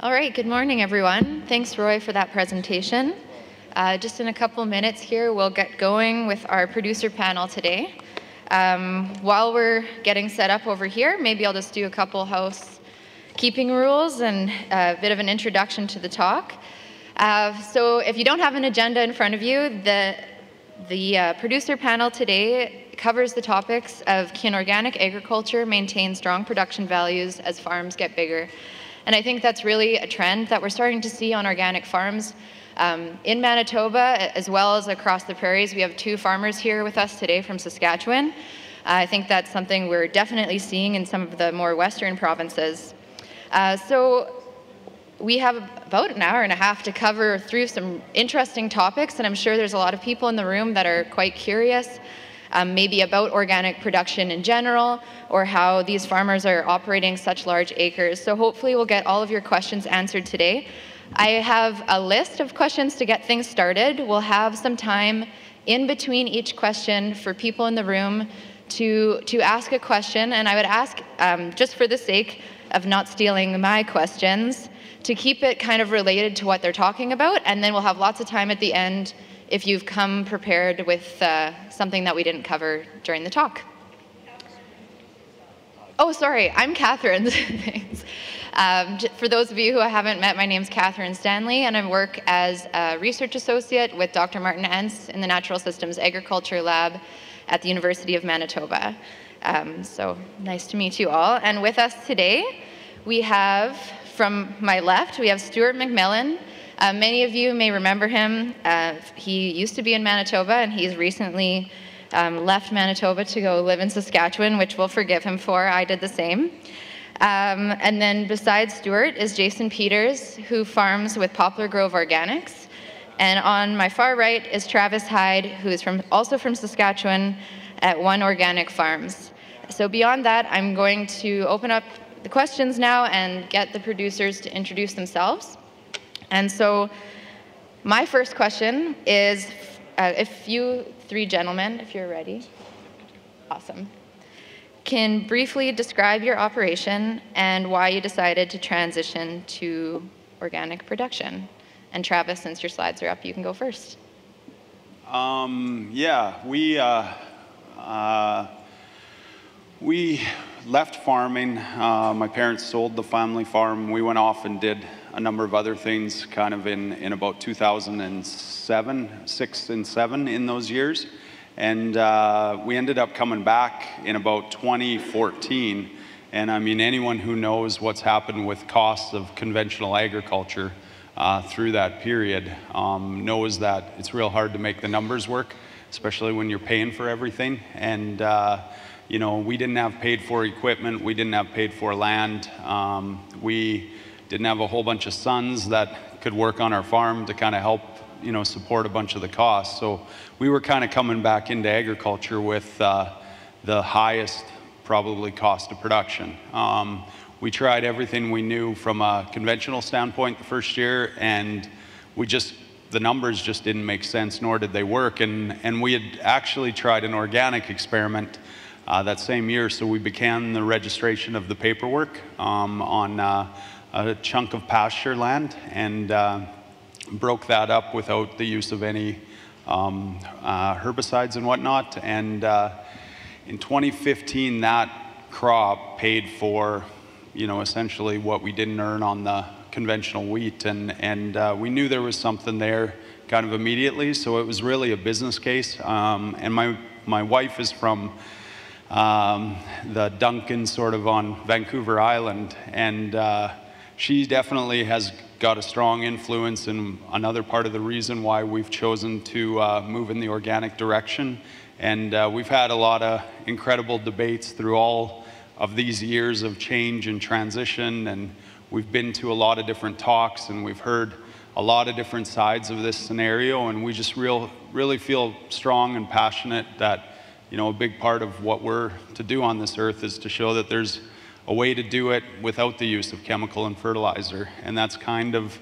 All right, good morning, everyone. Thanks, Roy, for that presentation. Uh, just in a couple minutes here, we'll get going with our producer panel today. Um, while we're getting set up over here, maybe I'll just do a couple housekeeping rules and a bit of an introduction to the talk. Uh, so if you don't have an agenda in front of you, the, the uh, producer panel today covers the topics of can organic agriculture maintain strong production values as farms get bigger? And I think that's really a trend that we're starting to see on organic farms um, in Manitoba, as well as across the prairies. We have two farmers here with us today from Saskatchewan. Uh, I think that's something we're definitely seeing in some of the more western provinces. Uh, so we have about an hour and a half to cover through some interesting topics, and I'm sure there's a lot of people in the room that are quite curious, um, maybe about organic production in general, or how these farmers are operating such large acres. So hopefully we'll get all of your questions answered today. I have a list of questions to get things started. We'll have some time in between each question for people in the room to, to ask a question, and I would ask, um, just for the sake of not stealing my questions, to keep it kind of related to what they're talking about, and then we'll have lots of time at the end if you've come prepared with uh, something that we didn't cover during the talk. Oh, sorry, I'm Catherine. Thanks. Um, for those of you who I haven't met, my name is Catherine Stanley, and I work as a research associate with Dr. Martin Entz in the Natural Systems Agriculture Lab at the University of Manitoba. Um, so nice to meet you all. And with us today, we have from my left, we have Stuart McMillan. Uh, many of you may remember him. Uh, he used to be in Manitoba, and he's recently um, left Manitoba to go live in Saskatchewan, which we'll forgive him for. I did the same. Um, and then besides Stuart is Jason Peters, who farms with Poplar Grove Organics. And on my far right is Travis Heide, who is from, also from Saskatchewan at One Organic Farms. So beyond that, I'm going to open up the questions now and get the producers to introduce themselves. And so my first question is uh, if you three gentlemen, if you're ready, awesome, can briefly describe your operation and why you decided to transition to organic production. And Travis, since your slides are up, you can go first. Um, yeah, we uh, uh, we left farming. Uh, my parents sold the family farm. We went off and did a number of other things kind of in, in about 2007, 6 and 7 in those years. And uh, we ended up coming back in about 2014. And I mean, anyone who knows what's happened with costs of conventional agriculture uh, through that period um, knows that it's real hard to make the numbers work, especially when you're paying for everything. And uh, you know, we didn't have paid for equipment, we didn't have paid for land. Um, we didn't have a whole bunch of sons that could work on our farm to kind of help, you know, support a bunch of the costs. So we were kind of coming back into agriculture with uh, the highest probably cost of production. Um, we tried everything we knew from a conventional standpoint the first year, and we just the numbers just didn't make sense, nor did they work. And, and we had actually tried an organic experiment uh, that same year. So we began the registration of the paperwork um, on uh, a chunk of pasture land and uh, broke that up without the use of any um, uh, herbicides and whatnot. And uh, in 2015, that crop paid for, you know, essentially what we didn't earn on the conventional wheat. And, and uh, we knew there was something there kind of immediately. So it was really a business case. Um, and my, my wife is from um, the Duncan sort of on Vancouver Island. And uh, she definitely has got a strong influence and another part of the reason why we've chosen to uh, move in the organic direction. And uh, we've had a lot of incredible debates through all of these years of change and transition. And we've been to a lot of different talks and we've heard a lot of different sides of this scenario. And we just real, really feel strong and passionate that you know, a big part of what we're to do on this earth is to show that there's a way to do it without the use of chemical and fertilizer. And that's kind of,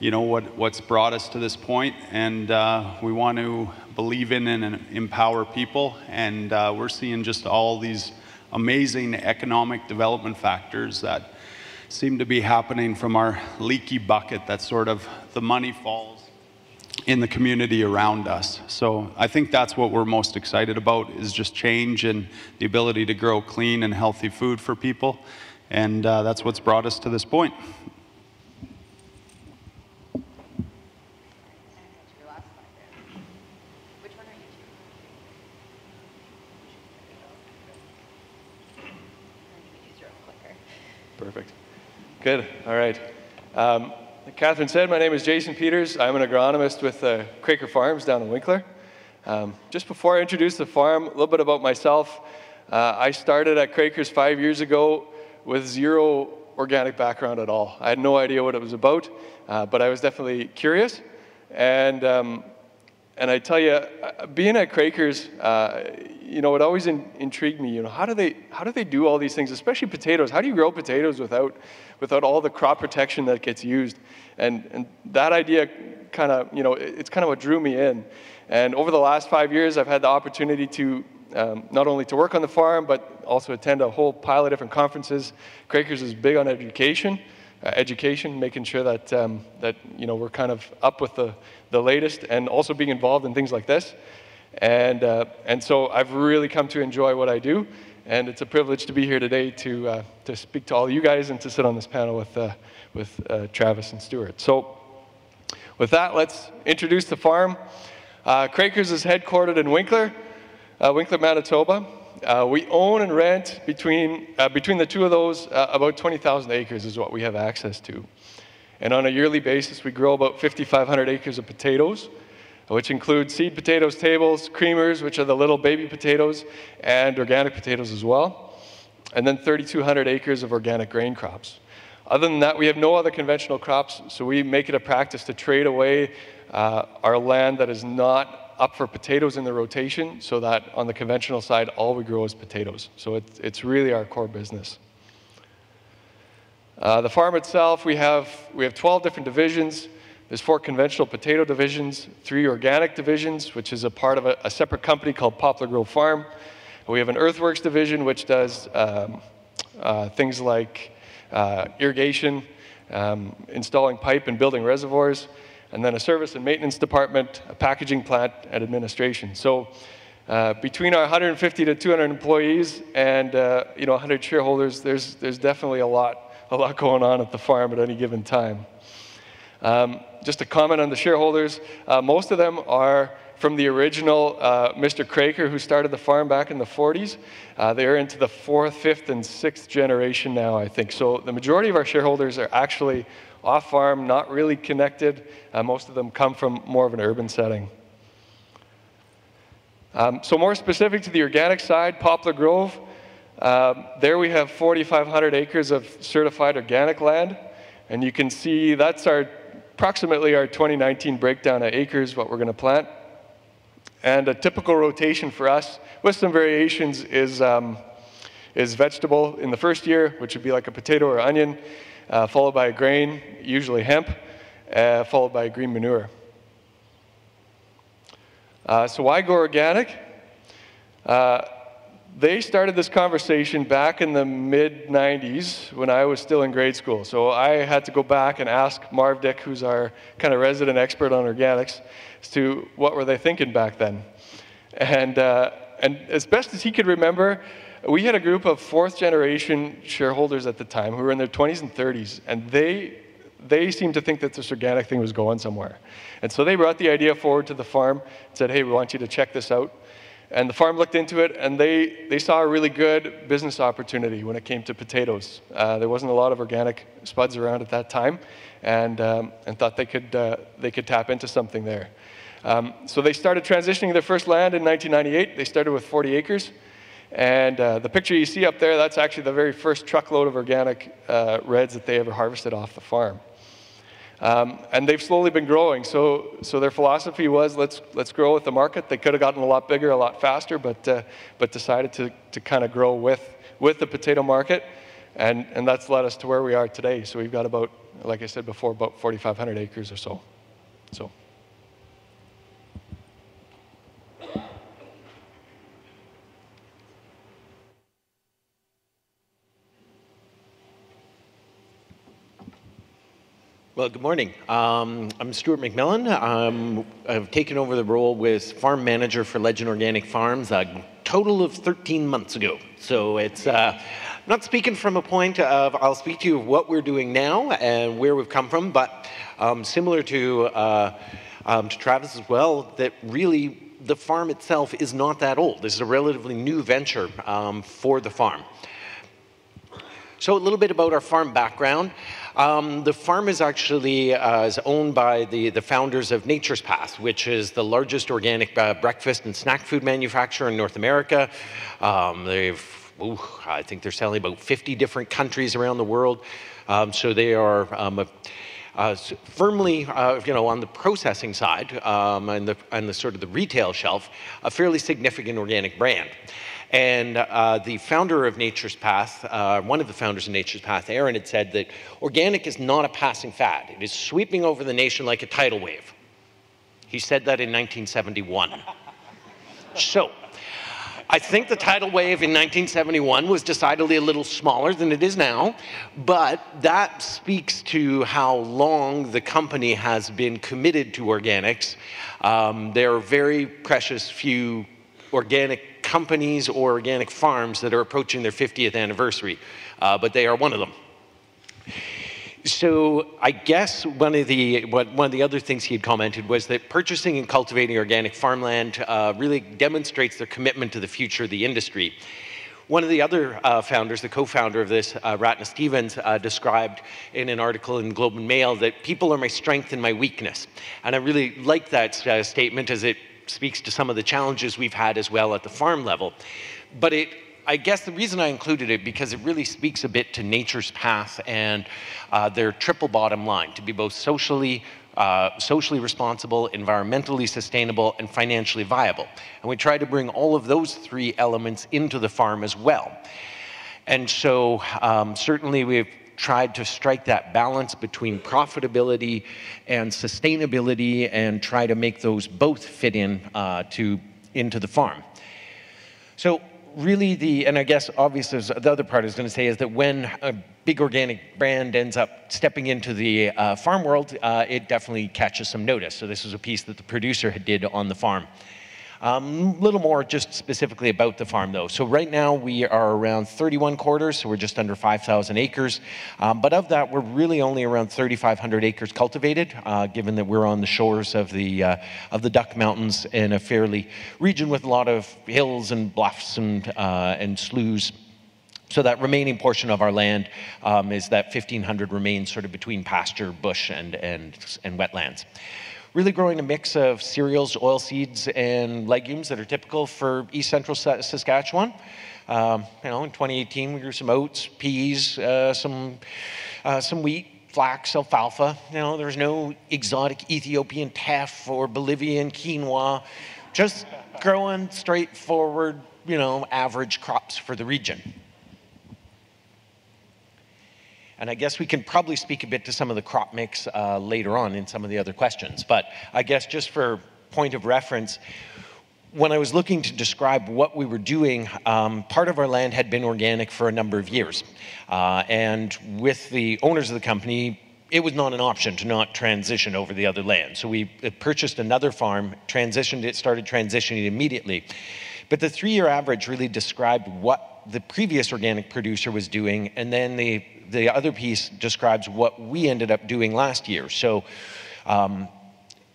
you know, what, what's brought us to this point. And uh, we want to believe in and empower people. And uh, we're seeing just all these amazing economic development factors that seem to be happening from our leaky bucket that sort of the money falls in the community around us. So I think that's what we're most excited about is just change and the ability to grow clean and healthy food for people. And uh, that's what's brought us to this point. Perfect. Good. All right. Um, Catherine said, my name is Jason Peters. I'm an agronomist with uh, Kroeker Farms down in Winkler. Um, just before I introduce the farm, a little bit about myself. Uh, I started at Kroekers five years ago with zero organic background at all. I had no idea what it was about, uh, but I was definitely curious. And, um, and I tell you, uh, being at Kroekers, uh, you know, it always in, intrigued me. You know, how do they how do they do all these things, especially potatoes? How do you grow potatoes without without all the crop protection that gets used? And and that idea kind of you know it's kind of what drew me in. And over the last five years, I've had the opportunity to um, not only to work on the farm but also attend a whole pile of different conferences. Kroekers is big on education. Uh, education, making sure that, um, that you know, we're kind of up with the, the latest and also being involved in things like this. And, uh, and so I've really come to enjoy what I do. And it's a privilege to be here today to, uh, to speak to all you guys and to sit on this panel with, uh, with uh, Travis and Stuart. So with that, let's introduce the farm. Uh, Kroekers is headquartered in Winkler, uh, Winkler, Manitoba. Uh, we own and rent between, between the two of those about 20,000 acres is what we have access to. And on a yearly basis, we grow about 5,500 acres of potatoes which include seed potatoes tables, creamers, which are the little baby potatoes, and organic potatoes as well, and then 3,200 acres of organic grain crops. Other than that, we have no other conventional crops, so we make it a practice to trade away uh, our land that is not up for potatoes in the rotation so that on the conventional side, all we grow is potatoes. So it, it's really our core business. Uh, the farm itself, we have, we have 12 different divisions. There's four conventional potato divisions, three organic divisions, which is a part of a, a separate company called Poplar Grove Farm. We have an earthworks division, which does um, uh, things like uh, irrigation, um, installing pipe and building reservoirs, and then a service and maintenance department, a packaging plant, and administration. So uh, between our 150 to 200 employees and uh, you know 100 shareholders, there's, there's definitely a lot, a lot going on at the farm at any given time. Um, just a comment on the shareholders. Uh, most of them are from the original uh, Mr. Kroeker who started the farm back in the 40s. Uh, they're into the fourth, fifth, and sixth generation now, I think. So the majority of our shareholders are actually off farm, not really connected. Uh, most of them come from more of an urban setting. Um, so more specific to the organic side, Poplar Grove, um, there we have 4,500 acres of certified organic land. And you can see that's our approximately our 2019 breakdown of acres, what we're going to plant. And a typical rotation for us, with some variations, is, um, is vegetable in the first year, which would be like a potato or onion, uh, followed by a grain, usually hemp, uh, followed by green manure. Uh, so why go organic? Uh, they started this conversation back in the mid 90s when I was still in grade school. So I had to go back and ask Marv Dick, who's our kind of resident expert on organics, as to what were they thinking back then. And, uh, and as best as he could remember, we had a group of fourth generation shareholders at the time who were in their 20s and 30s, and they, they seemed to think that this organic thing was going somewhere. And so they brought the idea forward to the farm and said, hey, we want you to check this out. And the farm looked into it, and they, they saw a really good business opportunity when it came to potatoes. Uh, there wasn't a lot of organic spuds around at that time, and, um, and thought they could, uh, they could tap into something there. Um, so they started transitioning their first land in 1998. They started with 40 acres. And uh, the picture you see up there, that's actually the very first truckload of organic uh, reds that they ever harvested off the farm. Um, and they've slowly been growing. So, so their philosophy was let's, let's grow with the market. They could have gotten a lot bigger, a lot faster, but, uh, but decided to, to kind of grow with, with the potato market. And, and that's led us to where we are today. So we've got about, like I said before, about 4,500 acres or so. So. Well, good morning. Um, I'm Stuart McMillan. Um, I've taken over the role with farm manager for Legend Organic Farms a total of 13 months ago. So it's uh, not speaking from a point of, I'll speak to you of what we're doing now and where we've come from, but um, similar to, uh, um, to Travis as well, that really the farm itself is not that old. This is a relatively new venture um, for the farm. So a little bit about our farm background. Um, the farm is actually uh, is owned by the, the founders of Nature's Path, which is the largest organic uh, breakfast and snack food manufacturer in North America. Um, they've, ooh, I think they're selling about 50 different countries around the world. Um, so they are um, a, uh, firmly, uh, you know, on the processing side um, and, the, and the sort of the retail shelf, a fairly significant organic brand. And uh, the founder of Nature's Path, uh, one of the founders of Nature's Path, Arran, had said that organic is not a passing fad. It is sweeping over the nation like a tidal wave. He said that in 1971. so, I think the tidal wave in 1971 was decidedly a little smaller than it is now, but that speaks to how long the company has been committed to organics. Um, there are very precious few organic companies or organic farms that are approaching their 50th anniversary, uh, but they are one of them. So I guess one of the what, one of the other things he had commented was that purchasing and cultivating organic farmland uh, really demonstrates their commitment to the future of the industry. One of the other uh, founders, the co-founder of this, uh, Ratna Stephens, uh, described in an article in Globe and Mail that people are my strength and my weakness. And I really like that uh, statement as it speaks to some of the challenges we've had as well at the farm level. But it, I guess the reason I included it because it really speaks a bit to nature's path and uh, their triple bottom line to be both socially, uh, socially responsible, environmentally sustainable, and financially viable. And we try to bring all of those three elements into the farm as well. And so um, certainly we've tried to strike that balance between profitability and sustainability and try to make those both fit in uh, to, into the farm. So really the, and I guess obviously the other part I was going to say is that when a big organic brand ends up stepping into the uh, farm world, uh, it definitely catches some notice. So this was a piece that the producer had did on the farm. A um, little more just specifically about the farm though. So right now we are around 31 quarters, so we're just under 5,000 acres. Um, but of that, we're really only around 3,500 acres cultivated, uh, given that we're on the shores of the, uh, of the Duck Mountains in a fairly region with a lot of hills and bluffs and, uh, and sloughs. So that remaining portion of our land um, is that 1,500 remains sort of between pasture, bush, and, and, and wetlands really growing a mix of cereals, oil seeds, and legumes that are typical for east central Saskatchewan. Um, you know, in 2018, we grew some oats, peas, uh, some, uh, some wheat, flax, alfalfa. You know, there's no exotic Ethiopian teff or Bolivian quinoa, just growing straightforward, you know, average crops for the region. And I guess we can probably speak a bit to some of the crop mix uh, later on in some of the other questions. But I guess just for point of reference, when I was looking to describe what we were doing, um, part of our land had been organic for a number of years. Uh, and with the owners of the company, it was not an option to not transition over the other land. So we uh, purchased another farm, transitioned it, started transitioning immediately. But the three year average really described what the previous organic producer was doing, and then the the other piece describes what we ended up doing last year. So um,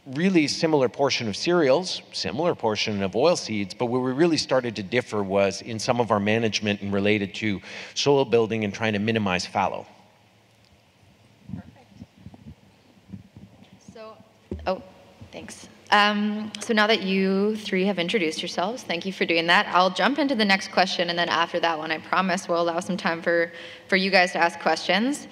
really similar portion of cereals, similar portion of oil seeds, but where we really started to differ was in some of our management and related to soil building and trying to minimize fallow. Perfect. So, oh, thanks. Um, so now that you three have introduced yourselves, thank you for doing that. I'll jump into the next question, and then after that one, I promise we'll allow some time for, for you guys to ask questions.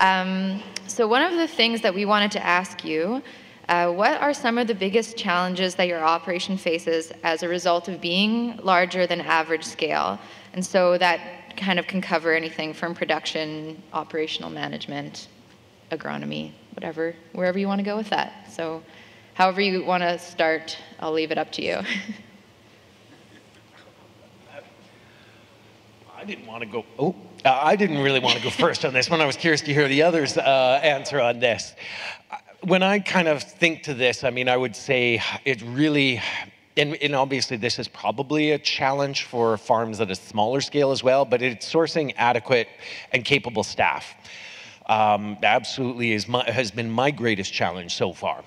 Um, so one of the things that we wanted to ask you, uh, what are some of the biggest challenges that your operation faces as a result of being larger than average scale? And so that kind of can cover anything from production, operational management, agronomy, whatever, wherever you want to go with that. So however you want to start, I'll leave it up to you. I didn't want to go. Oh, Uh, I didn't really want to go first on this one. I was curious to hear the others' uh, answer on this. When I kind of think to this, I mean, I would say it really, and, and, obviously this is probably a challenge for farms at a smaller scale as well, but it's sourcing adequate and capable staff. Um, absolutely is my, has been my greatest challenge so far.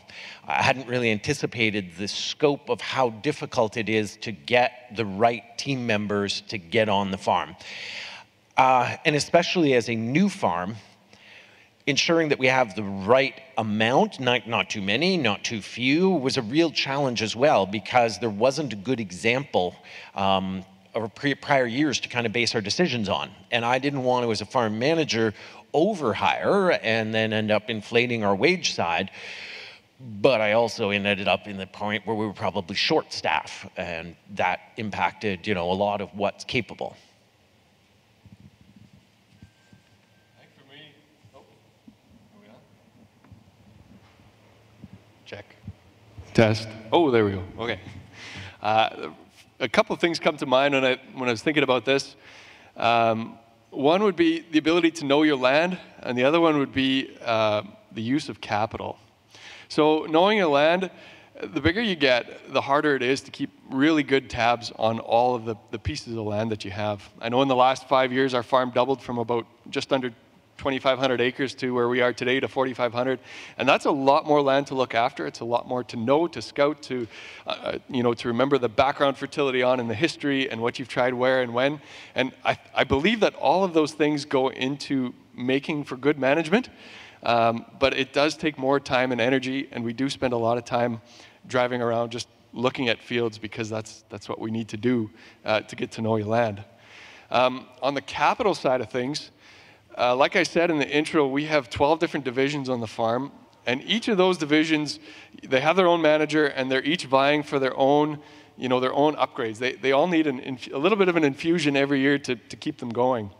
I hadn't really anticipated the scope of how difficult it is to get the right team members to get on the farm. Uh, and especially as a new farm, ensuring that we have the right amount, not, not too many, not too few, was a real challenge as well because there wasn't a good example um, of prior years to kind of base our decisions on. And I didn't want to, as a farm manager, overhire and then end up inflating our wage side. But I also ended up in the point where we were probably short staff, and that impacted, you know, a lot of what's capable. Check. Test. Oh, there we go. Okay. Uh, a couple of things come to mind when I, when I was thinking about this. Um, one would be the ability to know your land, and the other one would be uh, the use of capital. So, knowing your land, the bigger you get, the harder it is to keep really good tabs on all of the, the pieces of land that you have. I know in the last five years, our farm doubled from about just under 2,500 acres to where we are today to 4,500. And that's a lot more land to look after. It's a lot more to know, to scout, to, uh, uh, you know, to remember the background fertility on and the history and what you've tried where and when. And I, I believe that all of those things go into making for good management. Um, but it does take more time and energy, and we do spend a lot of time driving around just looking at fields because that's, that's what we need to do uh, to get to know your land. Um, on the capital side of things, uh, like I said in the intro, we have 12 different divisions on the farm, and each of those divisions, they have their own manager, and they're each vying for their own, you know, their own upgrades. They, they all need an, a little bit of an infusion every year to, to keep them going.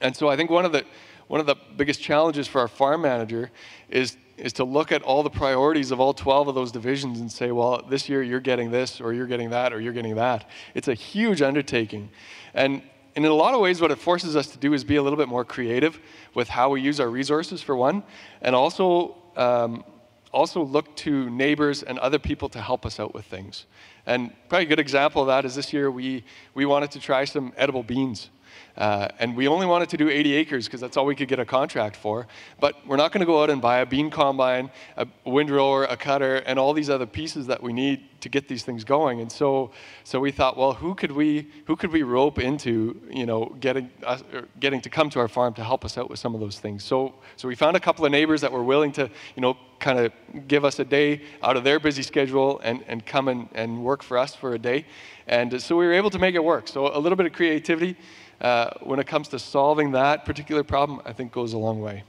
And so I think one of the one of the biggest challenges for our farm manager is is to look at all the priorities of all 12 of those divisions and say, well, this year you're getting this, or you're getting that, or you're getting that. It's a huge undertaking. And and in a lot of ways, what it forces us to do is be a little bit more creative with how we use our resources, for one, and also, um, also look to neighbors and other people to help us out with things. And probably a good example of that is this year we, we wanted to try some edible beans. Uh, and we only wanted to do 80 acres because that's all we could get a contract for. But we're not going to go out and buy a bean combine, a windrower, a cutter, and all these other pieces that we need to get these things going. And so, so we thought, well, who could we, who could we rope into, you know, getting, us, getting to come to our farm to help us out with some of those things? So, so we found a couple of neighbors that were willing to, you know, kind of give us a day out of their busy schedule and, and come and, and work for us for a day. And so we were able to make it work. So a little bit of creativity uh, when it comes to solving that particular problem, I think goes a long way.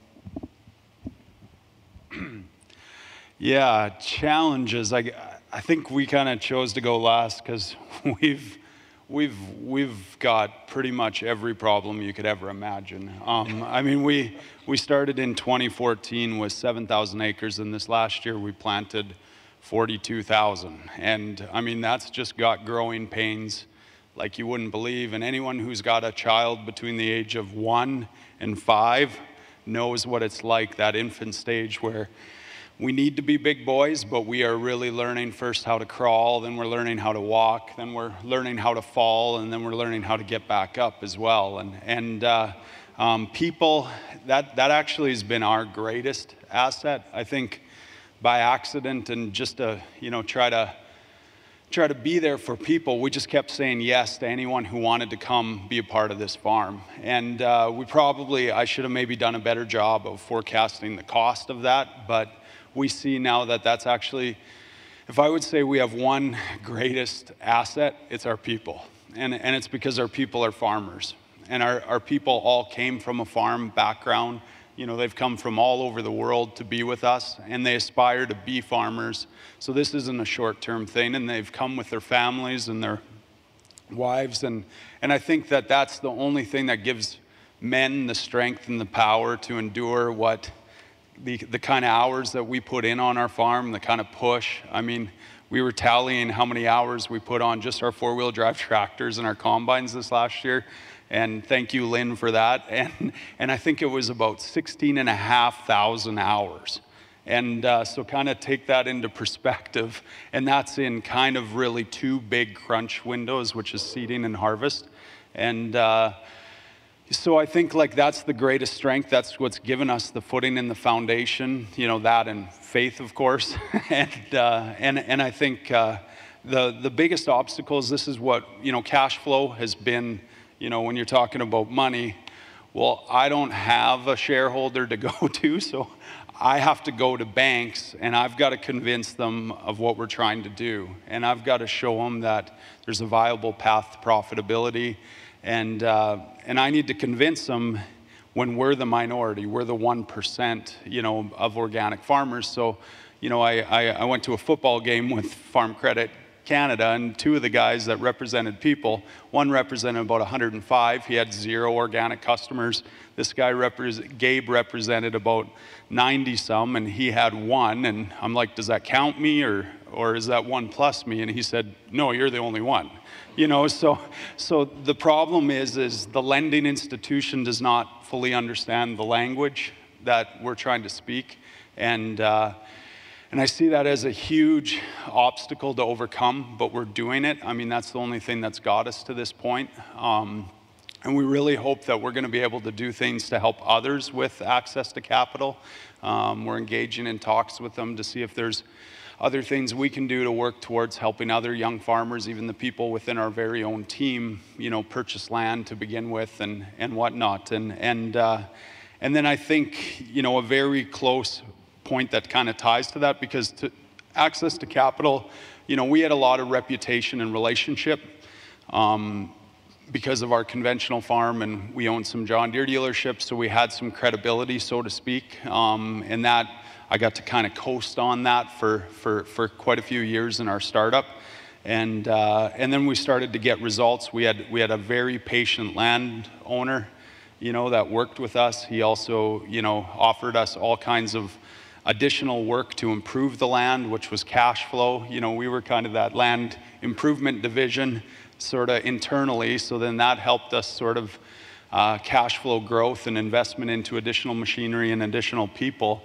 yeah, challenges. I, I think we kind of chose to go last because we've we've we've got pretty much every problem you could ever imagine. Um, I mean, we we started in 2014 with 7,000 acres, and this last year we planted 42,000. And I mean, that's just got growing pains like you wouldn't believe. And anyone who's got a child between the age of one and five knows what it's like that infant stage where we need to be big boys, but we are really learning first how to crawl, then we're learning how to walk, then we're learning how to fall, and then we're learning how to get back up as well. And, and uh, um, people, that, that actually has been our greatest asset. I think by accident and just to, you know, try to try to be there for people, we just kept saying yes to anyone who wanted to come be a part of this farm. And uh, we probably, I should have maybe done a better job of forecasting the cost of that, but we see now that that's actually, if I would say we have one greatest asset, it's our people. And, and it's because our people are farmers. And our, our people all came from a farm background. You know, they've come from all over the world to be with us, and they aspire to be farmers. So this isn't a short-term thing, and they've come with their families and their wives, and and I think that that's the only thing that gives men the strength and the power to endure what the the kind of hours that we put in on our farm, the kind of push. I mean. We were tallying how many hours we put on just our four wheel drive tractors and our combines this last year And thank you, Lynn, for that. And, and I think it was about 16 and a half thousand hours. And uh, so, kind of take that into perspective. And that's in kind of really two big crunch windows, which is seeding and harvest. And uh, so, I think like that's the greatest strength. That's what's given us the footing and the foundation, you know, that and faith, of course. and, uh, and, and I think uh, the, the biggest obstacles, this is what, you know, cash flow has been, you know, when you're talking about money. Well, I don't have a shareholder to go to, so I have to go to banks and I've got to convince them of what we're trying to do. And I've got to show them that there's a viable path to profitability. And, uh, and I need to convince them when we're the minority, we're the 1%, you know, of organic farmers. So, you know, I, I, I went to a football game with Farm Credit Canada, and two of the guys that represented people, one represented about 105. He had zero organic customers. This guy, Gabe, represented about 90 some, and he had one. And I'm like, does that count me, or or is that one plus me? And he said, no, you're the only one. You know, so so the problem is is the lending institution does not fully understand the language that we're trying to speak, and. Uh, and I see that as a huge obstacle to overcome, but we're doing it. I mean, that's the only thing that's got us to this point. Um, and we really hope that we're going to be able to do things to help others with access to capital. Um, we're engaging in talks with them to see if there's other things we can do to work towards helping other young farmers, even the people within our very own team, you know, purchase land to begin with and, and whatnot. And, and, uh, and then I think, you know, a very close point that kind of ties to that because to access to capital, you know, we had a lot of reputation and relationship um, because of our conventional farm, and we owned some John Deere dealerships, so we had some credibility, so to speak. Um, and that I got to kind of coast on that for, for, for quite a few years in our startup. And, uh, and then we started to get results. We had, we had a very patient landowner, you know, that worked with us. He also, you know, offered us all kinds of additional work to improve the land, which was cash flow. You know, we were kind of that land improvement division sort of internally, so then that helped us sort of uh, cash flow growth and investment into additional machinery and additional people.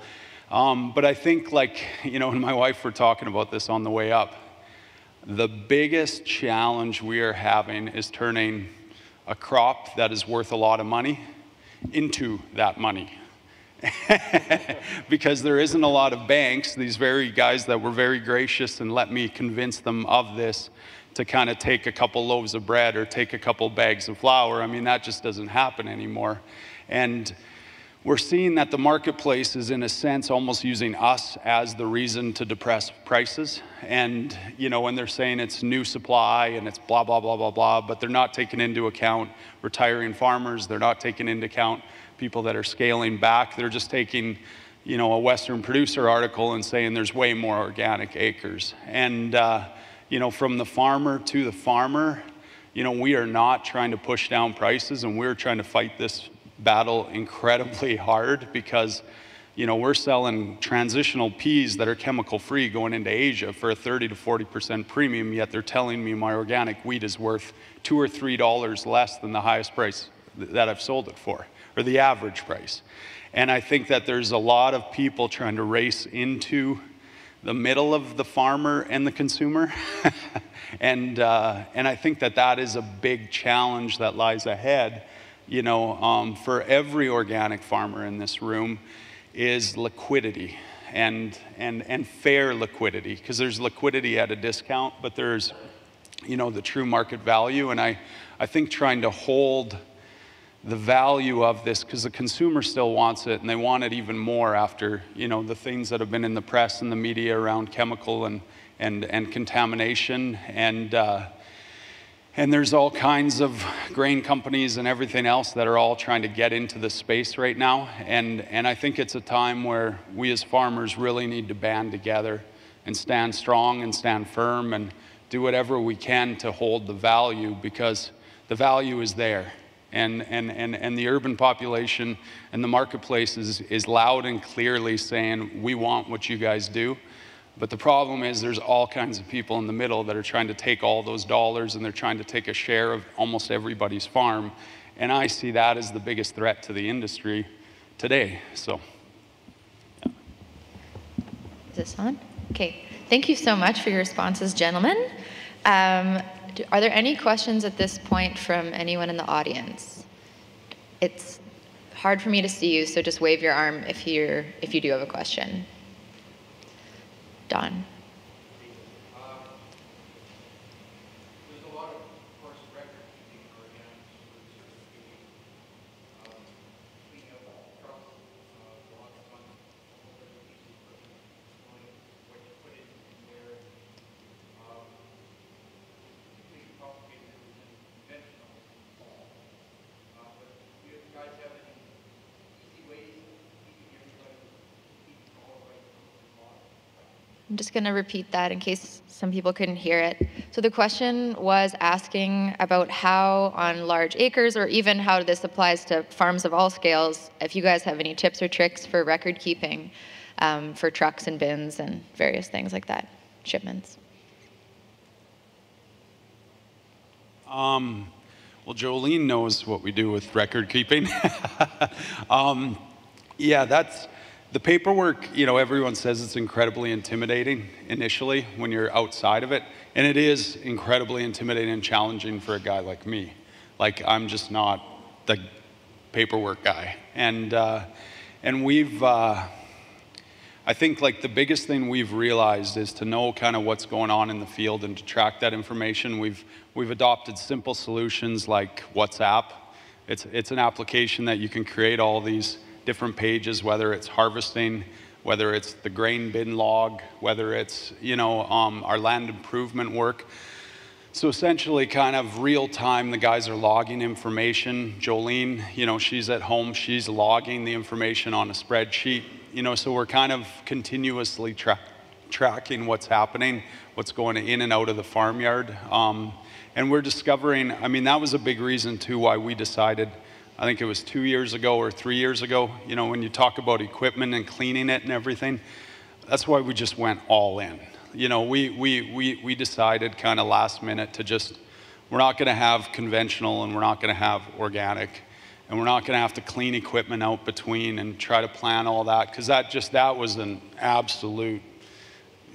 Um, but I think, like, you know, and my wife were talking about this on the way up. The biggest challenge we are having is turning a crop that is worth a lot of money into that money. because there isn't a lot of banks, these very guys that were very gracious and let me convince them of this to kind of take a couple loaves of bread or take a couple bags of flour. I mean, that just doesn't happen anymore. And we're seeing that the marketplace is, in a sense, almost using us as the reason to depress prices. And, you know, when they're saying it's new supply and it's blah, blah, blah, blah, blah, but they're not taking into account retiring farmers, they're not taking into account people that are scaling back. They're just taking, you know, a Western producer article and saying there's way more organic acres. And, uh, you know, from the farmer to the farmer, you know, we are not trying to push down prices and we're trying to fight this battle incredibly hard because, you know, we're selling transitional peas that are chemical free going into Asia for a 30 to 40% premium, yet they're telling me my organic wheat is worth two or three dollars less than the highest price that I've sold it for or the average price. And I think that there's a lot of people trying to race into the middle of the farmer and the consumer. and, uh, and I think that that is a big challenge that lies ahead, you know, um, for every organic farmer in this room is liquidity and, and, and fair liquidity because there's liquidity at a discount, but there's, you know, the true market value. And I, I think trying to hold the value of this because the consumer still wants it and they want it even more after you know the things that have been in the press and the media around chemical and and, and contamination. And uh, and there's all kinds of grain companies and everything else that are all trying to get into the space right now. And and I think it's a time where we as farmers really need to band together and stand strong and stand firm and do whatever we can to hold the value because the value is there and, and, and, and the urban population and the marketplace is, is loud and clearly saying, we want what you guys do. But the problem is there's all kinds of people in the middle that are trying to take all those dollars and they're trying to take a share of almost everybody's farm. And I see that as the biggest threat to the industry today. So. Is this on? Okay. Thank you so much for your responses, gentlemen. Um, do, are there any questions at this point from anyone in the audience? It's hard for me to see you, so just wave your arm if you're if you do have a question. Don. I'm just going to repeat that in case some people couldn't hear it. So the question was asking about how on large acres or even how this applies to farms of all scales, if you guys have any tips or tricks for record keeping um, for trucks and bins and various things like that, shipments. Um, well, Jolene knows what we do with record keeping. um, yeah, that's the paperwork, you know, everyone says it's incredibly intimidating initially when you're outside of it. And it is incredibly intimidating and challenging for a guy like me. Like, I'm just not the paperwork guy. And, uh, and we've, uh, I think like the biggest thing we've realized is to know kind of what's going on in the field and to track that information. We've, we've adopted simple solutions like WhatsApp. It's, it's an application that you can create all these different pages, whether it's harvesting, whether it's the grain bin log, whether it's, you know, um, our land improvement work. So essentially, kind of real time, the guys are logging information. Jolene, you know, she's at home, she's logging the information on a spreadsheet. You know, so we're kind of continuously tra- tracking what's happening, what's going in and out of the farmyard. Um, and we're discovering, I mean, that was a big reason too why we decided I think it was two years ago or three years ago, you know, when you talk about equipment and cleaning it and everything, that's why we just went all in. You know, we, we, we, we decided kind of last minute to just, we're not going to have conventional and we're not going to have organic and we're not going to have to clean equipment out between and try to plan all that because that just, that was an absolute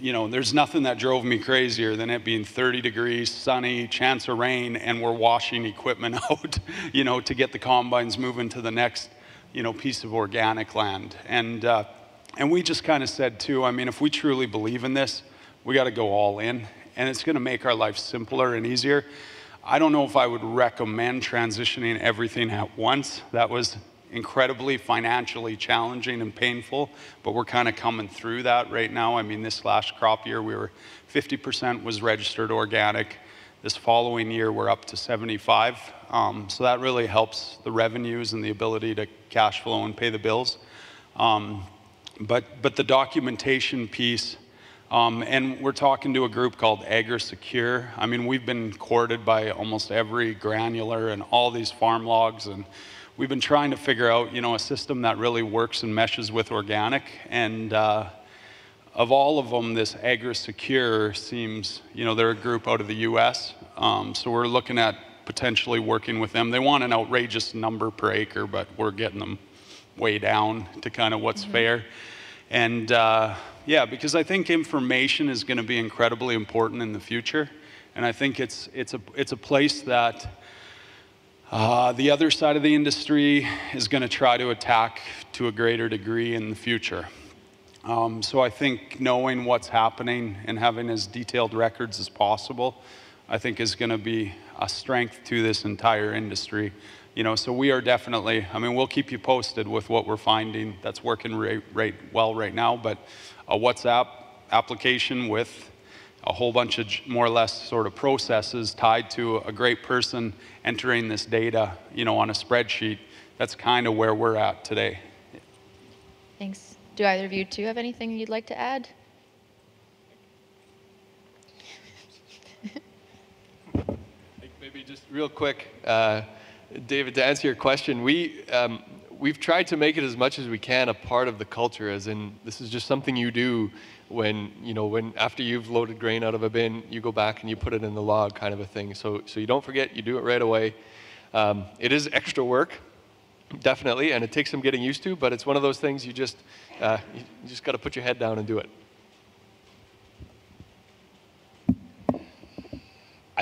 you know, there's nothing that drove me crazier than it being 30 degrees, sunny, chance of rain, and we're washing equipment out, you know, to get the combines moving to the next, you know, piece of organic land. And, uh, and we just kind of said, too, I mean, if we truly believe in this, we got to go all in, and it's going to make our life simpler and easier. I don't know if I would recommend transitioning everything at once. That was incredibly financially challenging and painful, but we're kind of coming through that right now. I mean, this last crop year, we were 50% was registered organic. This following year, we're up to 75. Um, so that really helps the revenues and the ability to cash flow and pay the bills. Um, but, but the documentation piece, um, and we're talking to a group called AgriSecure. I mean, we've been courted by almost every granular and all these farm logs and we've been trying to figure out, you know, a system that really works and meshes with organic. And uh, of all of them, this AgriSecure seems, you know, they're a group out of the U.S. Um, so we're looking at potentially working with them. They want an outrageous number per acre, but we're getting them way down to kind of what's mm-hmm. fair. And uh, yeah, because I think information is going to be incredibly important in the future. And I think it's, it's, a, it's a place that uh, the other side of the industry is going to try to attack to a greater degree in the future. Um, so I think knowing what's happening and having as detailed records as possible, I think is going to be a strength to this entire industry. You know, so we are definitely. I mean, we'll keep you posted with what we're finding. That's working right, right well right now. But a WhatsApp application with a whole bunch of more or less sort of processes tied to a great person entering this data, you know, on a spreadsheet. That's kind of where we're at today. Thanks. Do either of you two have anything you'd like to add? Maybe just real quick, uh, David, to answer your question, we um, we've tried to make it as much as we can a part of the culture, as in this is just something you do when you know when after you've loaded grain out of a bin, you go back and you put it in the log, kind of a thing. So so you don't forget, you do it right away. Um, it is extra work, definitely, and it takes some getting used to, but it's one of those things you just, uh, you just got to put your head down and do it.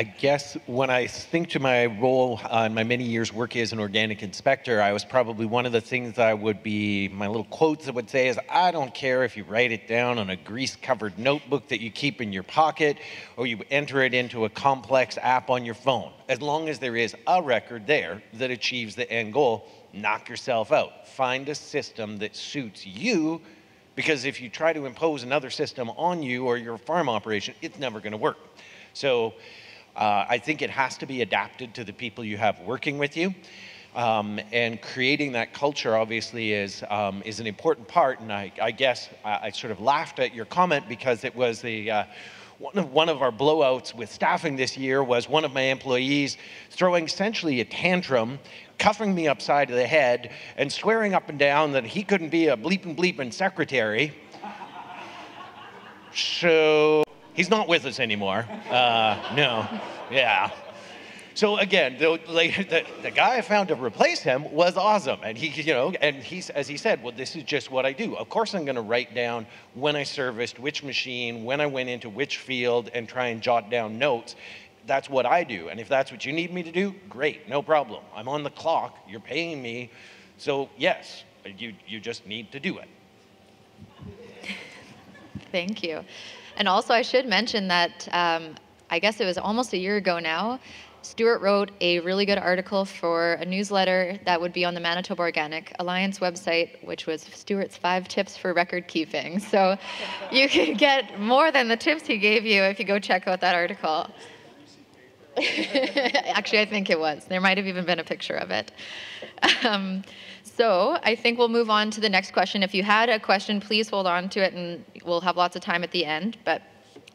I guess when I think to my role uh, in my many years working as an organic inspector, I was probably one of the things I would be, my little quotes I would say is, I don't care if you write it down on a grease covered notebook that you keep in your pocket or you enter it into a complex app on your phone. As long as there is a record there that achieves the end goal, knock yourself out. Find a system that suits you because if you try to impose another system on you or your farm operation, it's never going to work. So uh, I think it has to be adapted to the people you have working with you. Um, and creating that culture obviously is, um, is an important part. And I, I guess I, I, sort of laughed at your comment because it was the, uh, one, of, one of our blowouts with staffing this year was one of my employees throwing essentially a tantrum, cuffing me upside of the head, and swearing up and down that he couldn't be a bleeping bleeping secretary. So He's not with us anymore. Uh, no, yeah. So again, the, the, the, guy I found to replace him was awesome, and he, you know, and he's as he said, well, this is just what I do. Of course, I'm going to write down when I serviced which machine, when I went into which field, and try and jot down notes. That's what I do, and if that's what you need me to do, great, no problem. I'm on the clock. You're paying me, so yes, you you just need to do it. Thank you. And also, I should mention that um, I guess it was almost a year ago now. Stuart wrote a really good article for a newsletter that would be on the Manitoba Organic Alliance website, which was Stuart's five tips for record keeping. So you can get more than the tips he gave you if you go check out that article. Actually, I think it was. There might have even been a picture of it. Um, so I think we'll move on to the next question. If you had a question, please hold on to it and we'll have lots of time at the end, but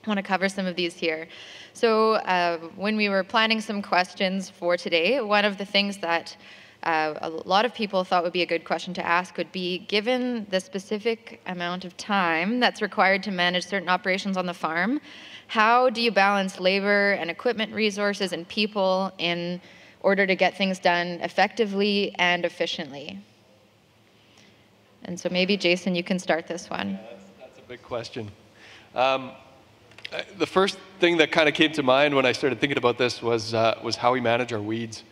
I want to cover some of these here. So uh, when we were planning some questions for today, one of the things that uh, a lot of people thought would be a good question to ask would be, given the specific amount of time that's required to manage certain operations on the farm, how do you balance labor and equipment resources and people in order to get things done effectively and efficiently? And so maybe, Jason, you can start this one. Yeah, that's, that's, a big question. Um, the first thing that kind of came to mind when I started thinking about this was, uh, was how we manage our weeds.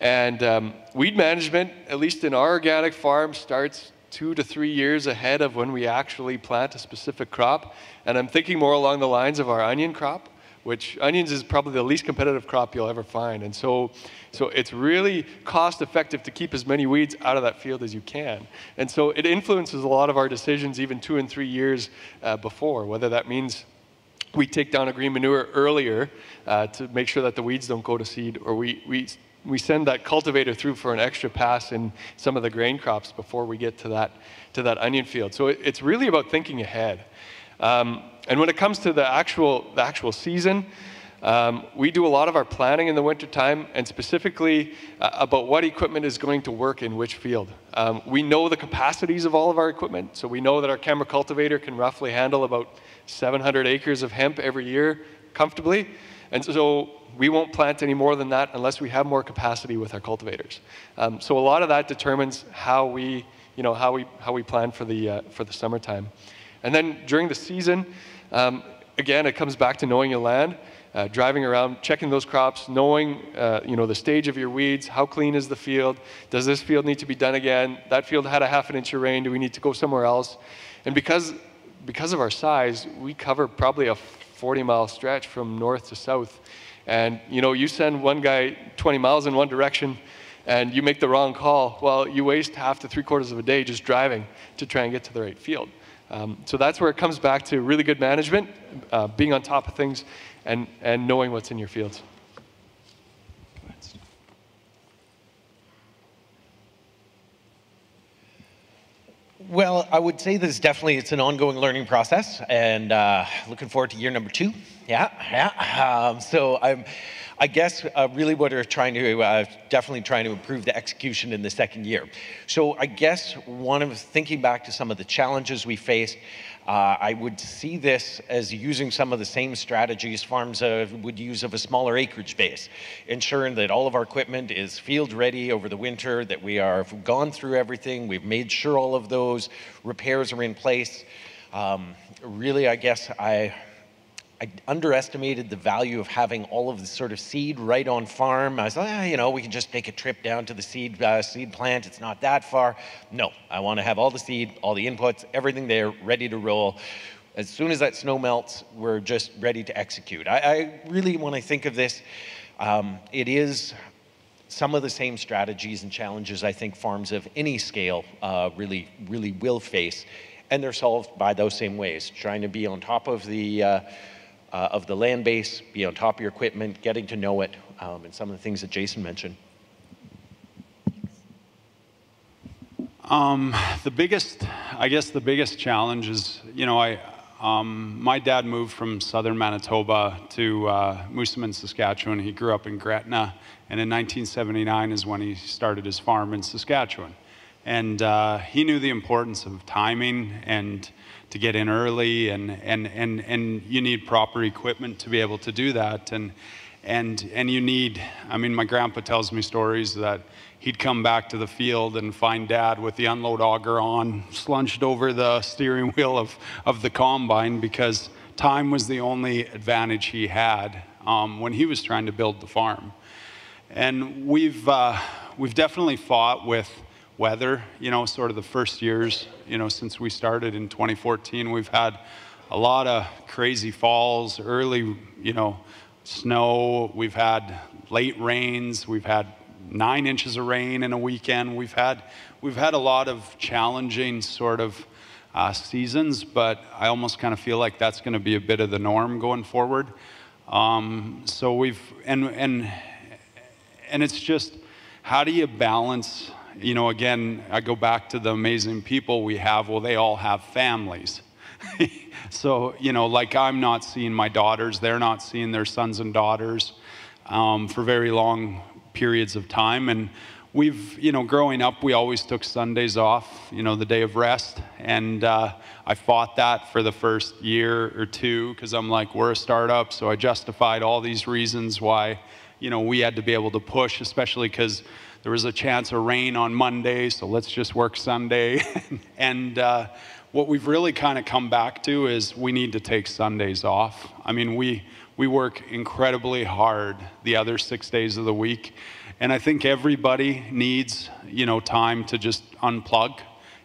And um, weed management, at least in our organic farm, starts two to three years ahead of when we actually plant a specific crop. And I'm thinking more along the lines of our onion crop which onions is probably the least competitive crop you'll ever find. And so, so it's really cost effective to keep as many weeds out of that field as you can. And so it influences a lot of our decisions even two and three years uh, before, whether that means we take down a green manure earlier uh, to make sure that the weeds don't go to seed, or we, we, we send that cultivator through for an extra pass in some of the grain crops before we get to that, to that onion field. So it, it's really about thinking ahead. Um, and when it comes to the actual, the actual season, um, we do a lot of our planning in the wintertime and specifically uh, about what equipment is going to work in which field. Um, we know the capacities of all of our equipment, so we know that our camera cultivator can roughly handle about 700 acres of hemp every year comfortably. And so we won't plant any more than that unless we have more capacity with our cultivators. Um, so a lot of that determines how we, you know, how we, how we plan for the, uh, for the summertime. And then during the season, um, again, it comes back to knowing your land, uh, driving around, checking those crops, knowing uh, you know the stage of your weeds, how clean is the field, does this field need to be done again? That field had a half an inch of rain. Do we need to go somewhere else? And because because of our size, we cover probably a 40 mile stretch from north to south. And you know, you send one guy 20 miles in one direction and you make the wrong call, well, you waste half to three quarters of a day just driving to try and get to the right field. Um, so that's where it comes back to really good management, uh, being on top of things, and, and knowing what's in your fields. Well, I would say this definitely it's an ongoing learning process, and uh, looking forward to year number two. Yeah, yeah. Um, so I'm I guess uh, really what we're trying to, uh, definitely trying to improve the execution in the second year. So I guess one of, thinking back to some of the challenges we faced, uh, I would see this as using some of the same strategies farms uh, would use of a smaller acreage base, ensuring that all of our equipment is field ready over the winter, that we are gone through everything, we've made sure all of those repairs are in place. Um, really, I guess I I underestimated the value of having all of the sort of seed right on farm. I was like, ah, you know, we can just take a trip down to the seed uh, seed plant. It's not that far. No, I want to have all the seed, all the inputs, everything there, ready to roll. As soon as that snow melts, we're just ready to execute. I, I really, when I think of this, um, it is some of the same strategies and challenges I think farms of any scale uh, really, really will face, and they're solved by those same ways. Trying to be on top of the uh, uh, of the land base, be on top of your equipment, getting to know it, um, and some of the things that Jason mentioned. Um, the biggest, I guess, the biggest challenge is, you know, I, um, my dad moved from southern Manitoba to uh, Saskatchewan. He grew up in Gretna, and in 1979 is when he started his farm in Saskatchewan. And uh, he knew the importance of timing and to get in early, and, and, and, and you need proper equipment to be able to do that. And, and, and you need, I mean, my grandpa tells me stories that he'd come back to the field and find dad with the unload auger on, slunched over the steering wheel of, of the combine because time was the only advantage he had um, when he was trying to build the farm. And we've, uh, we've definitely fought with weather, you know, sort of the first years, you know, since we started in 2014, we've had a lot of crazy falls, early, you know, snow. We've had late rains. We've had nine inches of rain in a weekend. We've had, we've had a lot of challenging sort of uh, seasons, but I almost kind of feel like that's going to be a bit of the norm going forward. Um, so we've, and, and, and it's just, how do you balance you know, again, I go back to the amazing people we have. Well, they all have families. so, you know, like I'm not seeing my daughters, they're not seeing their sons and daughters um, for very long periods of time. And we've, you know, growing up, we always took Sundays off, you know, the day of rest. And uh, I fought that for the first year or two because I'm like, we're a startup. So I justified all these reasons why, you know, we had to be able to push, especially because there was a chance of rain on Monday, so let's just work Sunday. and uh, what we've really kind of come back to is we need to take Sundays off. I mean, we, we work incredibly hard the other six days of the week. And I think everybody needs, you know, time to just unplug,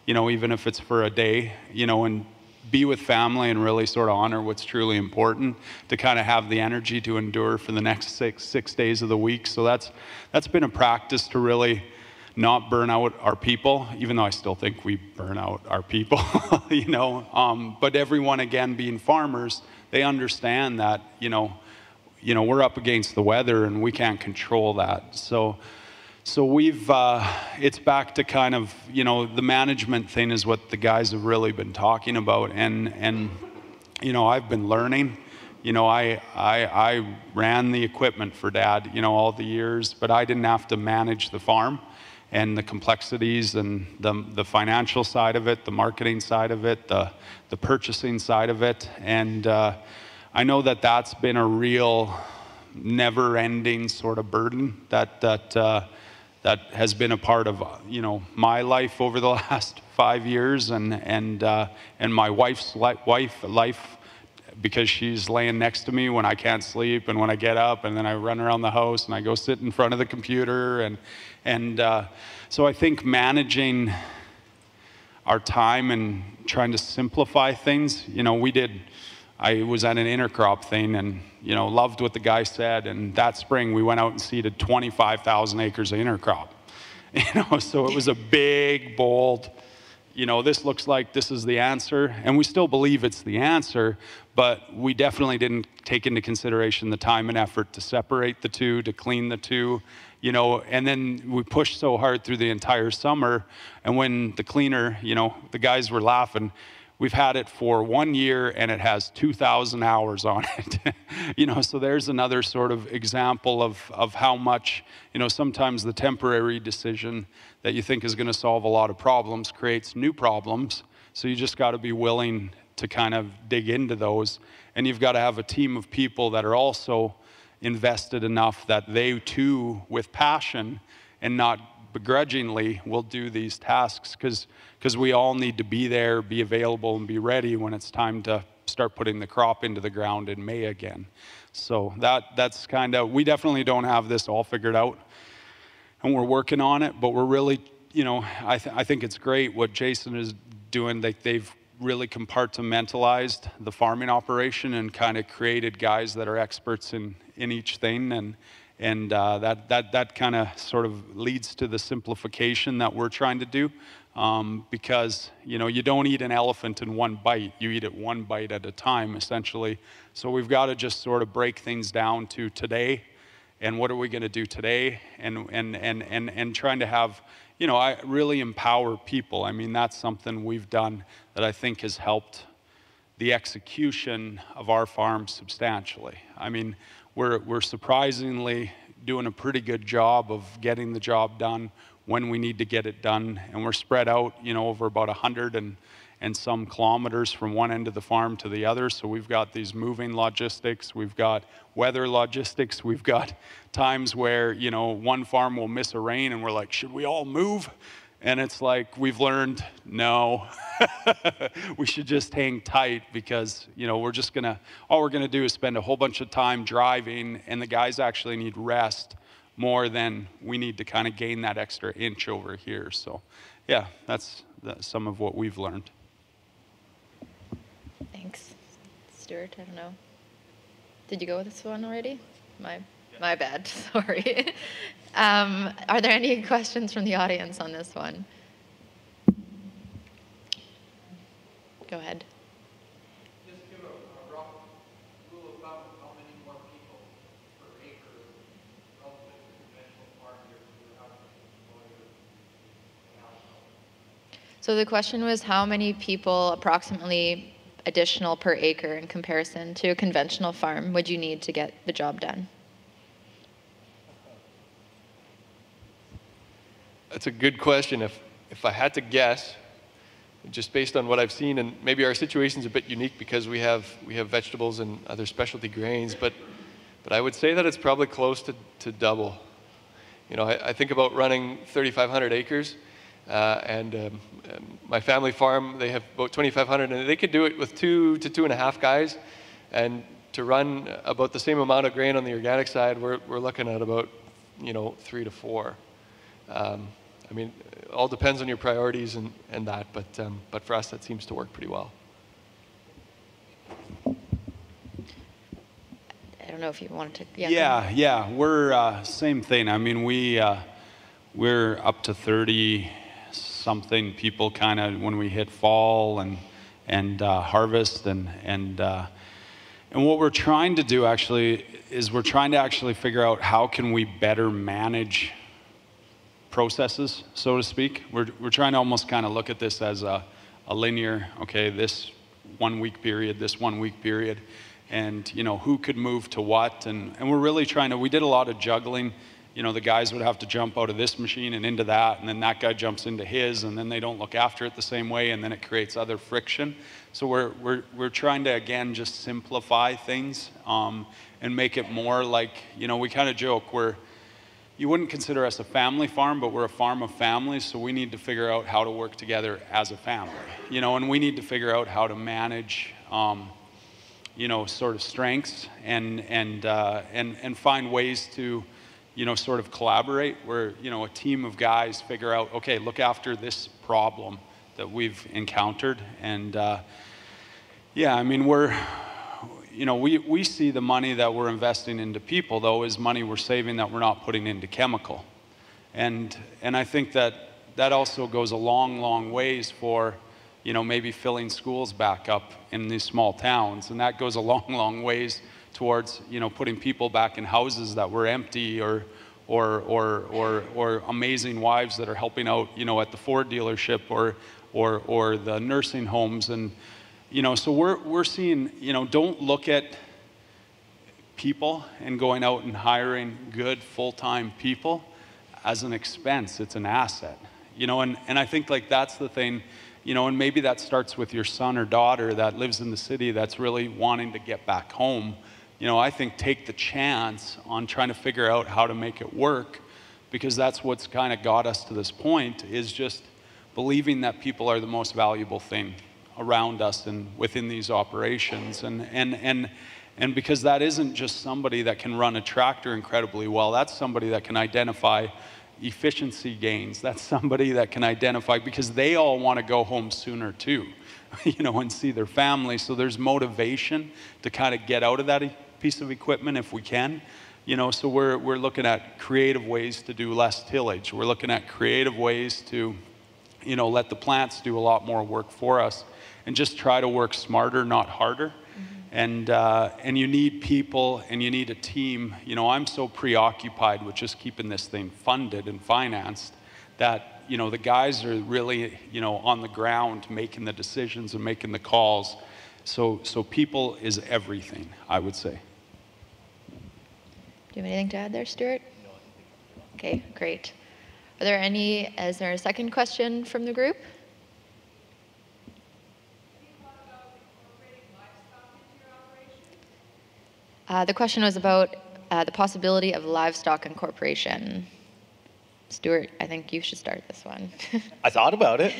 you know, even if it's for a day, you know, and be with family and really sort of honor what's truly important to kind of have the energy to endure for the next six six days of the week. So that's that's been a practice to really not burn out our people even though i still think we burn out our people you know? Um, but everyone again being farmers they understand that you know you know we're up against the weather and we can't control that. So so we've, uh, it's back to kind of, you know, the management thing is what the guys have really been talking about. And, and you know, I've been learning. You know, I, I, I ran the equipment for dad, you know, all the years, but I didn't have to manage the farm and the complexities and the, the financial side of it, the marketing side of it, the, the purchasing side of it. And uh, I know that that's been a real never ending sort of burden that, that, uh, that has been a part of you know my life over the last five years and and uh, and my wife's li- wife life because she's laying next to me when I can't sleep and when I get up and then I run around the house and I go sit in front of the computer and and uh, so I think managing our time and trying to simplify things you know we did I was at an intercrop thing and you know loved what the guy said. And that spring we went out and seeded 25,000 acres of intercrop. You know, so it was a big, bold. You know, this looks like this is the answer, and we still believe it's the answer, but we definitely didn't take into consideration the time and effort to separate the two, to clean the two, you know, and then we pushed so hard through the entire summer. And when the cleaner, you know, the guys were laughing, we've had it for one year and it has 2,000 hours on it. you know, so there's another sort of example of, of how much, you know, sometimes the temporary decision that you think is going to solve a lot of problems creates new problems. So you just got to be willing to kind of dig into those. And you've got to have a team of people that are also invested enough that they too, with passion and not begrudgingly, will do these tasks because we all need to be there, be available, and be ready when it's time to start putting the crop into the ground in May again. So that that's kind of we definitely don't have this all figured out, and we're working on it. But we're really, you know, I th- I think it's great what Jason is doing. Like they've really compartmentalized the farming operation and kind of created guys that are experts in in each thing and and uh, that that that kind of sort of leads to the simplification that we're trying to do um, because you know you don't eat an elephant in one bite. You eat it one bite at a time essentially. So we've got to just sort of break things down to today and what are we going to do today and and and and and trying to have you know i really empower people. I mean that's something we've done that i think has helped the execution of our farm substantially. I mean we're we're surprisingly doing a pretty good job of getting the job done when we need to get it done. And we're spread out, you know, over about 100 and, and some kilometers from one end of the farm to the other. So we've got these moving logistics, we've got weather logistics, we've got times where, you know, one farm will miss a rain and we're like, should we all move? And it's like, we've learned, no, we should just hang tight because, you know, we're just gonna, all we're gonna do is spend a whole bunch of time driving and the guys actually need rest more than we need to kind of gain that extra inch over here. So, yeah, that's, that's some of what we've learned. Thanks. Stuart, I don't know. Did you go with this one already? My, my bad, sorry. Um, are there any questions from the audience on this one? Go ahead. So the question was how many people approximately additional per acre in comparison to a conventional farm would you need to get the job done? That's a good question. If, if I had to guess, just based on what I've seen, and maybe our situation's a bit unique because we have, we have vegetables and other specialty grains, but, but I would say that it's probably close to, to double. You know, I, I think about running 3,500 acres, uh, and um, um, my family farm, they have about 2,500, and they could do it with two to two and a half guys. And to run about the same amount of grain on the organic side, we're, we're looking at about, you know, three to four. Um, I mean, it all depends on your priorities and, and that, but, um, but for us, that seems to work pretty well. I don't know if you wanted to. Yeah, yeah, yeah. we're uh, same thing. I mean, we uh, we're up to 30 something people kind of when we hit fall and and uh, harvest and and uh, and what we're trying to do actually is we're trying to actually figure out how can we better manage processes, so to speak. We're we're trying to almost kind of look at this as a, a linear. Okay, this one week period, this one week period, and you know who could move to what, and and we're really trying to. We did a lot of juggling you know, the guys would have to jump out of this machine and into that, and then that guy jumps into his, and then they don't look after it the same way, and then it creates other friction. So we're, we're, we're trying to, again, just simplify things um, and make it more like, you know, we kind of joke, we're, you wouldn't consider us a family farm, but we're a farm of families, so we need to figure out how to work together as a family, you know, and we need to figure out how to manage, um, you know, sort of strengths and, and, uh, and, and find ways to, you know, sort of collaborate where, you know, a team of guys figure out, okay, look after this problem that we've encountered. And uh, yeah, I mean, we're, you know, we, we see the money that we're investing into people, though, is money we're saving that we're not putting into chemical. And, and I think that that also goes a long, long ways for, you know, maybe filling schools back up in these small towns. And that goes a long, long ways towards you know putting people back in houses that were empty or or or or, or amazing wives that are helping out you know at the Ford dealership or or, or the nursing homes. And, you know, so we're, we're seeing, you know, don't look at people and going out and hiring good full-time people as an expense. It's an asset, you know, and, and I think like that's the thing, you know, and maybe that starts with your son or daughter that lives in the city that's really wanting to get back home. You know, I think take the chance on trying to figure out how to make it work because that's what's kind of got us to this point is just believing that people are the most valuable thing around us and within these operations. And and and and because that isn't just somebody that can run a tractor incredibly well that's somebody that can identify efficiency gains. That's somebody that can identify because they all want to go home sooner too you know and see their family. So there's motivation to kind of get out of that piece of equipment if we can you know. So we're, we're looking at creative ways to do less tillage. We're looking at creative ways to you know let the plants do a lot more work for us and just try to work smarter, not harder. Mm-hmm. And, uh, and you need people and you need a team. You know, I'm so preoccupied with just keeping this thing funded and financed that, you know, the guys are really, you know, on the ground making the decisions and making the calls. So, so people is everything, I would say. Do you have anything to add there, Stuart? Okay, great. Are there any, is there a second question from the group? Uh, the question was about uh, the possibility of livestock incorporation. Stuart, I think you should start this one. I thought about it.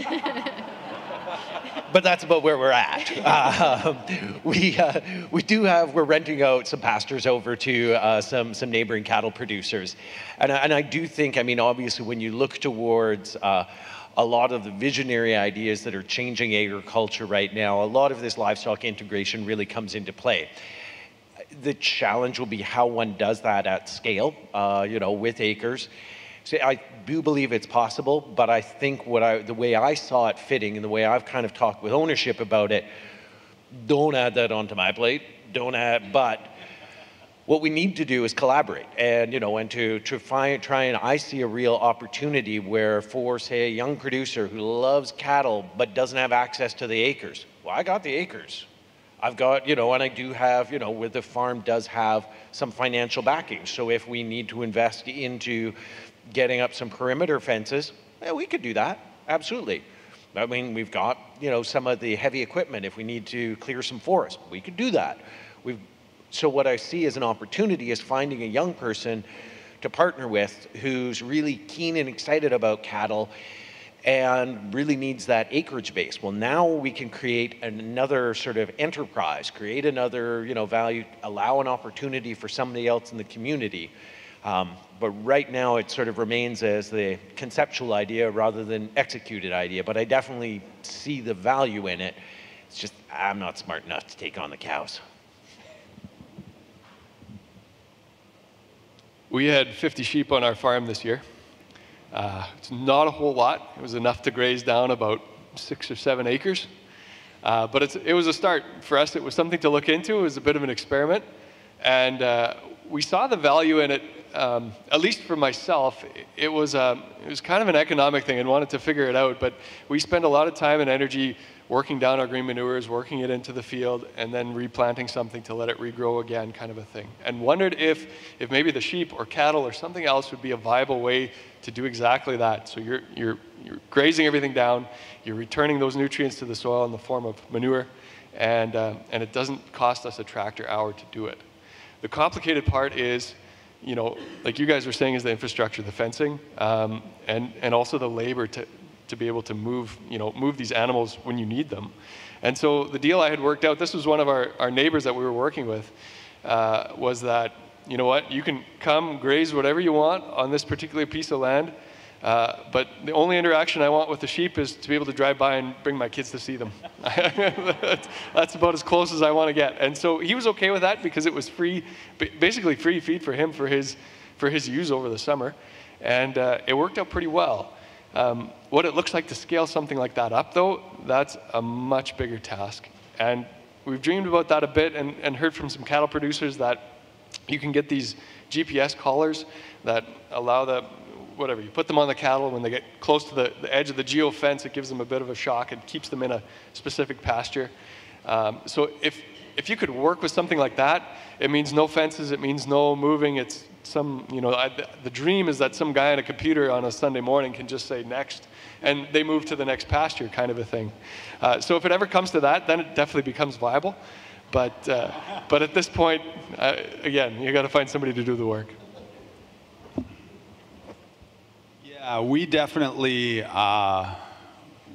but that's about where we're at. Uh, we, uh, we do have, we're renting out some pastures over to uh, some, some neighboring cattle producers. And, and I do think, I mean, obviously, when you look towards uh, a lot of the visionary ideas that are changing agriculture right now, a lot of this livestock integration really comes into play the challenge will be how one does that at scale, uh, you know, with acres. So I do believe it's possible, but I think what I, the way I saw it fitting and the way I've kind of talked with ownership about it, don't add that onto my plate. Don't add, but what we need to do is collaborate and you know and to, to find, try and i see a real opportunity where for say a young producer who loves cattle but doesn't have access to the acres well i got the acres I've got, you know, and I do have, you know, where the farm does have some financial backing. So if we need to invest into getting up some perimeter fences, yeah, we could do that. Absolutely. I mean, we've got, you know, some of the heavy equipment. If we need to clear some forest, we could do that. We've, so what I see as an opportunity is finding a young person to partner with who's really keen and excited about cattle and really needs that acreage base. Well, now we can create another sort of enterprise, create another, you know, value, allow an opportunity for somebody else in the community. Um, but right now it sort of remains as the conceptual idea rather than executed idea. But I definitely see the value in it. It's just I'm not smart enough to take on the cows. We had 50 sheep on our farm this year. Uh, it's not a whole lot. It was enough to graze down about six or seven acres. Uh, but it was a start. For us, it was something to look into. It was a bit of an experiment. And uh, we saw the value in it, um, at least for myself. It was, um, it was kind of an economic thing and wanted to figure it out. But we spent a lot of time and energy working down our green manures, working it into the field, and then replanting something to let it regrow again, kind of a thing. And wondered if, if maybe the sheep or cattle or something else would be a viable way to do exactly that. So you're, you're, you're grazing everything down, you're returning those nutrients to the soil in the form of manure, and, uh, and it doesn't cost us a tractor hour to do it. The complicated part is, you know, like you guys were saying, is the infrastructure, the fencing, um, and, and also the labor to, to be able to move, you know, move these animals when you need them. And so the deal I had worked out, this was one of our, our neighbors that we were working with, uh, was that you know what, you can come graze whatever you want on this particular piece of land, uh, but the only interaction I want with the sheep is to be able to drive by and bring my kids to see them. that's, about as close as I want to get. And so he was okay with that because it was free, basically free feed for him for his, for his use over the summer. And uh, it worked out pretty well. Um, what it looks like to scale something like that up, though, that's a much bigger task. And we've dreamed about that a bit and, and heard from some cattle producers that you can get these GPS collars that allow the whatever, you put them on the cattle when they get close to the, the edge of the geo fence, it gives them a bit of a shock and keeps them in a specific pasture. Um, so if, if you could work with something like that, it means no fences, it means no moving. It's some, you know, I, the dream is that some guy on a computer on a Sunday morning can just say next, and they move to the next pasture, kind of a thing. Uh, so if it ever comes to that, then it definitely becomes viable. But, uh, but at this point, uh, again, you got to find somebody to do the work. Yeah, we definitely uh,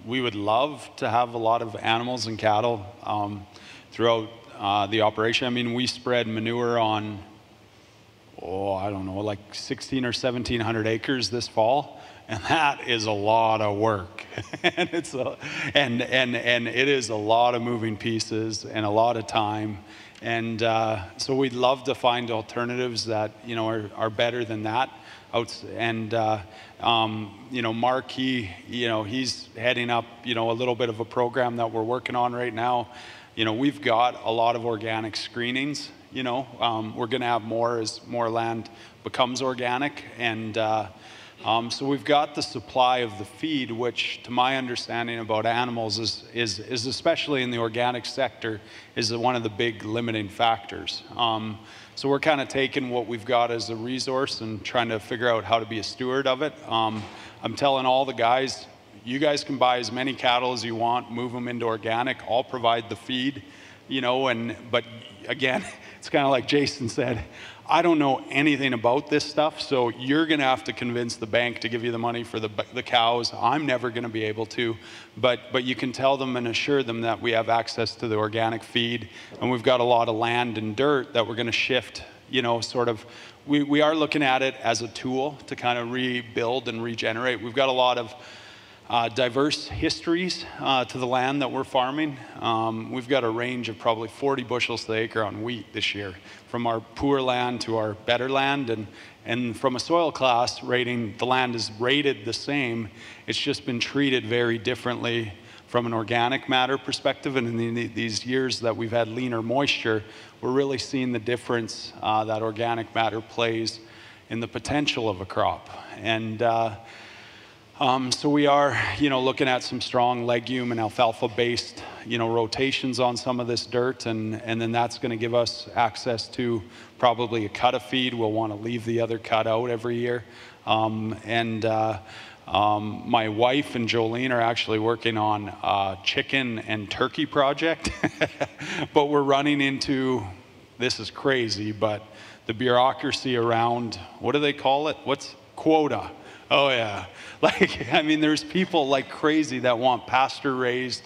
we would love to have a lot of animals and cattle um, throughout uh, the operation. I mean, we spread manure on oh I don't know like 16 or 1700 acres this fall, and that is a lot of work, and it's a, and and and it is a lot of moving pieces and a lot of time. And uh, so we'd love to find alternatives that you know are, are better than that. And uh, um, you know, Mark, he, you know, he's heading up, you know, a little bit of a program that we're working on right now. You know, we've got a lot of organic screenings. You know, um, we're going to have more as more land becomes organic, and uh, um, so we've got the supply of the feed, which, to my understanding about animals, is is, is especially in the organic sector, is one of the big limiting factors. So we're kind of taking what we've got as a resource and trying to figure out how to be a steward of it. Um, I'm telling all the guys, you guys can buy as many cattle as you want, move them into organic. I'll provide the feed, you know. And but again, it's kind of like Jason said. I don't know anything about this stuff, so you're going to have to convince the bank to give you the money for the, the cows. I'm never going to be able to, but, but you can tell them and assure them that we have access to the organic feed, and we've got a lot of land and dirt that we're going to shift, you know, sort of. We, we are looking at it as a tool to kind of rebuild and regenerate. We've got a lot of uh, diverse histories uh, to the land that we're farming. Um, we've got a range of probably 40 bushels to the acre on wheat this year, from our poor land to our better land. And, and from a soil class rating, the land is rated the same. It's just been treated very differently from an organic matter perspective. And in the, these years that we've had leaner moisture, we're really seeing the difference uh, that organic matter plays in the potential of a crop. And uh, um, so we are, you know, looking at some strong legume and alfalfa-based, you know, rotations on some of this dirt, and, and then that's going to give us access to probably a cut of feed. We'll want to leave the other cut out every year. Um, and uh, um, my wife and Jolene are actually working on a chicken and turkey project, but we're running into, this is crazy, but the bureaucracy around, what do they call it? What's quota? Oh, yeah. Like, I mean, there's people like crazy that want pasture raised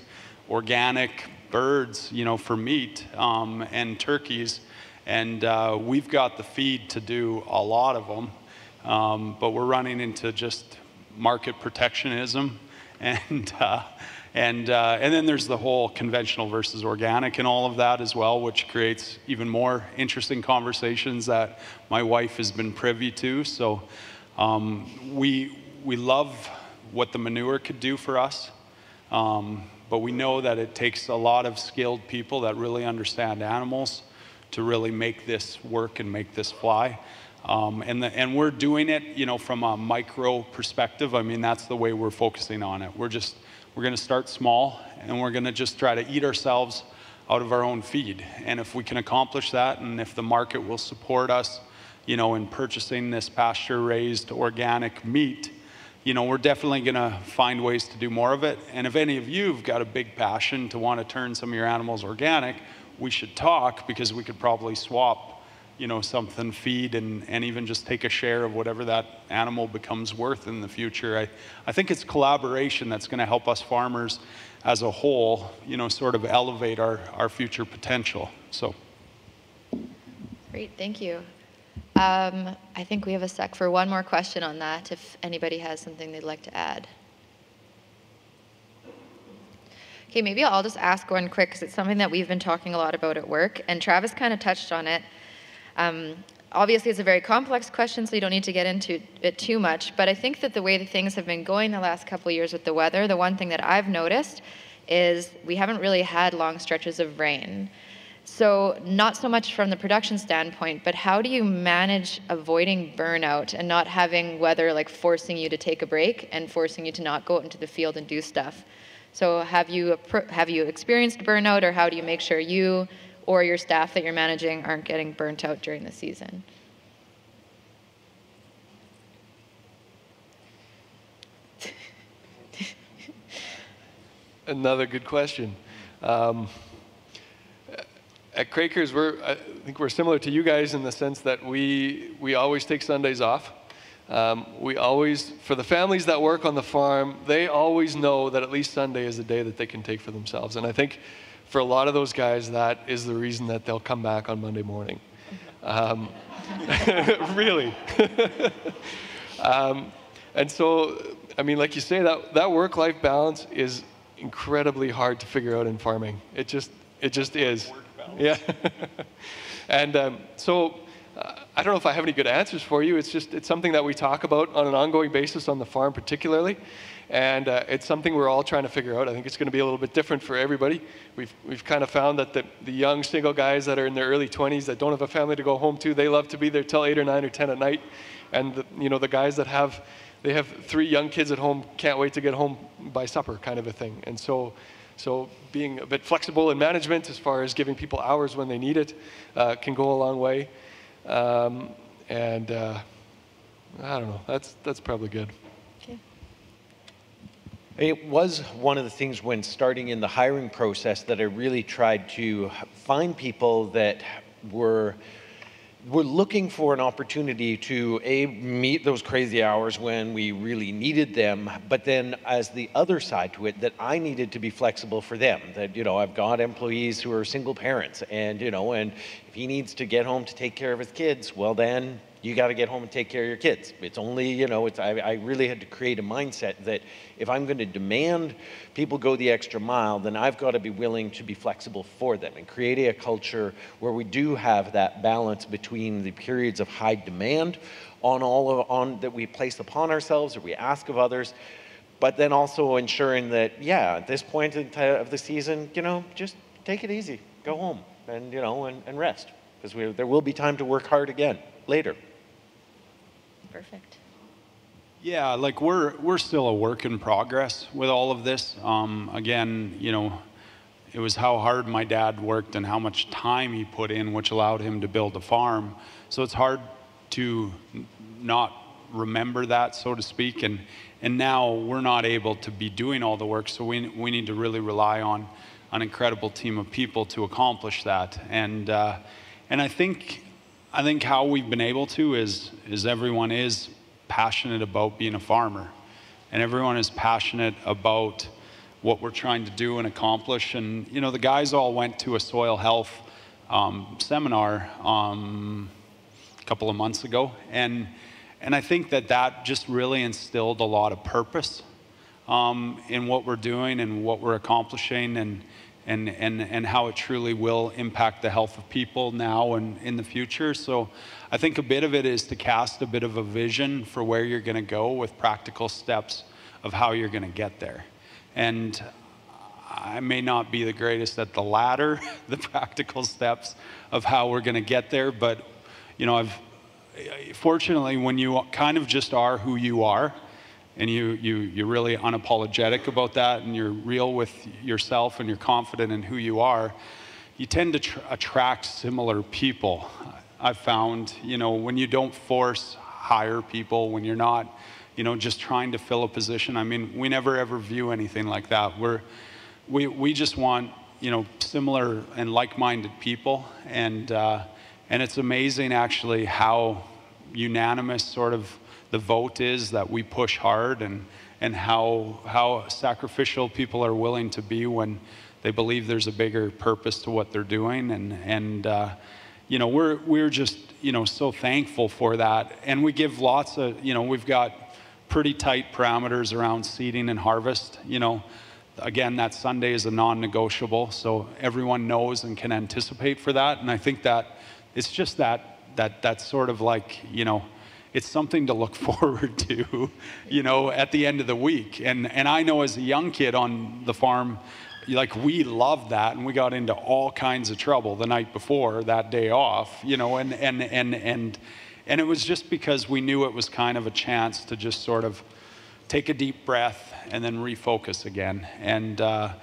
organic birds, you know, for meat um, and turkeys. And uh, we've got the feed to do a lot of them. Um, but we're running into just market protectionism. And, uh, and, uh, and then there's the whole conventional versus organic and all of that as well, which creates even more interesting conversations that my wife has been privy to. So um, we, we love what the manure could do for us, um, but we know that it takes a lot of skilled people that really understand animals to really make this work and make this fly. Um, and, the, and we're doing it, you know, from a micro perspective. I mean, that's the way we're focusing on it. We're just, we're going to start small, and we're going to just try to eat ourselves out of our own feed. And if we can accomplish that, and if the market will support us you know, in purchasing this pasture raised organic meat, you know, we're definitely going to find ways to do more of it. And if any of you have got a big passion to want to turn some of your animals organic, we should talk because we could probably swap, you know, something feed and, and even just take a share of whatever that animal becomes worth in the future. I, I think it's collaboration that's going to help us farmers as a whole, you know, sort of elevate our, our future potential. So. Great, thank you. Um, I think we have a sec for one more question on that, if anybody has something they'd like to add. Okay, maybe I'll just ask one quick because it's something that we've been talking a lot about at work, and Travis kind of touched on it. Um, obviously, it's a very complex question, so you don't need to get into it too much, but I think that the way that things have been going the last couple years with the weather, the one thing that I've noticed is we haven't really had long stretches of rain. So, not so much from the production standpoint, but how do you manage avoiding burnout and not having weather like forcing you to take a break and forcing you to not go out into the field and do stuff? So, have you have you experienced burnout, or how do you make sure you or your staff that you're managing aren't getting burnt out during the season? Another good question. Um, at Kroekers, we're, I think we're similar to you guys in the sense that we, we always take Sundays off. Um, we always, for the families that work on the farm, they always know that at least Sunday is a day that they can take for themselves. And I think for a lot of those guys, that is the reason that they'll come back on Monday morning. Um, really. um, and so, I mean, like you say, that, that work life balance is incredibly hard to figure out in farming. It just, it just is. Yeah. and um, so uh, I don't know if I have any good answers for you. It's just it's something that we talk about on an ongoing basis on the farm, particularly, and uh, it's something we're all trying to figure out. I think it's going to be a little bit different for everybody. We've we've kind of found that the the young single guys that are in their early 20s that don't have a family to go home to, they love to be there till eight or nine or ten at night, and the, you know the guys that have they have three young kids at home, can't wait to get home by supper, kind of a thing. And so so being a bit flexible in management as far as giving people hours when they need it uh, can go a long way. Um, and uh, I don't know. That's that's probably good. Okay. It was one of the things when starting in the hiring process that I really tried to find people that were we're looking for an opportunity to a meet those crazy hours when we really needed them but then as the other side to it that i needed to be flexible for them that you know i've got employees who are single parents and you know and if he needs to get home to take care of his kids well then you got to get home and take care of your kids. It's only, you know, it's, I, I really had to create a mindset that if I'm going to demand people go the extra mile, then I've got to be willing to be flexible for them and create a culture where we do have that balance between the periods of high demand on all of, on that we place upon ourselves or we ask of others, but then also ensuring that, yeah, at this point of the season, you know, just take it easy, go home and, you know, and, and rest because there will be time to work hard again later. Perfect. Yeah, like we're we're still a work in progress with all of this. Um, again, you know, it was how hard my dad worked and how much time he put in, which allowed him to build a farm. So it's hard to not remember that, so to speak. And and now we're not able to be doing all the work, so we we need to really rely on an incredible team of people to accomplish that. And uh, and I think I think how we've been able to is, is everyone is passionate about being a farmer. And everyone is passionate about what we're trying to do and accomplish. And, you know, the guys all went to a soil health um, seminar um, a couple of months ago. And, and I think that that just really instilled a lot of purpose um, in what we're doing and what we're accomplishing. And, and, and, and how it truly will impact the health of people now and in the future. So I think a bit of it is to cast a bit of a vision for where you're going to go with practical steps of how you're going to get there. And I may not be the greatest at the latter, the practical steps of how we're going to get there, but you know, I've fortunately when you kind of just are who you are, and you, you, you're really unapologetic about that and you're real with yourself and you're confident in who you are, you tend to tr- attract similar people. I've found, you know, when you don't force hire people, when you're not, you know, just trying to fill a position. I mean, we never ever view anything like that. We're, we, we just want, you know, similar and like-minded people. And, uh, and it's amazing actually how unanimous sort of the vote is that we push hard and, and how, how sacrificial people are willing to be when they believe there's a bigger purpose to what they're doing. And, and uh, you know, we're, we're just, you know, so thankful for that. And we give lots of, you know, we've got pretty tight parameters around seeding and harvest. You know, again, that Sunday is a non-negotiable, so everyone knows and can anticipate for that. And I think that it's just that, that, that sort of like, you know, it's something to look forward to, you know, at the end of the week. And, and I know as a young kid on the farm, like we loved that and we got into all kinds of trouble the night before that day off you know and and and and and it was just because we knew it was kind of a chance to just sort of take a deep breath and then refocus again and uh,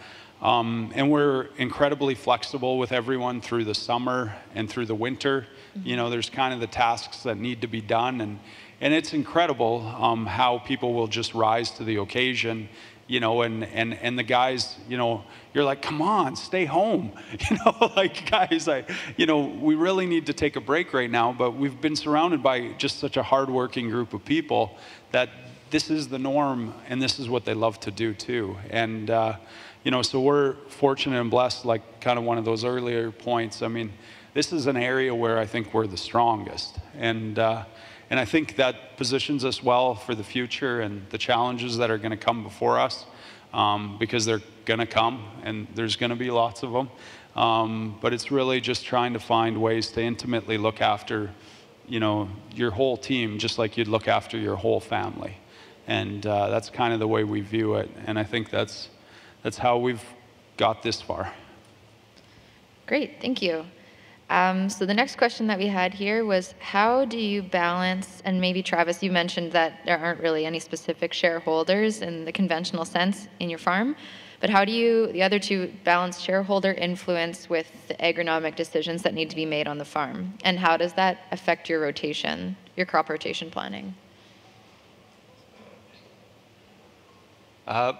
um, and we're incredibly flexible with everyone through the summer and through the winter you know there's kind of the tasks that need to be done and and it's incredible um, how people will just rise to the occasion you know, and, and, and the guys, you know, you're like, come on, stay home. You know, like, guys, I, you know, we really need to take a break right now, but we've been surrounded by just such a hardworking group of people that this is the norm and this is what they love to do too. And, uh, you know, so we're fortunate and blessed, like kind of one of those earlier points. I mean, this is an area where I think we're the strongest. And, uh, and I think that positions us well for the future and the challenges that are going to come before us um, because they're going to come and there's going to be lots of them. Um, but it's really just trying to find ways to intimately look after, you know, your whole team just like you'd look after your whole family. And uh, that's kind of the way we view it. And I think that's, that's how we've got this far. Great, thank you. Um, so the next question that we had here was how do you balance, and maybe Travis, you mentioned that there aren't really any specific shareholders in the conventional sense in your farm, but how do you, the other two, balance shareholder influence with the agronomic decisions that need to be made on the farm? And how does that affect your rotation, your crop rotation planning? Uh,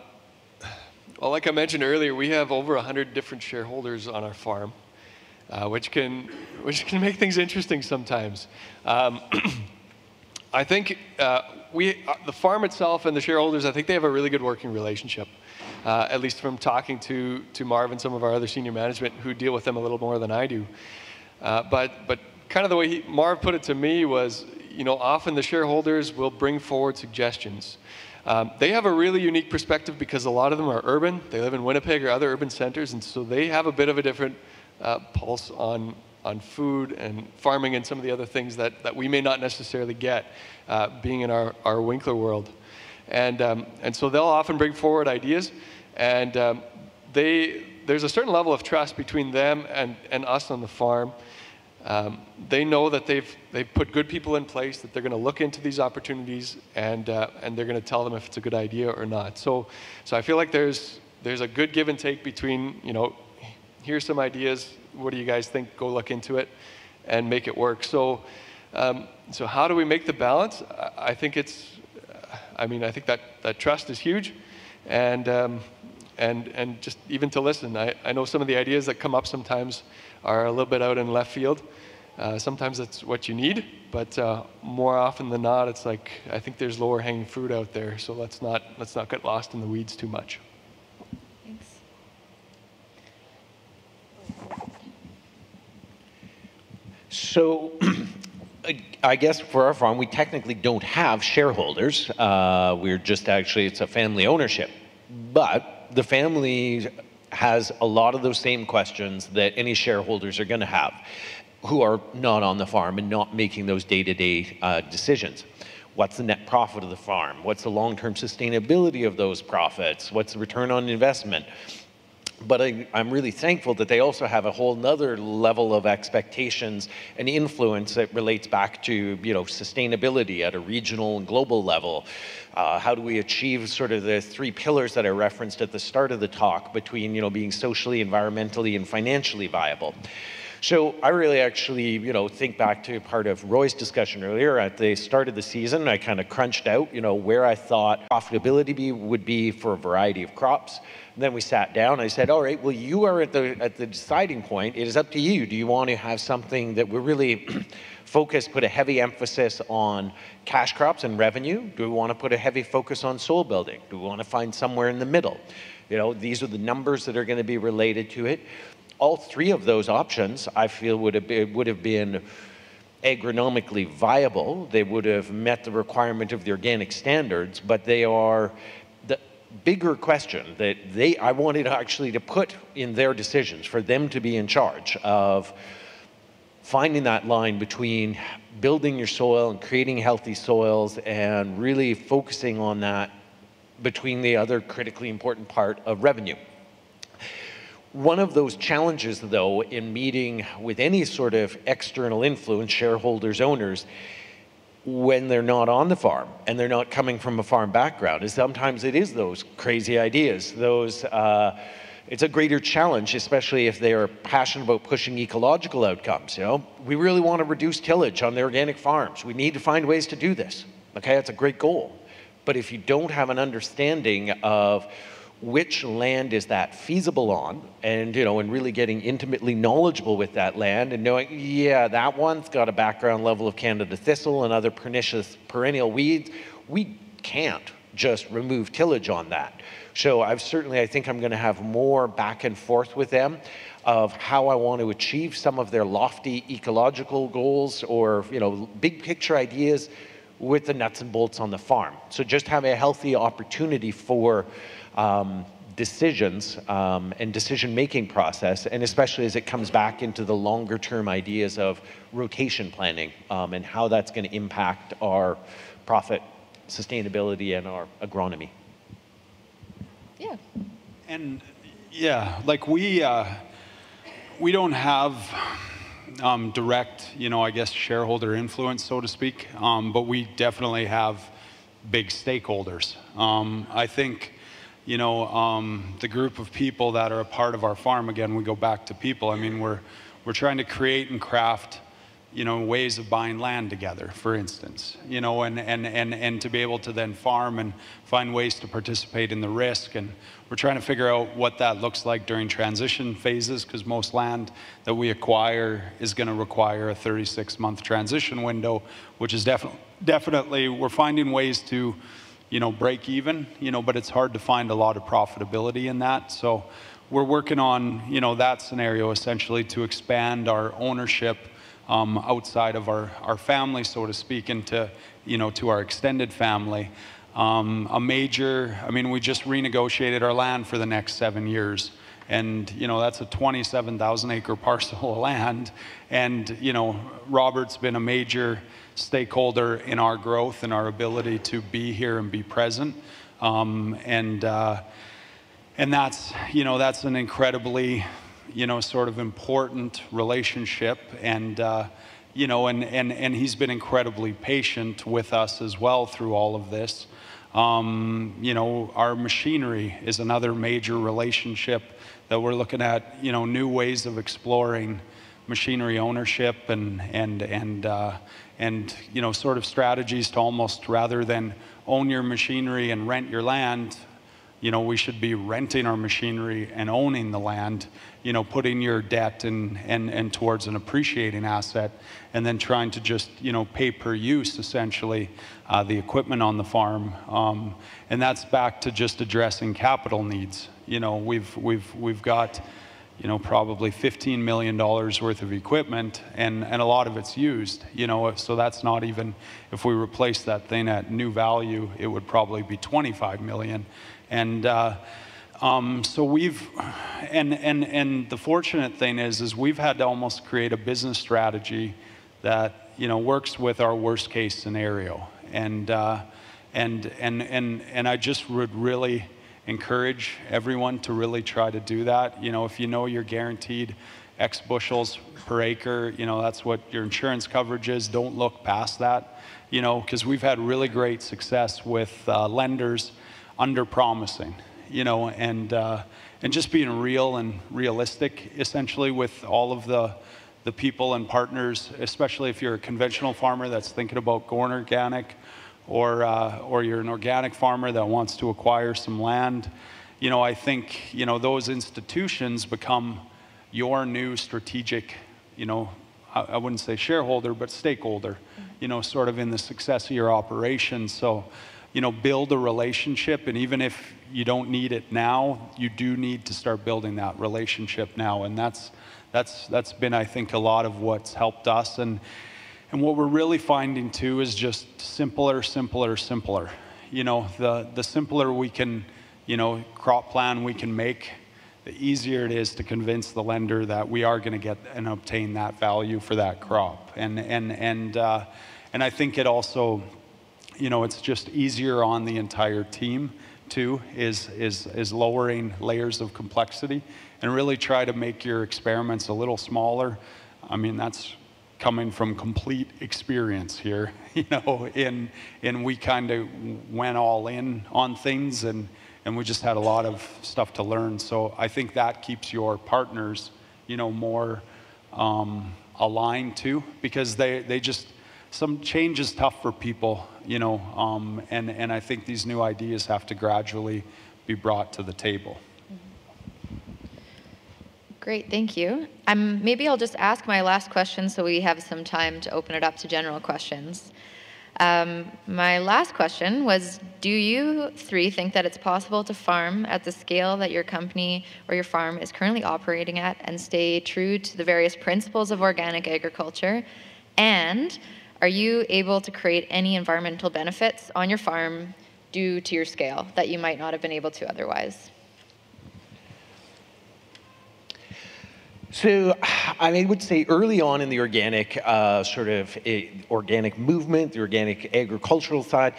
well, like I mentioned earlier, we have over 100 different shareholders on our farm uh, which, can, which can make things interesting sometimes. Um, I think uh, we, uh, the farm itself and the shareholders, I think they have a really good working relationship. Uh, at least from talking to, to Marv and some of our other senior management who deal with them a little more than I do. Uh, but, but kind of the way he, Marv put it to me was, you know, often the shareholders will bring forward suggestions. Um, they have a really unique perspective because a lot of them are urban. They live in Winnipeg or other urban centers, and so they have a bit of a different uh, pulse on, on food and farming and some of the other things that, that we may not necessarily get uh, being in our, our Winkler world. And, um, and so they'll often bring forward ideas, and um, they, there's a certain level of trust between them and, and us on the farm. Um, they know that they've, they've put good people in place, that they're going to look into these opportunities, and, uh, and they're going to tell them if it's a good idea or not. So, so I feel like there's, there's a good give and take between, you know, here's some ideas. What do you guys think? Go look into it and make it work. So, um, so how do we make the balance? I think it's, I mean, I think that, that trust is huge. And, um, and, and just even to listen. I, I know some of the ideas that come up sometimes are a little bit out in left field. Uh, sometimes that's what you need, but uh, more often than not, it's like I think there's lower hanging fruit out there. So let's not let's not get lost in the weeds too much. Thanks. So I guess for our farm, we technically don't have shareholders. Uh, we're just actually, it's a family ownership. But the family has a lot of those same questions that any shareholders are going to have who are not on the farm and not making those day-to-day uh, decisions. What's the net profit of the farm? What's the long-term sustainability of those profits? What's the return on investment? But I, am really thankful that they also have a whole nother level of expectations and influence that relates back to you know sustainability at a regional and global level. Uh, how do we achieve sort of the three pillars that I referenced at the start of the talk between you know being socially, environmentally, and financially viable? So I really actually, you know, think back to part of Roy's discussion earlier. At the start of the season, I kind of crunched out, you know, where I thought profitability be, would be for a variety of crops. And then we sat down. I said, "All right, well, you are at the at the deciding point. It is up to you. Do you want to have something that we're really focus, put a heavy emphasis on cash crops and revenue? Do we want to put a heavy focus on soil building? Do we want to find somewhere in the middle? You know, these are the numbers that are going to be related to it all three of those options, I feel, would have been, would have been agronomically viable. They would have met the requirement of the organic standards, but they are the bigger question that they, I wanted actually to put in their decisions for them to be in charge of finding that line between building your soil and creating healthy soils and really focusing on that between the other critically important part of revenue. One of those challenges, though, in meeting with any sort of external influence, shareholders, owners, when they're not on the farm and they're not coming from a farm background, is sometimes it is those crazy ideas, those. Uh, it's a greater challenge, especially if they are passionate about pushing ecological outcomes. You know, we really want to reduce tillage on the organic farms. We need to find ways to do this. Okay, that's a great goal. But if you don't have an understanding of which land is that feasible on and you know and really getting intimately knowledgeable with that land and knowing yeah that one's got a background level of canada thistle and other pernicious perennial weeds. We can't just remove tillage on that. So i've certainly i think i'm going to have more back and forth with them of how i want to achieve some of their lofty ecological goals or you know big picture ideas with the nuts and bolts on the farm. So just have a healthy opportunity for um, decisions um, and decision making process, and especially as it comes back into the longer term ideas of rotation planning um, and how that's going to impact our profit, sustainability, and our agronomy. Yeah. And yeah, like we uh, we don't have um, direct, you know, I guess shareholder influence, so to speak, um, but we definitely have big stakeholders. Um, I think you know, um, the group of people that are a part of our farm, again, we go back to people. I mean, we're, we're trying to create and craft, you know, ways of buying land together, for instance, you know, and, and, and, and to be able to then farm and find ways to participate in the risk. And we're trying to figure out what that looks like during transition phases, because most land that we acquire is going to require a 36 month transition window, which is definitely, definitely, we're finding ways to, you know, break even, you know, but it's hard to find a lot of profitability in that. So we're working on, you know, that scenario essentially to expand our ownership um, outside of our, our family, so to speak, into, you know, to our extended family. Um, a major, I mean, we just renegotiated our land for the next seven years. And, you know, that's a 27,000 acre parcel of land. And, you know, Robert's been a major stakeholder in our growth and our ability to be here and be present. Um, and, uh, and that's, you know, that's an incredibly, you know, sort of important relationship. And, uh, you know, and, and, and he's been incredibly patient with us as well through all of this. Um, you know, our machinery is another major relationship that we're looking at, you know, new ways of exploring machinery ownership and, and, and, uh, and you know, sort of strategies to almost rather than own your machinery and rent your land, you know, we should be renting our machinery and owning the land, you know, putting your debt and, and, and towards an appreciating asset, and then trying to just, you know, pay per use essentially uh, the equipment on the farm. Um, and that's back to just addressing capital needs. You know, we've, we've, we've got, you know, probably $15 million worth of equipment, and, and a lot of it's used, you know, so that's not even, if we replace that thing at new value, it would probably be 25 million. And uh, um, so we've, and, and, and the fortunate thing is, is we've had to almost create a business strategy that, you know, works with our worst case scenario. And, uh, and, and, and, and I just would really, encourage everyone to really try to do that. You know, if you know you're guaranteed X bushels per acre, you know, that's what your insurance coverage is. Don't look past that, you know, because we've had really great success with uh, lenders under promising, you know, and, uh, and just being real and realistic essentially with all of the, the people and partners, especially if you're a conventional farmer that's thinking about going organic or, uh, or you're an organic farmer that wants to acquire some land, you know, I think, you know, those institutions become your new strategic, you know, I, I wouldn't say shareholder, but stakeholder, you know, sort of in the success of your operation. So, you know, build a relationship, and even if you don't need it now, you do need to start building that relationship now, and that's that's that's been, I think, a lot of what's helped us. And and what we're really finding too is just simpler, simpler, simpler. You know, the, the simpler we can, you know, crop plan we can make, the easier it is to convince the lender that we are going to get and obtain that value for that crop. And, and, and, uh, and I think it also, you know, it's just easier on the entire team too, is, is, is lowering layers of complexity and really try to make your experiments a little smaller. I mean, that's coming from complete experience here, you know, in, and we kind of went all in on things and, and we just had a lot of stuff to learn. So I think that keeps your partners, you know, more um, aligned too, because they, they just, some change is tough for people, you know, um, and, and I think these new ideas have to gradually be brought to the table. Great, thank you. Um, maybe I'll just ask my last question so we have some time to open it up to general questions. Um, my last question was Do you three think that it's possible to farm at the scale that your company or your farm is currently operating at and stay true to the various principles of organic agriculture? And are you able to create any environmental benefits on your farm due to your scale that you might not have been able to otherwise? So, I would say early on in the organic uh, sort of uh, organic movement, the organic agricultural side,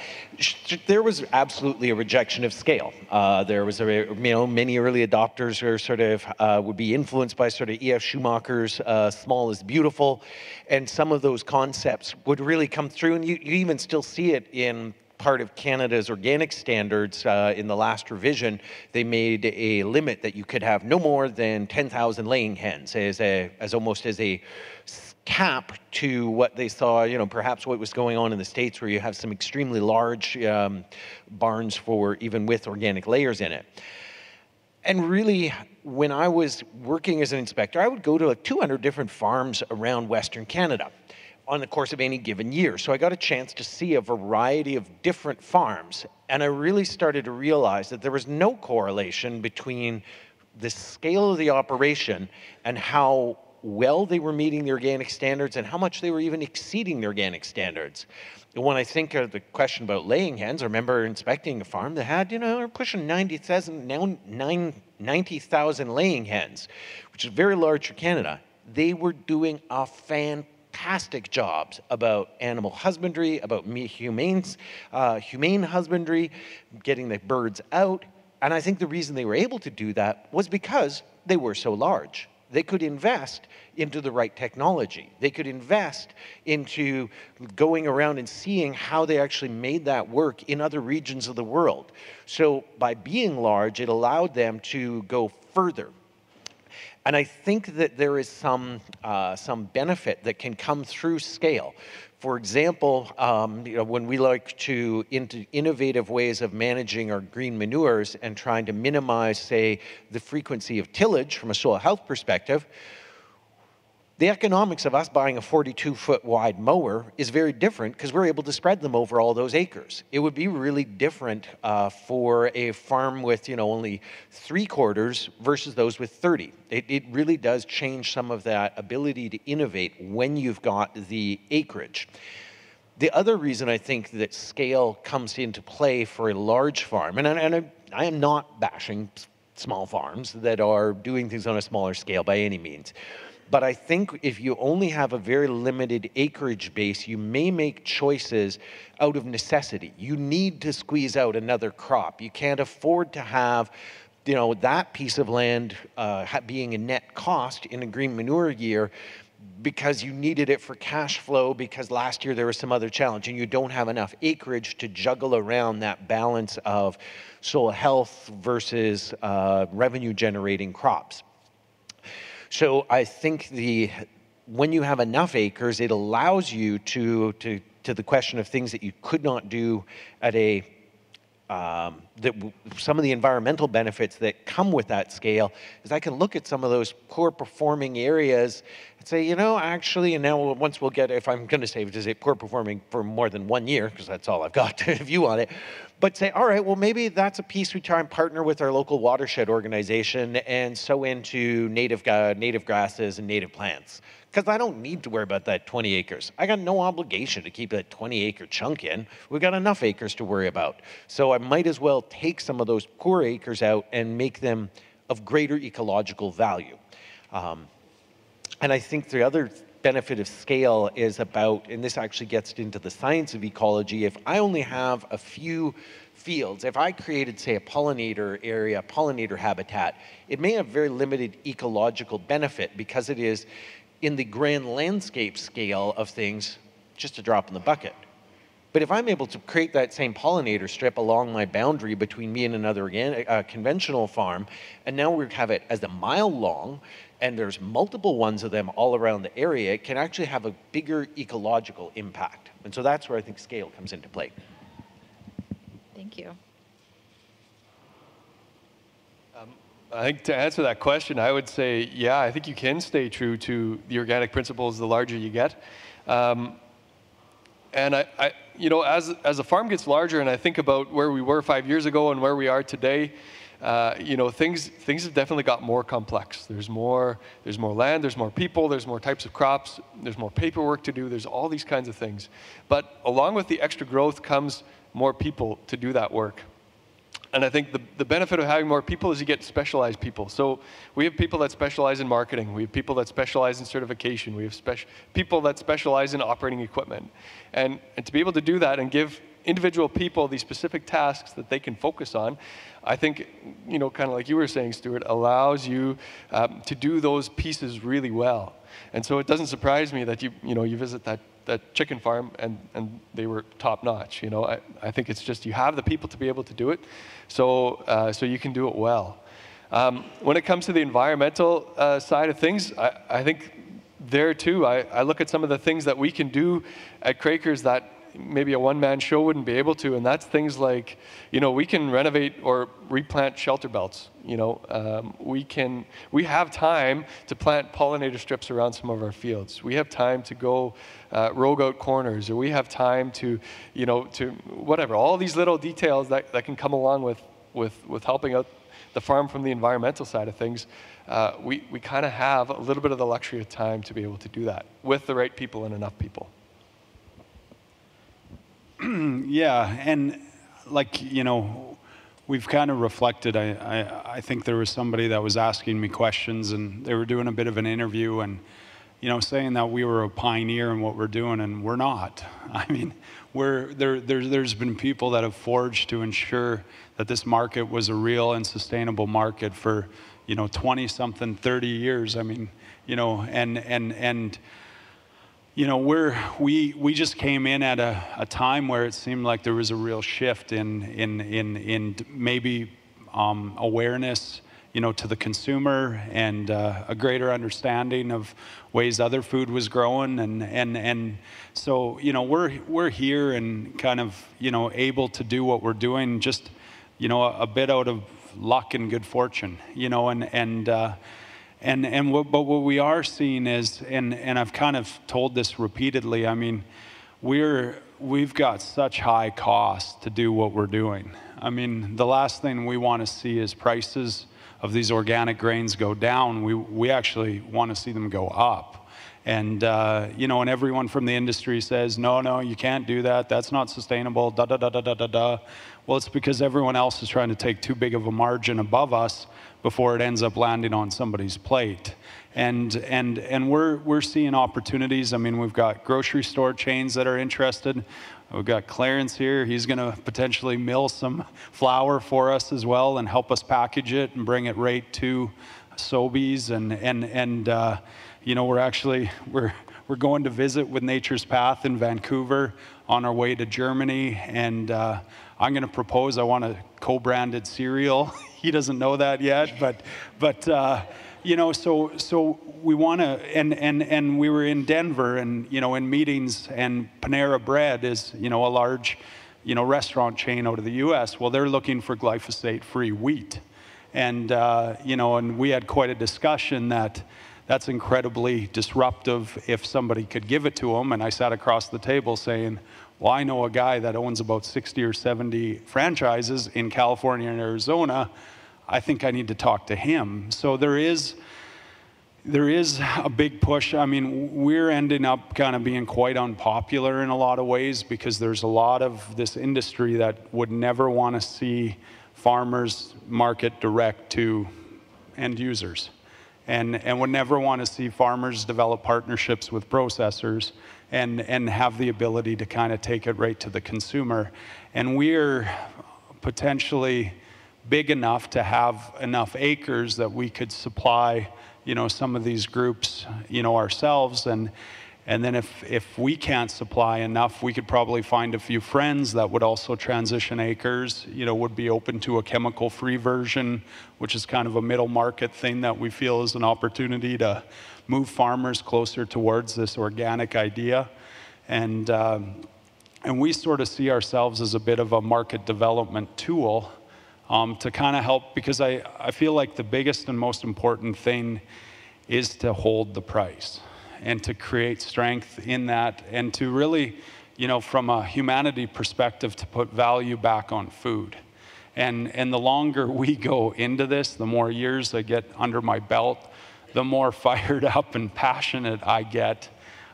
there was absolutely a rejection of scale. Uh, there was, a, you know, many early adopters are sort of uh, would be influenced by sort of E.F. Schumacher's uh, "small is beautiful," and some of those concepts would really come through, and you, you even still see it in part of Canada's organic standards uh, in the last revision, they made a limit that you could have no more than 10,000 laying hens as, a, as almost as a cap to what they saw, you know, perhaps what was going on in the States where you have some extremely large um, barns for even with organic layers in it. And really, when I was working as an inspector, I would go to like 200 different farms around Western Canada on the course of any given year. So I got a chance to see a variety of different farms. And I really started to realize that there was no correlation between the scale of the operation and how well they were meeting the organic standards and how much they were even exceeding the organic standards. And when I think of the question about laying hens, I remember inspecting a farm that had, you know, pushing 90,000 90, laying hens, which is very large for Canada. They were doing a fantastic fantastic jobs about animal husbandry, about humane, uh, humane husbandry, getting the birds out. And I think the reason they were able to do that was because they were so large. They could invest into the right technology. They could invest into going around and seeing how they actually made that work in other regions of the world. So by being large, it allowed them to go further and I think that there is some, uh, some benefit that can come through scale. For example, um, you know, when we like to into innovative ways of managing our green manures and trying to minimize, say, the frequency of tillage from a soil health perspective, the economics of us buying a 42 foot wide mower is very different because we're able to spread them over all those acres. It would be really different uh, for a farm with you know only three quarters versus those with 30. It, it really does change some of that ability to innovate when you've got the acreage. The other reason I think that scale comes into play for a large farm, and, and I, I am not bashing small farms that are doing things on a smaller scale by any means. But I think if you only have a very limited acreage base, you may make choices out of necessity. You need to squeeze out another crop. You can't afford to have you know that piece of land uh, being a net cost in a green manure year because you needed it for cash flow because last year there was some other challenge and you don't have enough acreage to juggle around that balance of soil health versus uh, revenue generating crops. So I think the when you have enough acres, it allows you to to to the question of things that you could not do at a um, that some of the environmental benefits that come with that scale is I can look at some of those poor performing areas and say, you know, actually, and now once we'll get, if I'm going to say, is it poor performing for more than one year, because that's all I've got to view on it, but say, all right, well, maybe that's a piece we try and partner with our local watershed organization and sow into native, uh, native grasses and native plants because I don't need to worry about that 20 acres. I got no obligation to keep that 20 acre chunk in. We've got enough acres to worry about. So I might as well take some of those poor acres out and make them of greater ecological value. Um, and I think the other benefit of scale is about, and this actually gets into the science of ecology, if I only have a few fields, if I created, say, a pollinator area, pollinator habitat, it may have very limited ecological benefit because it is, in the grand landscape scale of things, just a drop in the bucket. But if I'm able to create that same pollinator strip along my boundary between me and another uh, conventional farm, and now we have it as a mile long, and there's multiple ones of them all around the area, it can actually have a bigger ecological impact. And so that's where I think scale comes into play. Thank you. Um, I think to answer that question, I would say, yeah, I think you can stay true to the organic principles the larger you get. Um, and I, I, you know, as, as the farm gets larger and I think about where we were five years ago and where we are today, uh, you know, things, things have definitely got more complex. There's more, there's more land, there's more people, there's more types of crops, there's more paperwork to do, there's all these kinds of things. But along with the extra growth comes more people to do that work. And I think the, the benefit of having more people is you get specialized people. So we have people that specialize in marketing. We have people that specialize in certification. We have people that specialize in operating equipment. And, and to be able to do that and give individual people these specific tasks that they can focus on, I think, you know, kind of like you were saying, Stuart, allows you um, to do those pieces really well. And so it doesn't surprise me that you, you know, you visit that that chicken farm and, and they were top notch. You know, I, I think it's just you have the people to be able to do it, so, uh, so you can do it well. Um, when it comes to the environmental uh, side of things, I, I think there too, I, I look at some of the things that we can do at Kroekers that maybe a one-man show wouldn't be able to, and that's things like, you know, we can renovate or replant shelter belts. You know, um, we can, we have time to plant pollinator strips around some of our fields. We have time to go uh, rogue out corners, or we have time to, you know, to whatever. All these little details that, that can come along with, with, with helping out the farm from the environmental side of things. Uh, we, we kind of have a little bit of the luxury of time to be able to do that with the right people and enough people. yeah, and like you know, we've kind of reflected. I, I I think there was somebody that was asking me questions, and they were doing a bit of an interview, and you know, saying that we were a pioneer in what we're doing, and we're not. I mean, we're there. There, there's been people that have forged to ensure that this market was a real and sustainable market for you know 20 something 30 years i mean you know and and and you know, we're, we, we just came in at a, a time where it seemed like there was a real shift in, in, in, in maybe um, awareness, you know, to the consumer and uh, a greater understanding of ways other food was growing. And, and, and so, you know, we're, we're here and kind of, you know, able to do what we're doing just, you know, a, a bit out of luck and good fortune, you know, and, and, uh, and, and what, but what we are seeing is, and, and I've kind of told this repeatedly, I mean, we're, we've got such high costs to do what we're doing. I mean, the last thing we want to see is prices of these organic grains go down. We, we actually want to see them go up. And, uh, you know, and everyone from the industry says, no, no, you can't do that. That's not sustainable, da, da, da, da, da, da, da. Well, it's because everyone else is trying to take too big of a margin above us before it ends up landing on somebody's plate. And, and, and we're, we're seeing opportunities. I mean, we've got grocery store chains that are interested. We've got Clarence here. He's going to potentially mill some flour for us as well and help us package it and bring it right to Sobeys. And, and, and uh, you know, we're actually, we're, we're going to visit with Nature's Path in Vancouver on our way to Germany. And uh, I'm going to propose I want a co-branded cereal. he doesn't know that yet, but but uh, you know, so so we want to, and and and we were in Denver, and you know, in meetings, and Panera Bread is you know a large, you know, restaurant chain out of the U.S. Well, they're looking for glyphosate-free wheat, and uh, you know, and we had quite a discussion that that's incredibly disruptive if somebody could give it to them. And I sat across the table saying, well, I know a guy that owns about 60 or 70 franchises in California and Arizona. I think I need to talk to him. So there is there is a big push. I mean, we're ending up kind of being quite unpopular in a lot of ways because there's a lot of this industry that would never want to see farmers market direct to end users and, and would never want to see farmers develop partnerships with processors and, and have the ability to kind of take it right to the consumer. And we're potentially big enough to have enough acres that we could supply, you know, some of these groups, you know, ourselves. And, and then if, if we can't supply enough, we could probably find a few friends that would also transition acres, you know, would be open to a chemical-free version, which is kind of a middle market thing that we feel is an opportunity to move farmers closer towards this organic idea. And, um, and we sort of see ourselves as a bit of a market development tool um, to kind of help because I, I feel like the biggest and most important thing is to hold the price and to create strength in that and to really, you know, from a humanity perspective, to put value back on food. And, and the longer we go into this, the more years I get under my belt, the more fired up and passionate I get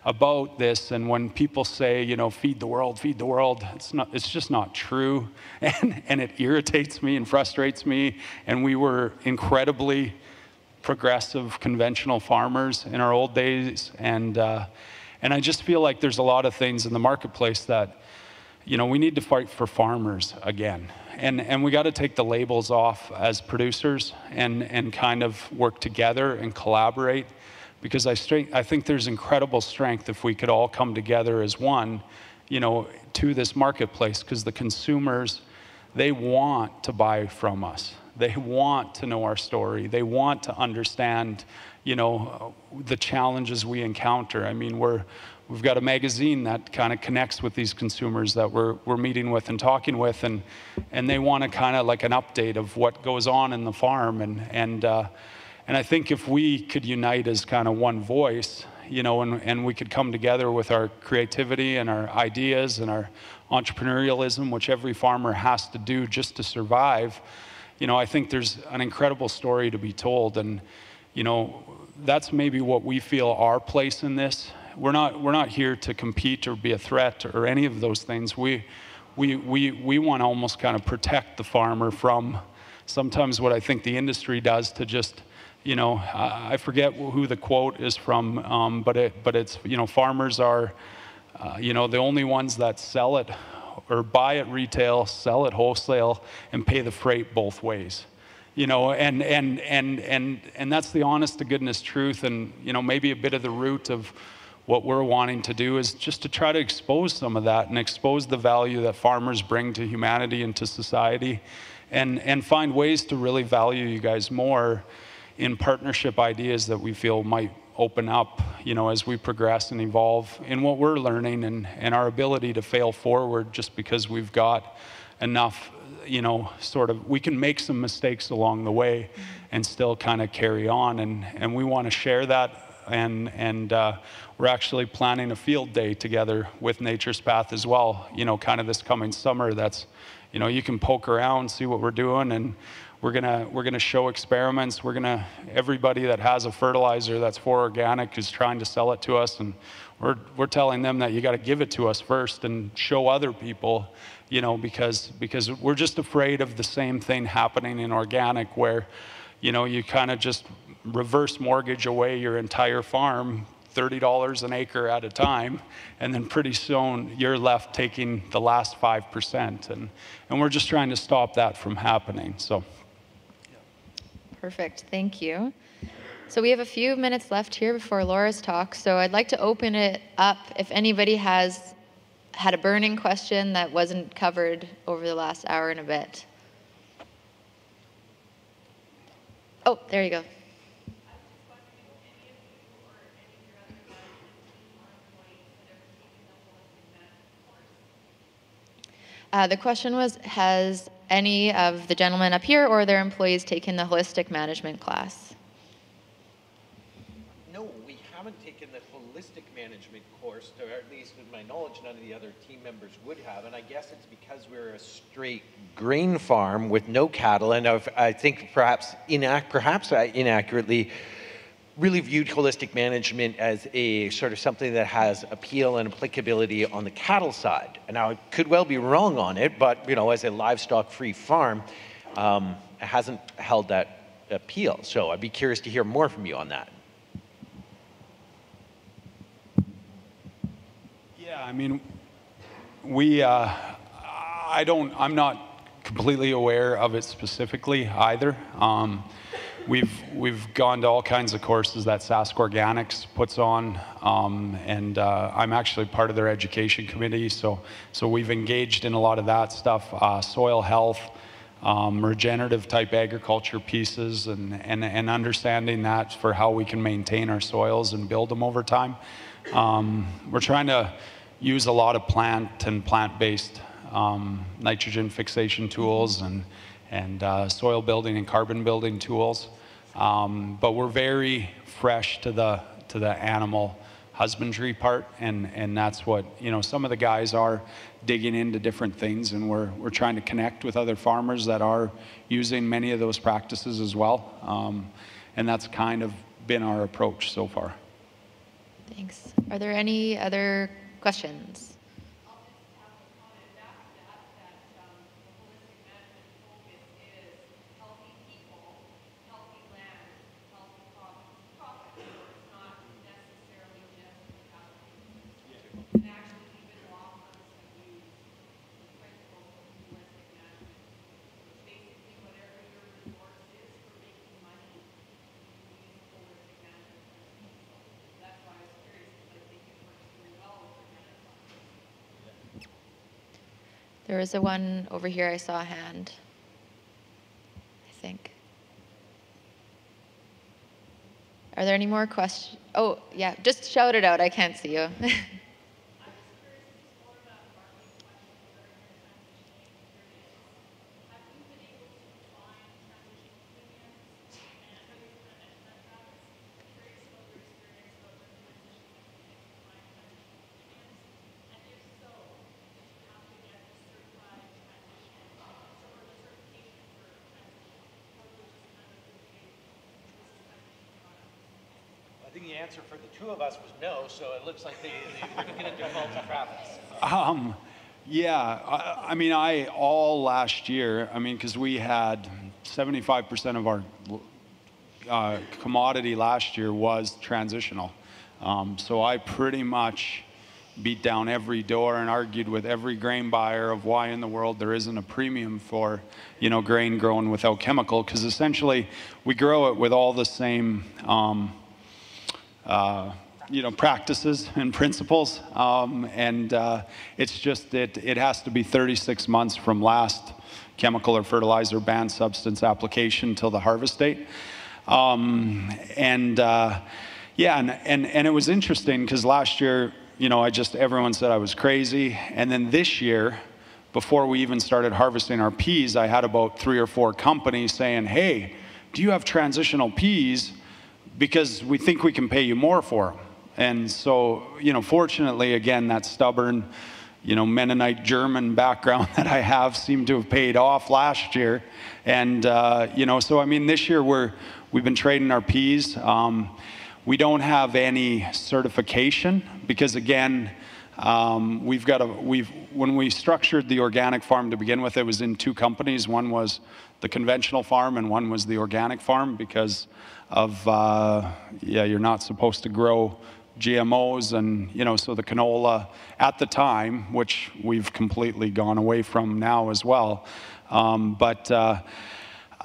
about this. And when people say, you know, feed the world, feed the world, it's, not, it's just not true. And, and it irritates me and frustrates me. And we were incredibly progressive, conventional farmers in our old days. And, uh, and I just feel like there's a lot of things in the marketplace that, you know, we need to fight for farmers again. And, and we got to take the labels off as producers and, and kind of work together and collaborate because I, straight, I think there's incredible strength if we could all come together as one, you know, to this marketplace because the consumers, they want to buy from us. They want to know our story. They want to understand, you know, the challenges we encounter. I mean, we're, we've got a magazine that kind of connects with these consumers that we're, we're meeting with and talking with, and, and they want to kind of like an update of what goes on in the farm. And, and, uh, and I think if we could unite as kind of one voice, you know, and, and we could come together with our creativity and our ideas and our entrepreneurialism, which every farmer has to do just to survive, you know, I think there's an incredible story to be told. And, you know, that's maybe what we feel our place in this. We're not, we're not here to compete or be a threat or any of those things. We, we, we, we want to almost kind of protect the farmer from sometimes what I think the industry does to just, you know, I forget who the quote is from, um, but, it, but it's, you know, farmers are, uh, you know, the only ones that sell it or buy at retail, sell at wholesale, and pay the freight both ways. You know, and, and, and, and, and that's the honest to goodness truth. And, you know, maybe a bit of the root of what we're wanting to do is just to try to expose some of that and expose the value that farmers bring to humanity and to society and, and find ways to really value you guys more in partnership ideas that we feel might open up, you know, as we progress and evolve in what we're learning and, and our ability to fail forward just because we've got enough, you know, sort of, we can make some mistakes along the way and still kind of carry on. And, and we want to share that. And, and uh, we're actually planning a field day together with Nature's Path as well, you know, kind of this coming summer. That's, you know, you can poke around, see what we're doing, and we're gonna we're gonna show experiments. We're gonna everybody that has a fertilizer that's for organic is trying to sell it to us, and we're we're telling them that you got to give it to us first and show other people, you know, because because we're just afraid of the same thing happening in organic where, you know, you kind of just reverse mortgage away your entire farm $30 an acre at a time, and then pretty soon you're left taking the last 5%. And, and we're just trying to stop that from happening. So. Perfect, thank you. So we have a few minutes left here before Laura's talk, so I'd like to open it up if anybody has had a burning question that wasn't covered over the last hour and a bit. Oh, there you go. Uh, the question was, has any of the gentlemen up here or their employees taken the holistic management class? No, we haven't taken the holistic management course, or at least with my knowledge, none of the other team members would have. And I guess it's because we're a straight grain farm with no cattle. And I've, i think perhaps, inac- perhaps inaccurately, really viewed holistic management as a sort of something that has appeal and applicability on the cattle side. And now, I could well be wrong on it, but you know, as a livestock-free farm, um, it hasn't held that appeal. So I'd be curious to hear more from you on that. Yeah, I mean, we, uh, I don't, I'm not completely aware of it specifically either. Um, we've we've gone to all kinds of courses that Sask Organics puts on, um, and uh, I'm actually part of their education committee. So so we've engaged in a lot of that stuff, uh, soil health, um, regenerative type agriculture pieces, and, and and understanding that for how we can maintain our soils and build them over time. Um, we're trying to use a lot of plant and plant-based um, nitrogen fixation tools and and uh, soil building and carbon building tools. Um, but we're very fresh to the to the animal husbandry part, and and that's what you know. Some of the guys are digging into different things, and we're we're trying to connect with other farmers that are using many of those practices as well. Um, and that's kind of been our approach so far. Thanks. Are there any other questions? There was a one over here, I saw a hand. I think. Are there any more questions? Oh, yeah, just shout it out. I can't see you. think the answer for the two of us was no, so it looks like they, they are going to default to Travis. Um, yeah, I, I, mean, I all last year, I mean, because we had 75% of our uh, commodity last year was transitional. Um, so I pretty much beat down every door and argued with every grain buyer of why in the world there isn't a premium for you know grain grown without chemical because essentially we grow it with all the same um, uh, you know, practices and principles. Um, and uh, it's just that it has to be 36 months from last chemical or fertilizer banned substance application till the harvest date. Um, and uh, yeah, and, and, and it was interesting because last year, you know, I just, everyone said I was crazy. And then this year, before we even started harvesting our peas, I had about three or four companies saying, hey, do you have transitional peas? Because we think we can pay you more for them. And so, you know, fortunately, again, that stubborn, you know, Mennonite German background that I have seemed to have paid off last year. And, uh, you know, so I mean, this year we're, we've been trading our peas. Um, we don't have any certification because, again, um, we've got a, we've, when we structured the organic farm to begin with, it was in two companies. One was the conventional farm and one was the organic farm because of, uh, yeah, you're not supposed to grow GMOs and, you know, so the canola at the time, which we've completely gone away from now as well. Um, but, uh,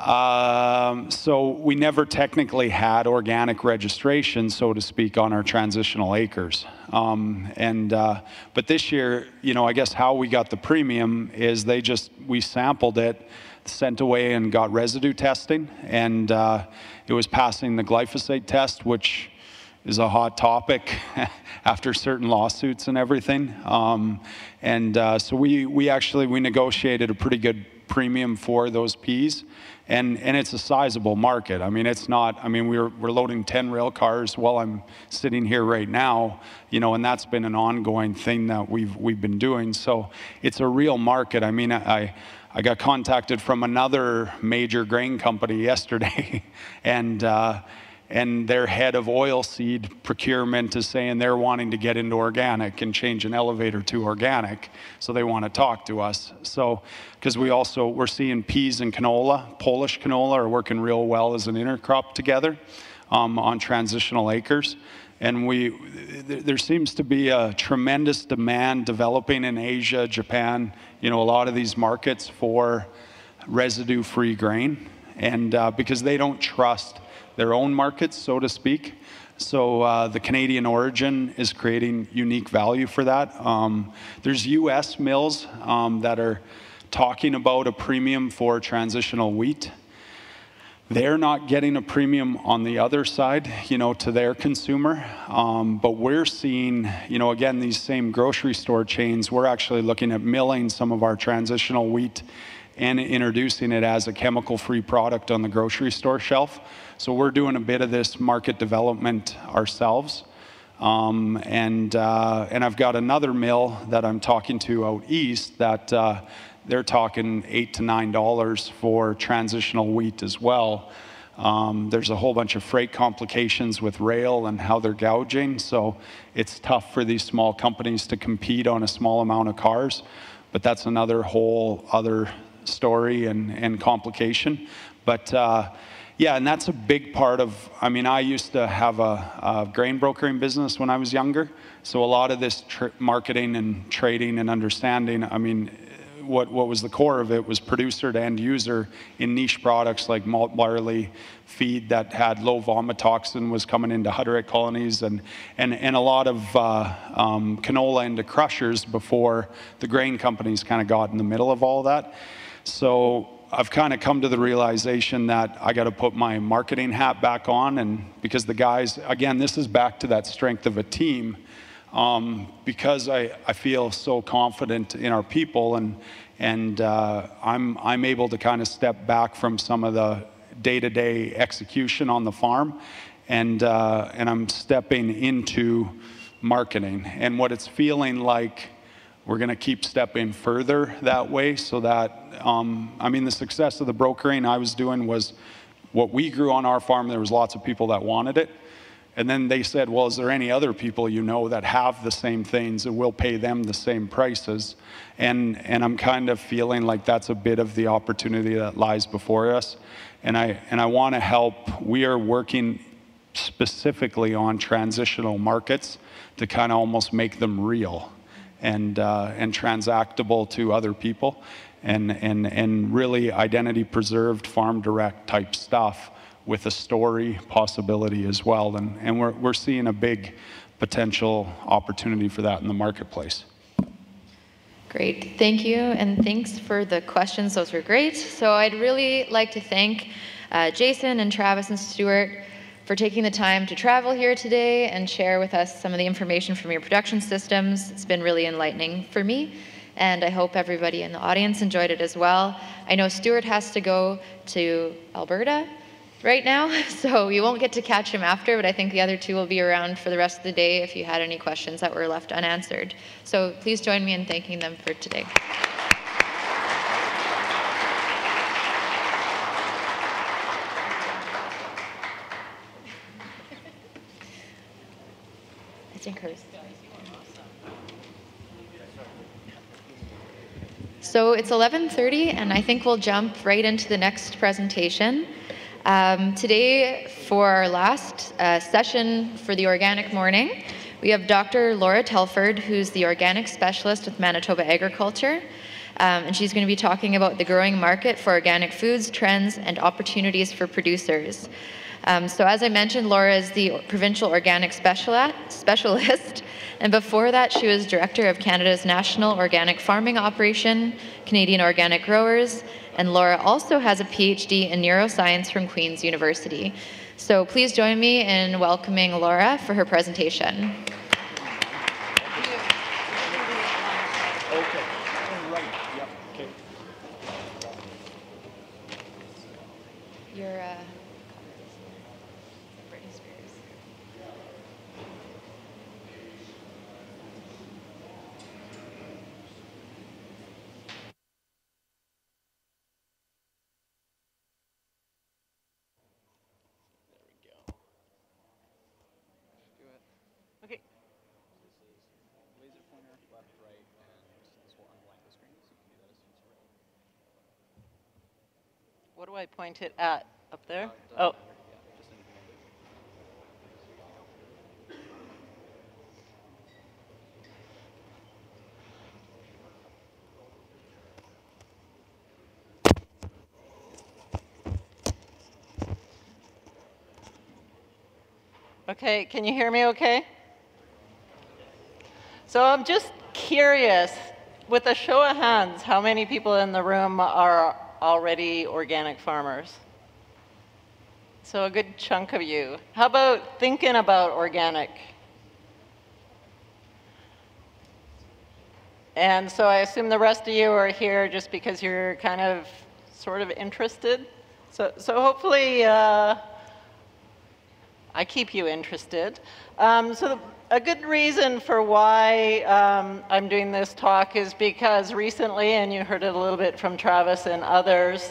um, so we never technically had organic registration, so to speak, on our transitional acres. Um, and uh, but this year, you know, I guess how we got the premium is they just we sampled it, sent away and got residue testing, and uh, it was passing the glyphosate test, which is a hot topic after certain lawsuits and everything. Um, and uh, so we we actually we negotiated a pretty good premium for those peas and and it's a sizable market. I mean, it's not. I mean, we're we're loading 10 rail cars while I'm sitting here right now, you know, and that's been an ongoing thing that we've we've been doing. So it's a real market. I mean, I. I got contacted from another major grain company yesterday, and uh, and their head of oilseed procurement is saying they're wanting to get into organic and change an elevator to organic so they want to talk to us. So because we also we're seeing peas and canola polish canola are working real well as an intercrop together um, on transitional acres. And we there seems to be a tremendous demand developing in asia japan you know a lot of these markets for residue-free grain, and uh, because they don't trust their own markets, so to speak. So uh, the Canadian origin is creating unique value for that. Um, there's U.S. mills um, that are talking about a premium for transitional wheat. They're not getting a premium on the other side, you know, to their consumer. Um, but we're seeing, you know, again, these same grocery store chains, we're actually looking at milling some of our transitional wheat and introducing it as a chemical-free product on the grocery store shelf. So we're doing a bit of this market development ourselves. Um, and, uh, and I've got another mill that I'm talking to out east that uh, they're talking eight to nine dollars for transitional wheat as well. Um, there's a whole bunch of freight complications with rail and how they're gouging, so it's tough for these small companies to compete on a small amount of cars. But that's another whole other story and, and complication. But uh, yeah, and that's a big part of, I mean, I used to have a, a grain brokering business when I was younger. So a lot of this marketing and trading and understanding, I mean, what, what was the core of it was producer to end user in niche products like malt barley feed that had low vomitoxin was coming into Hutterite colonies and, and, and a lot of uh, um, canola into crushers before the grain companies kind of got in the middle of all that. So I've kind of come to the realization that I got to put my marketing hat back on. And because the guys, again, this is back to that strength of a team. Um, because I, I feel so confident in our people and, and uh, I'm, I'm able to kind of step back from some of the day to day execution on the farm. And, uh, and I'm stepping into marketing and what it's feeling like we're going to keep stepping further that way so that, um, I mean, the success of the brokering I was doing was what we grew on our farm, there was lots of people that wanted it. And then they said, well, is there any other people you know that have the same things and we'll pay them the same prices? And, and I'm kind of feeling like that's a bit of the opportunity that lies before us. And I, and I want to help. We are working specifically on transitional markets to kind of almost make them real and, uh, and transactable to other people and, and, and really identity preserved farm direct type stuff with a story possibility as well. And, and we're, we're seeing a big potential opportunity for that in the marketplace. Great, thank you, and thanks for the questions. Those were great. So I'd really like to thank uh, Jason and Travis and Stuart for taking the time to travel here today and share with us some of the information from your production systems. It's been really enlightening for me, and I hope everybody in the audience enjoyed it as well. I know Stuart has to go to Alberta right now, so you won't get to catch him after, but I think the other two will be around for the rest of the day if you had any questions that were left unanswered. So please join me in thanking them for today. So it's 11.30 and I think we'll jump right into the next presentation. Um, today, for our last uh, session for the Organic Morning, we have Dr. Laura Telford, who's the organic specialist with Manitoba Agriculture. Um, and she's going to be talking about the growing market for organic foods, trends, and opportunities for producers. Um, so as I mentioned, Laura is the provincial organic specialist, and before that, she was director of Canada's National Organic Farming Operation, Canadian Organic Growers, and Laura also has a PhD in neuroscience from Queen's University. So please join me in welcoming Laura for her presentation. I point it at? Up there? Oh. Okay, can you hear me okay? So I'm just curious, with a show of hands, how many people in the room are already organic farmers? So a good chunk of you. How about thinking about organic? And so I assume the rest of you are here just because you're kind of sort of interested. So, so hopefully uh, I keep you interested. Um, so the, a good reason for why um, I'm doing this talk is because recently, and you heard it a little bit from Travis and others,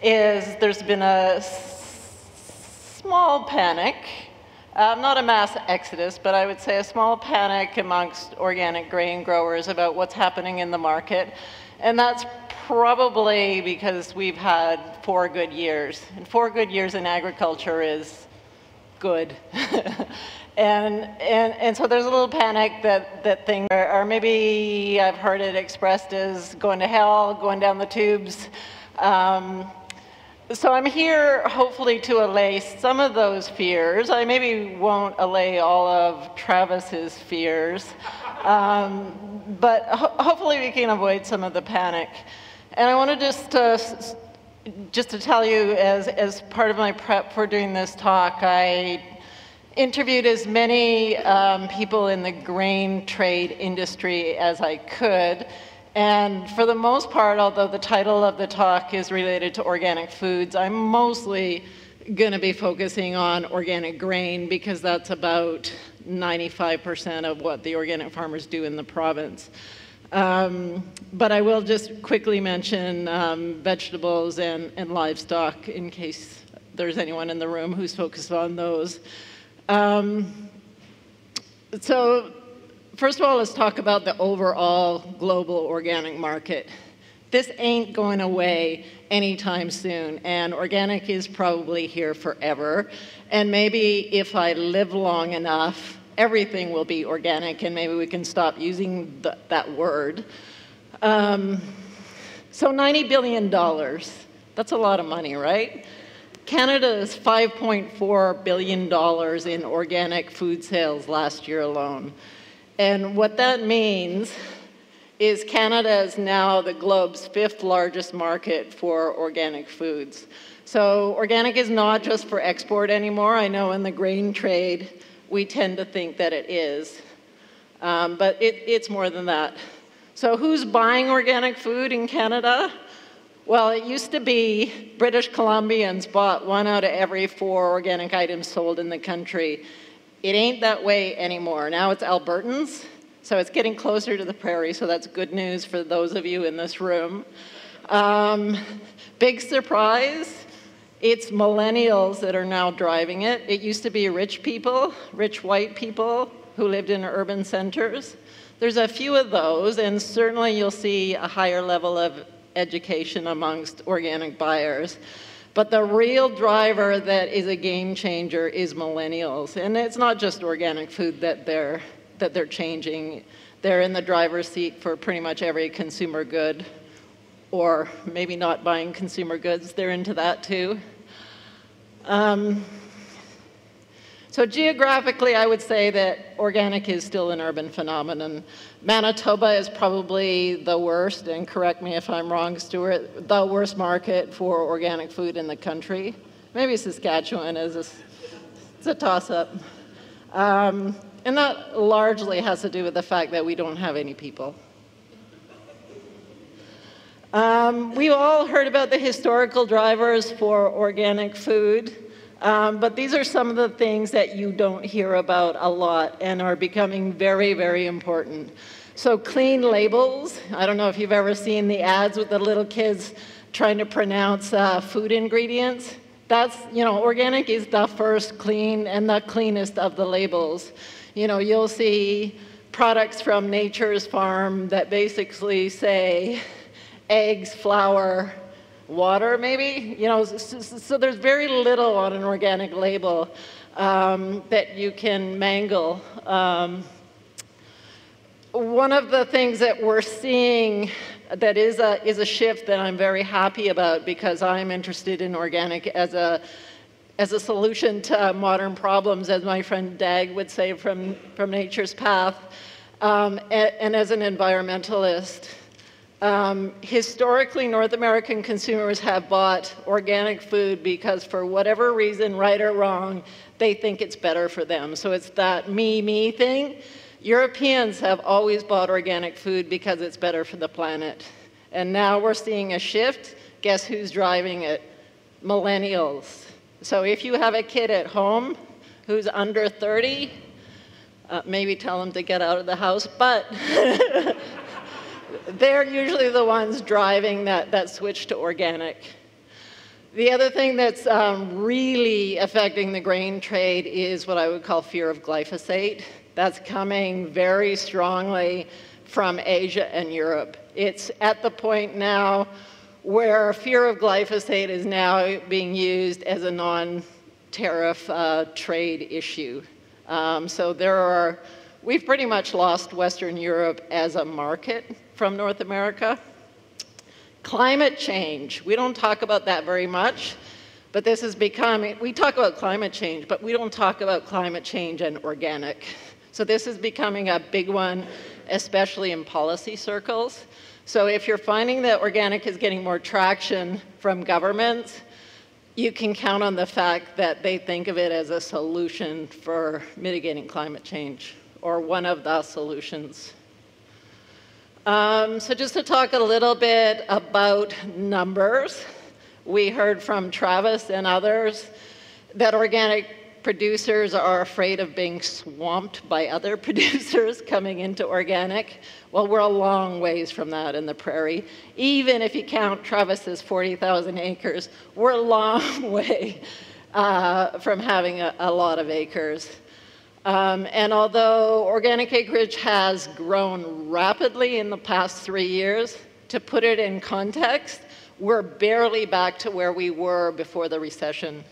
is there's been a small panic, um, not a mass exodus, but I would say a small panic amongst organic grain growers about what's happening in the market. And that's probably because we've had four good years. And four good years in agriculture is good. and, and, and so there's a little panic that, that things, or, or maybe I've heard it expressed as going to hell, going down the tubes. Um, so I'm here hopefully to allay some of those fears. I maybe won't allay all of Travis's fears, um, but ho hopefully we can avoid some of the panic. And I want to just uh, just to tell you, as, as part of my prep for doing this talk, I interviewed as many um, people in the grain trade industry as I could. And for the most part, although the title of the talk is related to organic foods, I'm mostly going to be focusing on organic grain because that's about 95% of what the organic farmers do in the province. Um, but I will just quickly mention um, vegetables and, and livestock in case there's anyone in the room who's focused on those. Um, so first of all, let's talk about the overall global organic market. This ain't going away anytime soon, and organic is probably here forever. And maybe if I live long enough, everything will be organic, and maybe we can stop using the, that word. Um, so $90 billion, that's a lot of money, right? Canada is $5.4 billion in organic food sales last year alone. And what that means is Canada is now the globe's fifth largest market for organic foods. So organic is not just for export anymore. I know in the grain trade, we tend to think that it is. Um, but it, it's more than that. So who's buying organic food in Canada? Well, it used to be British Columbians bought one out of every four organic items sold in the country. It ain't that way anymore. Now it's Albertans, so it's getting closer to the prairie, so that's good news for those of you in this room. Um, big surprise, it's millennials that are now driving it. It used to be rich people, rich white people who lived in urban centers. There's a few of those, and certainly you'll see a higher level of education amongst organic buyers. But the real driver that is a game changer is millennials. And it's not just organic food that they're, that they're changing. They're in the driver's seat for pretty much every consumer good, or maybe not buying consumer goods, they're into that too. Um, so geographically, I would say that organic is still an urban phenomenon. Manitoba is probably the worst, and correct me if I'm wrong, Stuart, the worst market for organic food in the country. Maybe Saskatchewan is a, a toss-up. Um, and that largely has to do with the fact that we don't have any people. Um, we've all heard about the historical drivers for organic food, um, but these are some of the things that you don't hear about a lot and are becoming very, very important. So clean labels, I don't know if you've ever seen the ads with the little kids trying to pronounce uh, food ingredients. That's, you know, organic is the first clean and the cleanest of the labels. You know, you'll see products from Nature's Farm that basically say, eggs, flour, water maybe. You know, so, so there's very little on an organic label um, that you can mangle. Um, one of the things that we're seeing that is a, is a shift that I'm very happy about because I'm interested in organic as a as a solution to modern problems, as my friend Dag would say from, from Nature's Path, um, and, and, as an environmentalist. Um, historically, North American consumers have bought organic food because, for whatever reason, right or wrong, they think it's better for them. So it's that me, me thing. Europeans have always bought organic food because it's better for the planet. And now we're seeing a shift. Guess who's driving it? Millennials. So if you have a kid at home who's under 30, uh, maybe tell them to get out of the house, but they're usually the ones driving that, that switch to organic. The other thing that's um, really affecting the grain trade is what I would call fear of glyphosate. That's coming very strongly from Asia and Europe. It's at the point now where fear of glyphosate is now being used as a non-tariff uh, trade issue. Um, so there are, we've pretty much lost Western Europe as a market from North America. Climate change, we don't talk about that very much, but this is becoming, we talk about climate change, but we don't talk about climate change and organic. So this is becoming a big one, especially in policy circles. So if you're finding that organic is getting more traction from governments, you can count on the fact that they think of it as a solution for mitigating climate change, or one of the solutions. Um, so just to talk a little bit about numbers, we heard from Travis and others that organic producers are afraid of being swamped by other producers coming into organic. Well, we're a long ways from that in the prairie. Even if you count Travis's 40,000 acres, we're a long way uh, from having a, a, lot of acres. Um, and although organic acreage has grown rapidly in the past three years, to put it in context, we're barely back to where we were before the recession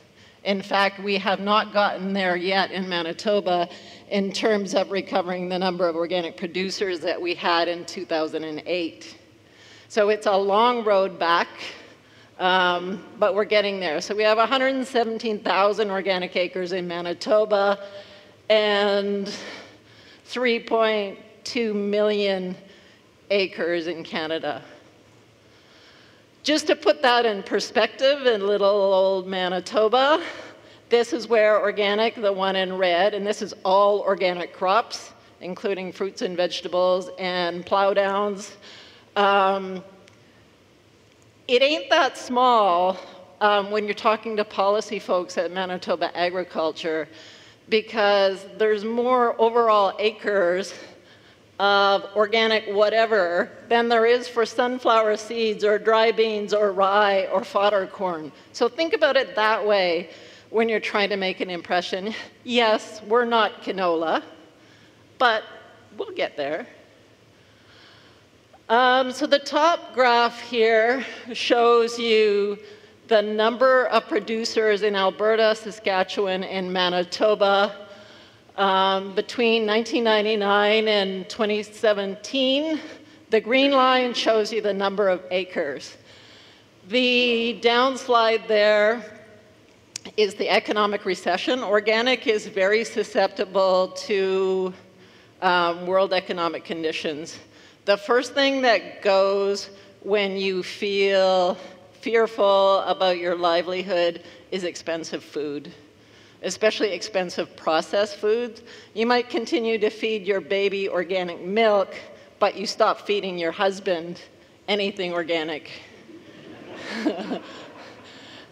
in fact, we have not gotten there yet in Manitoba in terms of recovering the number of organic producers that we had in 2008. So it's a long road back, um, but we're getting there. So we have 117,000 organic acres in Manitoba and 3.2 million acres in Canada. Just to put that in perspective in little old Manitoba, this is where organic, the one in red, and this is all organic crops, including fruits and vegetables and plow downs. Um, it ain't that small um, when you're talking to policy folks at Manitoba Agriculture because there's more overall acres of organic whatever than there is for sunflower seeds or dry beans or rye or fodder corn. So think about it that way when you're trying to make an impression. Yes, we're not canola, but we'll get there. Um, so the top graph here shows you the number of producers in Alberta, Saskatchewan, and Manitoba um, between 1999 and 2017, the green line shows you the number of acres. The downslide there is the economic recession. Organic is very susceptible to um, world economic conditions. The first thing that goes when you feel fearful about your livelihood is expensive food especially expensive processed foods. You might continue to feed your baby organic milk, but you stop feeding your husband anything organic.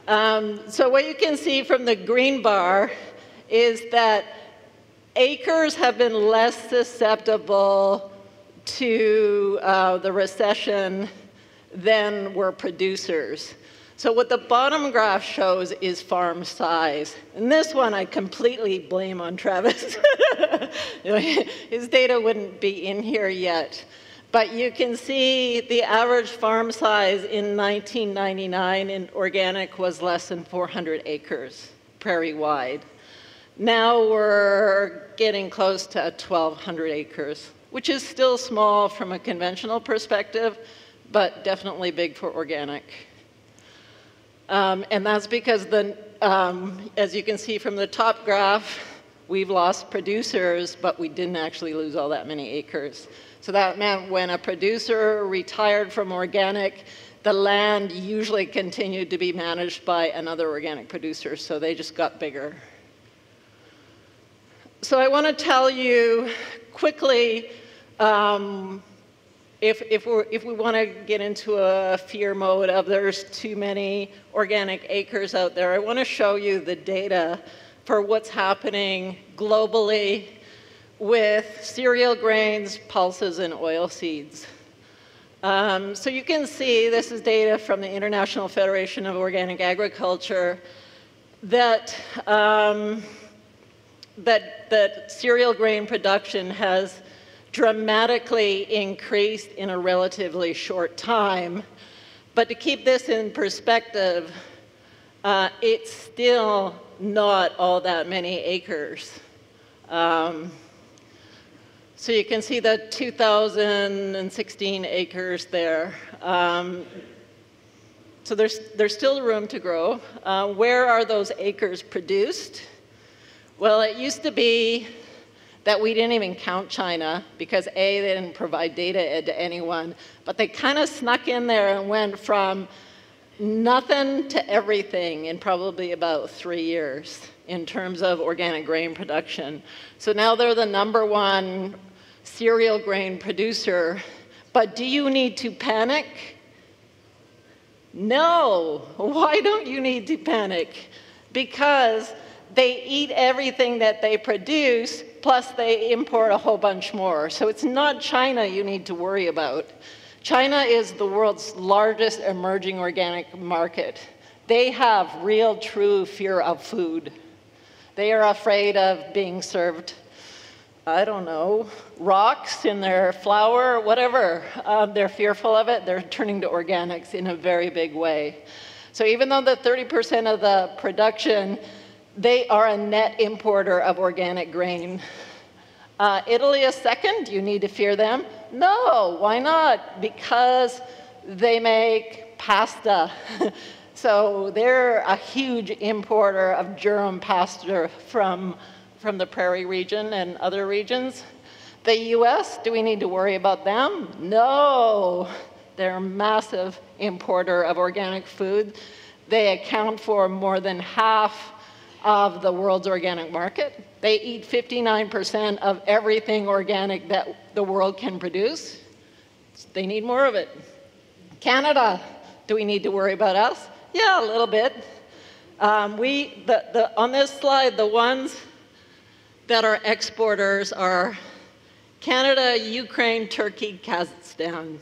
um, so what you can see from the green bar is that acres have been less susceptible to uh, the recession than were producers. So what the bottom graph shows is farm size. And this one I completely blame on Travis. His data wouldn't be in here yet. But you can see the average farm size in 1999 in organic was less than 400 acres, prairie-wide. Now we're getting close to 1,200 acres, which is still small from a conventional perspective, but definitely big for organic. Um, and that's because, the, um, as you can see from the top graph, we've lost producers, but we didn't actually lose all that many acres. So that meant when a producer retired from organic, the land usually continued to be managed by another organic producer, so they just got bigger. So I want to tell you quickly um, if, if, we're, if we want to get into a fear mode of there's too many organic acres out there, I want to show you the data for what's happening globally with cereal grains, pulses, and oil seeds. Um, so you can see this is data from the International Federation of Organic Agriculture that, um, that, that cereal grain production has dramatically increased in a relatively short time. But to keep this in perspective, uh, it's still not all that many acres. Um, so you can see the 2,016 acres there. Um, so there's, there's still room to grow. Uh, where are those acres produced? Well, it used to be that we didn't even count China because A, they didn't provide data to anyone, but they kind of snuck in there and went from nothing to everything in probably about three years in terms of organic grain production. So now they're the number one cereal grain producer. But do you need to panic? No. Why don't you need to panic? Because they eat everything that they produce, plus they import a whole bunch more. So it's not China you need to worry about. China is the world's largest emerging organic market. They have real, true fear of food. They are afraid of being served, I don't know, rocks in their flour, or whatever. Um, they're fearful of it. They're turning to organics in a very big way. So even though the 30% of the production they are a net importer of organic grain. Uh, Italy is second. Do you need to fear them? No, why not? Because they make pasta. so they're a huge importer of durum pasta from, from the prairie region and other regions. The US, do we need to worry about them? No, they're a massive importer of organic food. They account for more than half of the world's organic market. They eat 59% of everything organic that the world can produce. They need more of it. Canada, do we need to worry about us? Yeah, a little bit. Um, we, the, the, on this slide, the ones that are exporters are Canada, Ukraine, Turkey, Kazakhstan.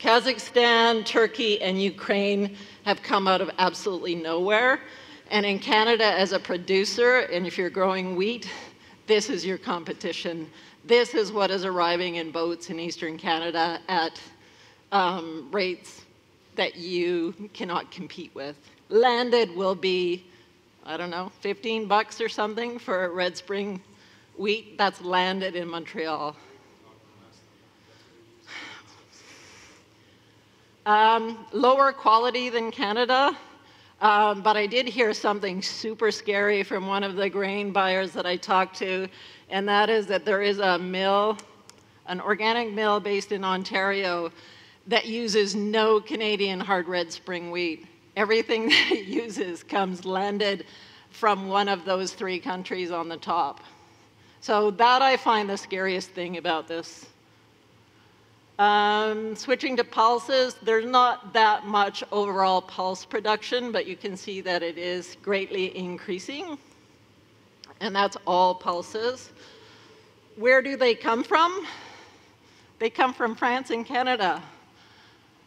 Kazakhstan, Turkey, and Ukraine have come out of absolutely nowhere. And in Canada, as a producer, and if you're growing wheat, this is your competition. This is what is arriving in boats in Eastern Canada at um, rates that you cannot compete with. Landed will be, I don't know, 15 bucks or something for a Red Spring wheat that's landed in Montreal. Um, lower quality than Canada, um, but I did hear something super scary from one of the grain buyers that I talked to, and that is that there is a mill, an organic mill based in Ontario, that uses no Canadian hard red spring wheat. Everything that it uses comes landed from one of those three countries on the top. So that I find the scariest thing about this. Um, switching to pulses, there's not that much overall pulse production, but you can see that it is greatly increasing. And that's all pulses. Where do they come from? They come from France and Canada.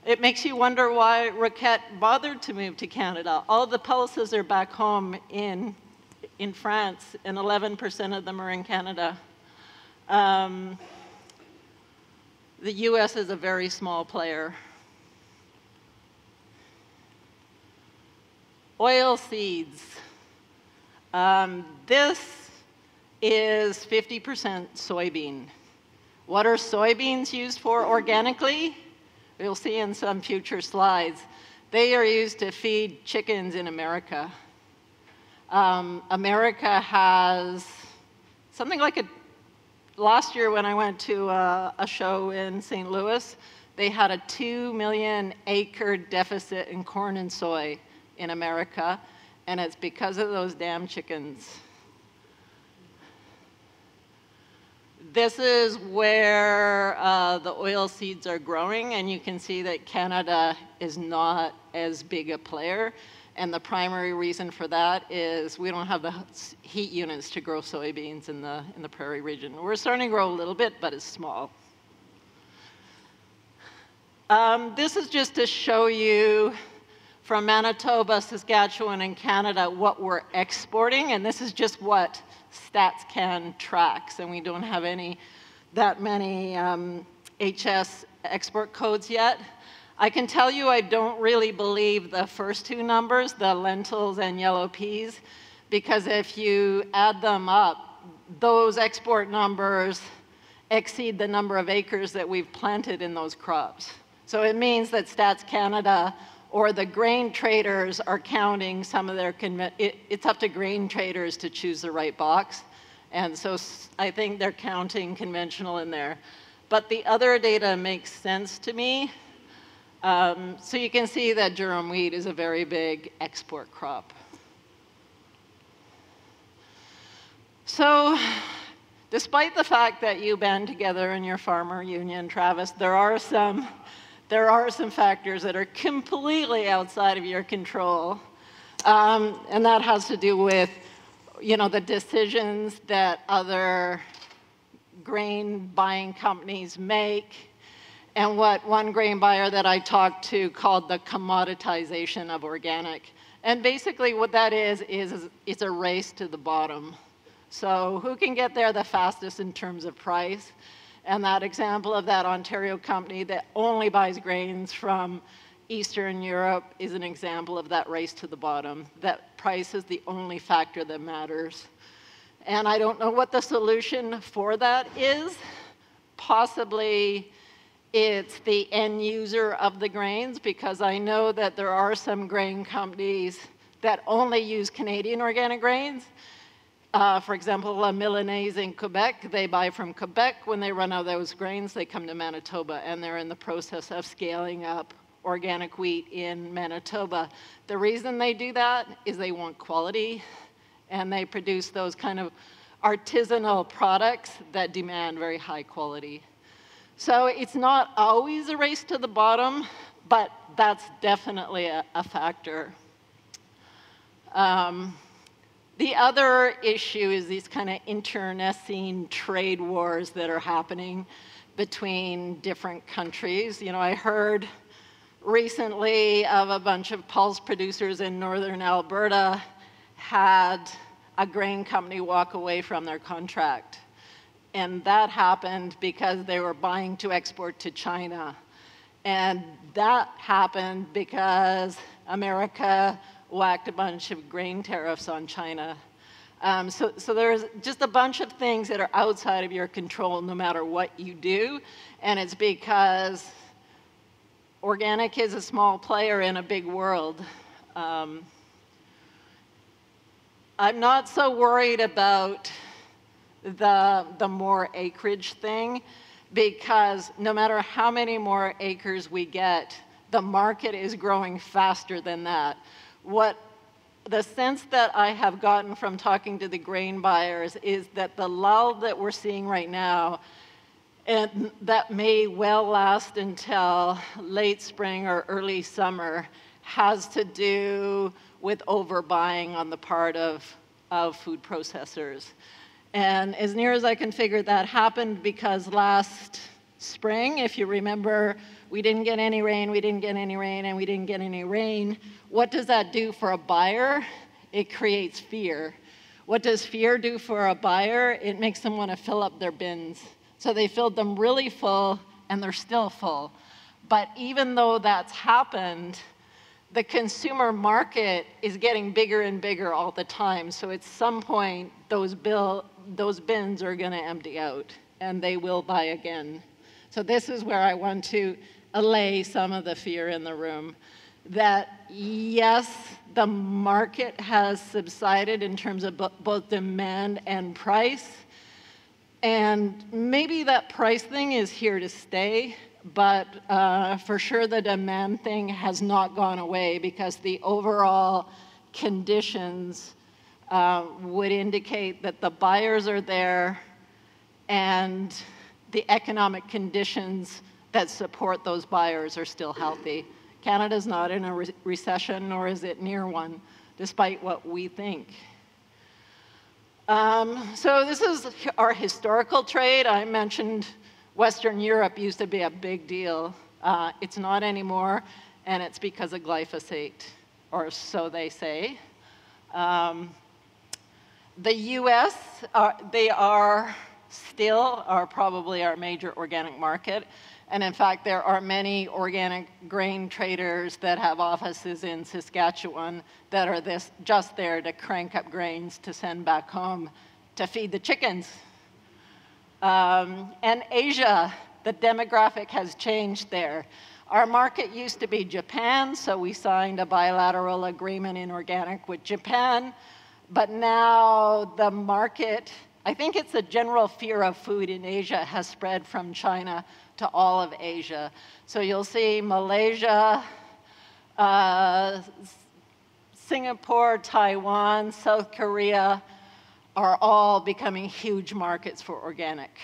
It makes you wonder why Roquette bothered to move to Canada. All the pulses are back home in, in France, and 11% of them are in Canada. Um, the US is a very small player. Oil seeds. Um, this is 50% soybean. What are soybeans used for organically? You'll see in some future slides. They are used to feed chickens in America. Um, America has something like a, last year when I went to a, a show in St. Louis, they had a 2 million acre deficit in corn and soy in America, and it's because of those damn chickens. This is where uh, the oil seeds are growing, and you can see that Canada is not as big a player. And the primary reason for that is we don't have the heat units to grow soybeans in the, in the prairie region. We're starting to grow a little bit, but it's small. Um, this is just to show you from Manitoba, Saskatchewan, and Canada what we're exporting, and this is just what StatsCan tracks, and we don't have any that many um, HS export codes yet. I can tell you I don't really believe the first two numbers, the lentils and yellow peas, because if you add them up, those export numbers exceed the number of acres that we've planted in those crops. So it means that Stats Canada or the grain traders are counting some of their, it, it's up to grain traders to choose the right box. And so I think they're counting conventional in there. But the other data makes sense to me. Um, so you can see that durum wheat is a very big export crop. So despite the fact that you band together in your farmer union, Travis, there are some there are some factors that are completely outside of your control. Um, and that has to do with, you know, the decisions that other grain buying companies make and what one grain buyer that I talked to called the commoditization of organic. And basically what that is, is it's a race to the bottom. So who can get there the fastest in terms of price? And that example of that Ontario company that only buys grains from Eastern Europe is an example of that race to the bottom. That price is the only factor that matters. And I don't know what the solution for that is. Possibly it's the end user of the grains because I know that there are some grain companies that only use Canadian organic grains uh, for example, La Milanaise in Quebec, they buy from Quebec. When they run out of those grains, they come to Manitoba, and they're in the process of scaling up organic wheat in Manitoba. The reason they do that is they want quality, and they produce those kind of artisanal products that demand very high quality. So it's not always a race to the bottom, but that's definitely a, a factor. Um, the other issue is these kind of internecine trade wars that are happening between different countries. You know, I heard recently of a bunch of pulse producers in northern Alberta had a grain company walk away from their contract. And that happened because they were buying to export to China. And that happened because America whacked a bunch of grain tariffs on China. Um, so, so there's just a bunch of things that are outside of your control no matter what you do. And it's because organic is a small player in a big world. Um, I'm not so worried about the, the more acreage thing because no matter how many more acres we get, the market is growing faster than that what the sense that I have gotten from talking to the grain buyers is that the lull that we're seeing right now, and that may well last until late spring or early summer, has to do with overbuying on the part of, of food processors. And as near as I can figure, that happened because last spring, if you remember, we didn't get any rain, we didn't get any rain, and we didn't get any rain. What does that do for a buyer? It creates fear. What does fear do for a buyer? It makes them want to fill up their bins. So they filled them really full, and they're still full. But even though that's happened, the consumer market is getting bigger and bigger all the time. So at some point, those, bill, those bins are going to empty out, and they will buy again. So this is where I want to allay some of the fear in the room. that yes, the market has subsided in terms of both demand and price. And maybe that price thing is here to stay, but uh, for sure the demand thing has not gone away because the overall conditions uh, would indicate that the buyers are there and the economic conditions that support those buyers are still healthy. Canada's not in a re recession, nor is it near one, despite what we think. Um, so this is our historical trade. I mentioned Western Europe used to be a big deal. Uh, it's not anymore, and it's because of glyphosate, or so they say. Um, the US, are, they are still are probably our major organic market. And in fact, there are many organic grain traders that have offices in Saskatchewan that are this, just there to crank up grains to send back home to feed the chickens. Um, and Asia, the demographic has changed there. Our market used to be Japan, so we signed a bilateral agreement in organic with Japan. But now the market, I think it's a general fear of food in Asia has spread from China to all of Asia. So you'll see Malaysia, uh, Singapore, Taiwan, South Korea are all becoming huge markets for organic.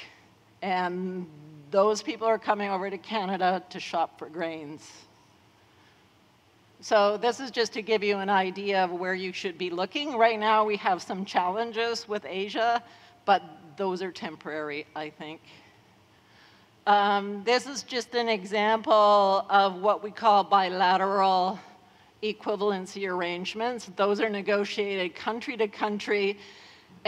And those people are coming over to Canada to shop for grains. So this is just to give you an idea of where you should be looking. Right now we have some challenges with Asia, but those are temporary, I think. Um, this is just an example of what we call bilateral equivalency arrangements. Those are negotiated country to country,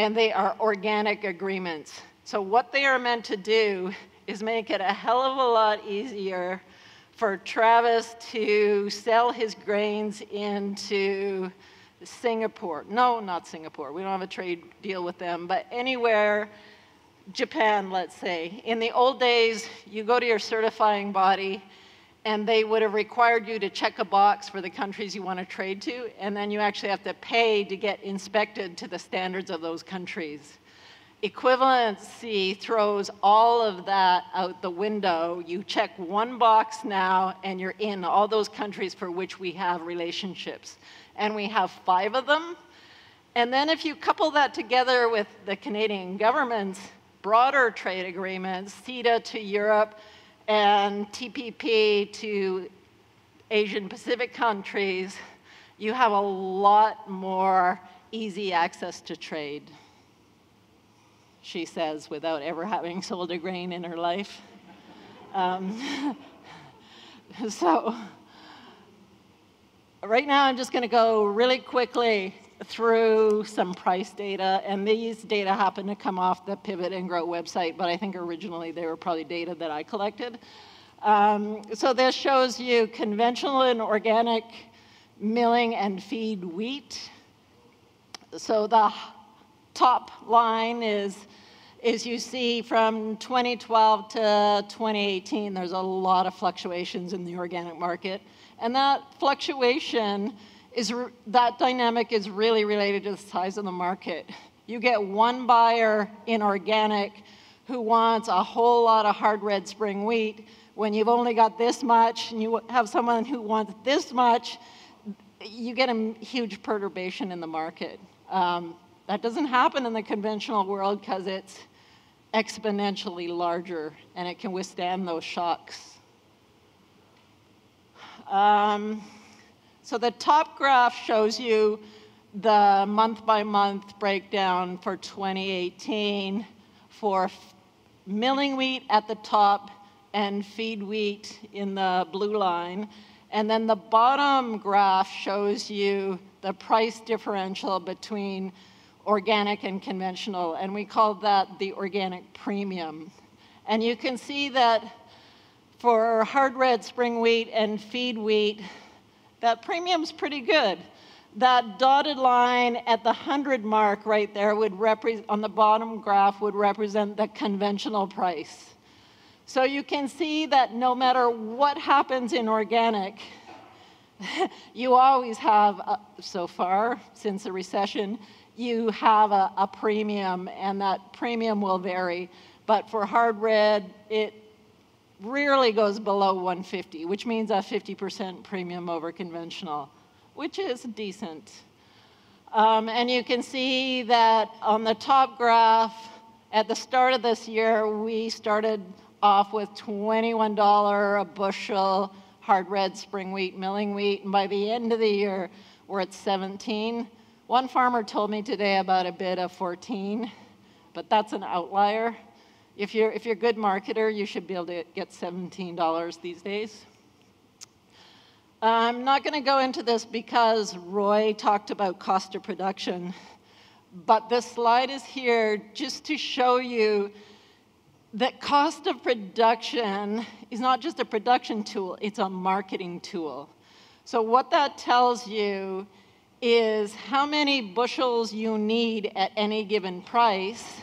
and they are organic agreements. So what they are meant to do is make it a hell of a lot easier for Travis to sell his grains into Singapore. No, not Singapore. We don't have a trade deal with them, but anywhere Japan, let's say. In the old days, you go to your certifying body, and they would have required you to check a box for the countries you want to trade to, and then you actually have to pay to get inspected to the standards of those countries. Equivalency throws all of that out the window. You check one box now, and you're in all those countries for which we have relationships. And we have five of them. And then if you couple that together with the Canadian government's broader trade agreements, CETA to Europe and TPP to Asian Pacific countries, you have a lot more easy access to trade, she says, without ever having sold a grain in her life. Um, so, right now I'm just going to go really quickly through some price data, and these data happen to come off the Pivot and Grow website, but I think originally they were probably data that I collected. Um, so this shows you conventional and organic milling and feed wheat. So the top line is, is you see from 2012 to 2018, there's a lot of fluctuations in the organic market. And that fluctuation is that dynamic is really related to the size of the market. You get one buyer in organic who wants a whole lot of hard red spring wheat when you've only got this much and you have someone who wants this much, you get a huge perturbation in the market. Um, that doesn't happen in the conventional world because it's exponentially larger and it can withstand those shocks. Um, so the top graph shows you the month by month breakdown for 2018 for milling wheat at the top and feed wheat in the blue line. And then the bottom graph shows you the price differential between organic and conventional, and we call that the organic premium. And you can see that for hard red spring wheat and feed wheat, that premium's pretty good. That dotted line at the 100 mark right there would represent, on the bottom graph, would represent the conventional price. So you can see that no matter what happens in organic, you always have, uh, so far since the recession, you have a, a premium, and that premium will vary. But for hard red, it rarely goes below 150, which means a 50% premium over conventional, which is decent. Um, and you can see that on the top graph, at the start of this year, we started off with $21 a bushel hard red spring wheat, milling wheat, and by the end of the year, we're at 17. One farmer told me today about a bid of 14, but that's an outlier. If you're, if you're a good marketer, you should be able to get $17 these days. I'm not going to go into this because Roy talked about cost of production, but this slide is here just to show you that cost of production is not just a production tool, it's a marketing tool. So, what that tells you is how many bushels you need at any given price,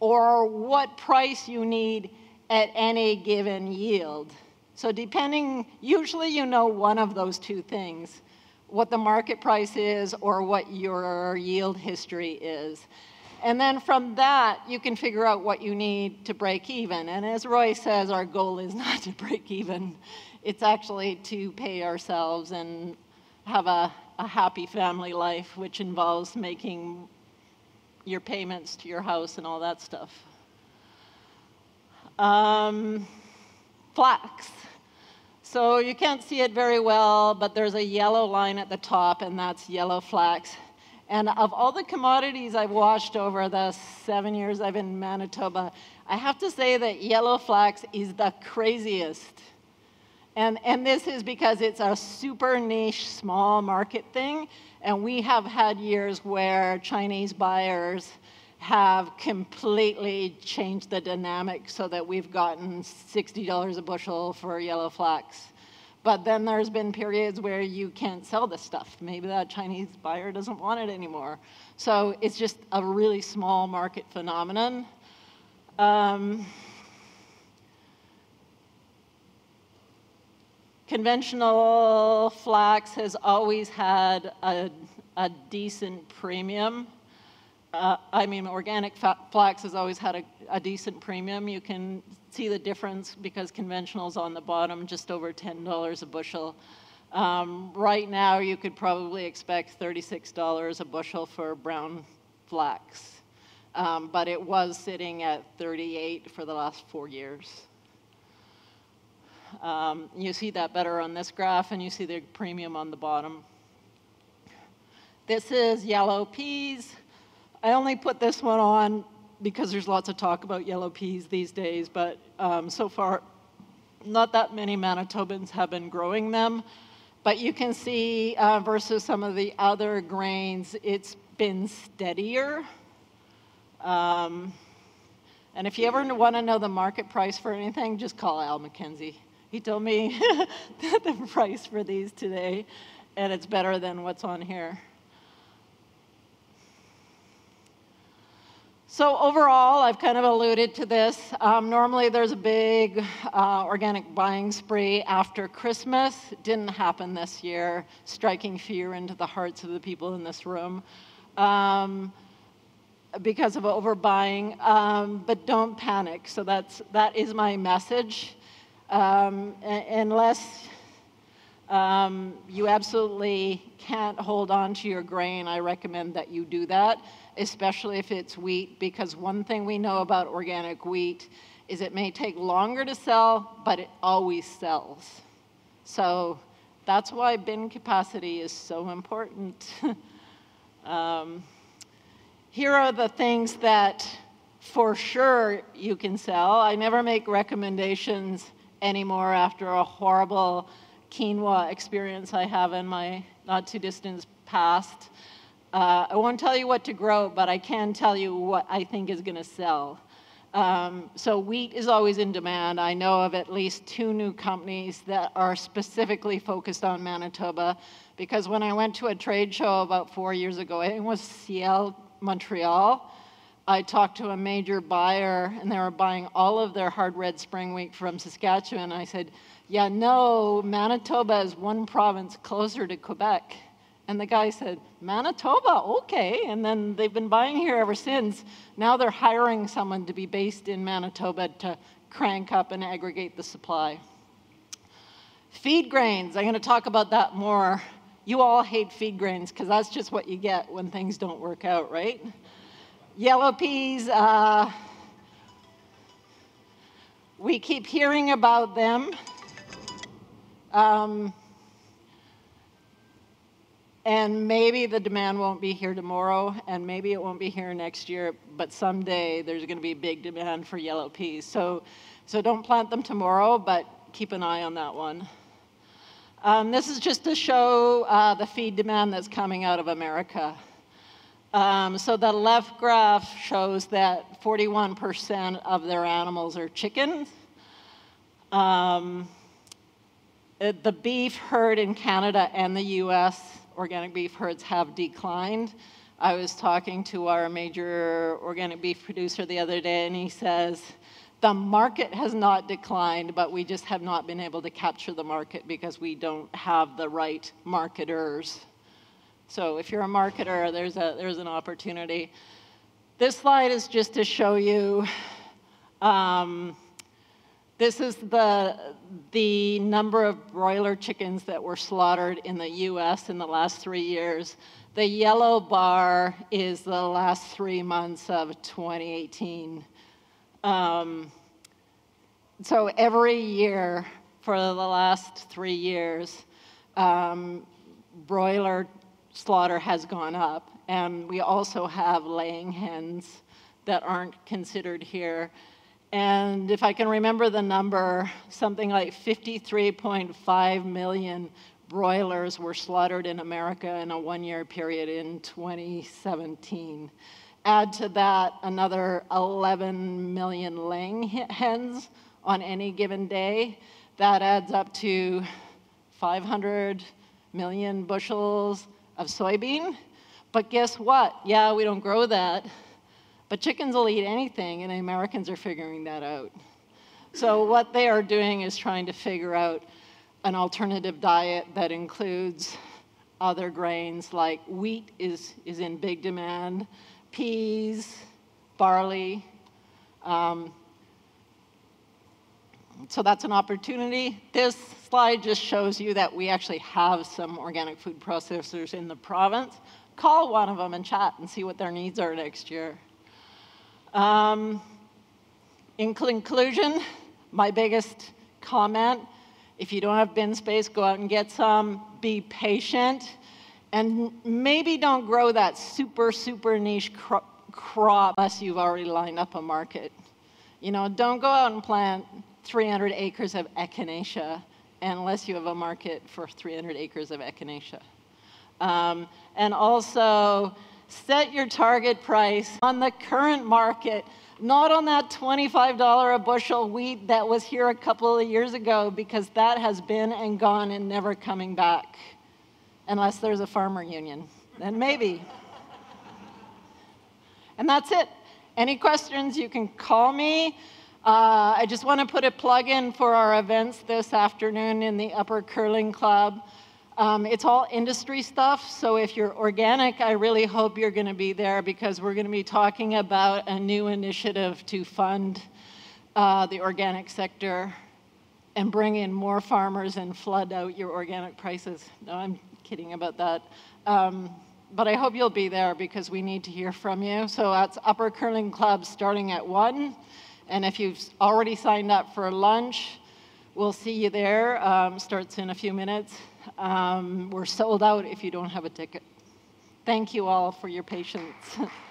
or what price you need at any given yield. So depending, usually you know one of those two things, what the market price is or what your yield history is. And then from that, you can figure out what you need to break even. And as Roy says, our goal is not to break even. It's actually to pay ourselves and have a, a happy family life, which involves making your payments to your house and all that stuff. Um, flax. So you can't see it very well, but there's a yellow line at the top, and that's yellow flax. And of all the commodities I've watched over the seven years I've been in Manitoba, I have to say that yellow flax is the craziest. And, and this is because it's a super niche, small market thing. And we have had years where Chinese buyers have completely changed the dynamic so that we've gotten $60 a bushel for yellow flax. But then there's been periods where you can't sell the stuff. Maybe that Chinese buyer doesn't want it anymore. So it's just a really small market phenomenon. Um, conventional flax has always had a, a decent premium. Uh, I mean, organic flax has always had a, a, decent premium. You can see the difference because conventional is on the bottom, just over $10 a bushel. Um, right now, you could probably expect $36 a bushel for brown flax, um, but it was sitting at 38 for the last four years. Um, you see that better on this graph, and you see the premium on the bottom. This is yellow peas. I only put this one on because there's lots of talk about yellow peas these days, but um, so far, not that many Manitobans have been growing them. But you can see uh, versus some of the other grains, it's been steadier. Um, and if you ever want to know the market price for anything, just call Al McKenzie. He told me the price for these today, and it's better than what's on here. So overall, I've kind of alluded to this. Um, normally, there's a big uh, organic buying spree after Christmas. Didn't happen this year, striking fear into the hearts of the people in this room um, because of overbuying. Um, but don't panic. So that's that is my message. Um, unless um, you absolutely can't hold on to your grain, I recommend that you do that especially if it's wheat, because one thing we know about organic wheat is it may take longer to sell, but it always sells. So that's why bin capacity is so important. um, here are the things that for sure you can sell. I never make recommendations anymore after a horrible quinoa experience I have in my not too distant past. Uh, I won't tell you what to grow, but I can tell you what I think is going to sell. Um, so wheat is always in demand. I know of at least two new companies that are specifically focused on Manitoba because when I went to a trade show about four years ago, it was SIAL Montreal. I talked to a major buyer, and they were buying all of their hard red spring wheat from Saskatchewan. I said, Yeah, no, Manitoba is one province closer to Quebec. And the guy said, Manitoba, okay. And then they've been buying here ever since. Now they're hiring someone to be based in Manitoba to crank up and aggregate the supply. Feed grains, I'm going to talk about that more. You all hate feed grains because that's just what you get when things don't work out, right? Yellow peas, uh, we keep hearing about them. Um, and maybe the demand won't be here tomorrow, and maybe it won't be here next year, but someday there's going to be big demand for yellow peas. So, so don't plant them tomorrow, but keep an eye on that one. Um, this is just to show uh, the feed demand that's coming out of America. Um, so the left graph shows that 41% of their animals are chickens. Um, it, the beef herd in Canada and the US, organic beef herds have declined. I was talking to our major organic beef producer the other day, and he says, the market has not declined, but we just have not been able to capture the market because we don't have the right marketers. So if you're a marketer, there's, a, there's an opportunity. This slide is just to show you, um, this is the, the number of broiler chickens that were slaughtered in the US in the last three years. The yellow bar is the last three months of 2018. Um, so every year for the last three years, um, broiler slaughter has gone up. And we also have laying hens that aren't considered here. And if I can remember the number, something like 53.5 million broilers were slaughtered in America in a one year period in 2017. Add to that another 11 million laying hens on any given day. That adds up to 500 million bushels of soybean. But guess what? Yeah, we don't grow that, but chickens will eat anything, and Americans are figuring that out. So, what they are doing is trying to figure out an alternative diet that includes other grains like wheat is, is in big demand, peas, barley. Um, so that's an opportunity. This slide just shows you that we actually have some organic food processors in the province. Call one of them and chat and see what their needs are next year. Um, in conclusion, my biggest comment, if you don't have bin space, go out and get some, be patient, and maybe don't grow that super, super niche cro crop unless you've already lined up a market. You know, don't go out and plant 300 acres of echinacea unless you have a market for 300 acres of echinacea. Um, and also, set your target price on the current market, not on that $25 a bushel wheat that was here a couple of years ago, because that has been and gone and never coming back, unless there's a farmer union. Then maybe. and that's it. Any questions, you can call me. Uh, I just want to put a plug in for our events this afternoon in the Upper Curling Club. Um, it's all industry stuff, so if you're organic, I really hope you're going to be there because we're going to be talking about a new initiative to fund uh, the organic sector and bring in more farmers and flood out your organic prices. No, I'm kidding about that. Um, but I hope you'll be there because we need to hear from you. So that's Upper Curling Club starting at 1. And if you've already signed up for lunch, we'll see you there. Um, starts in a few minutes. Um, we're sold out if you don't have a ticket. Thank you all for your patience.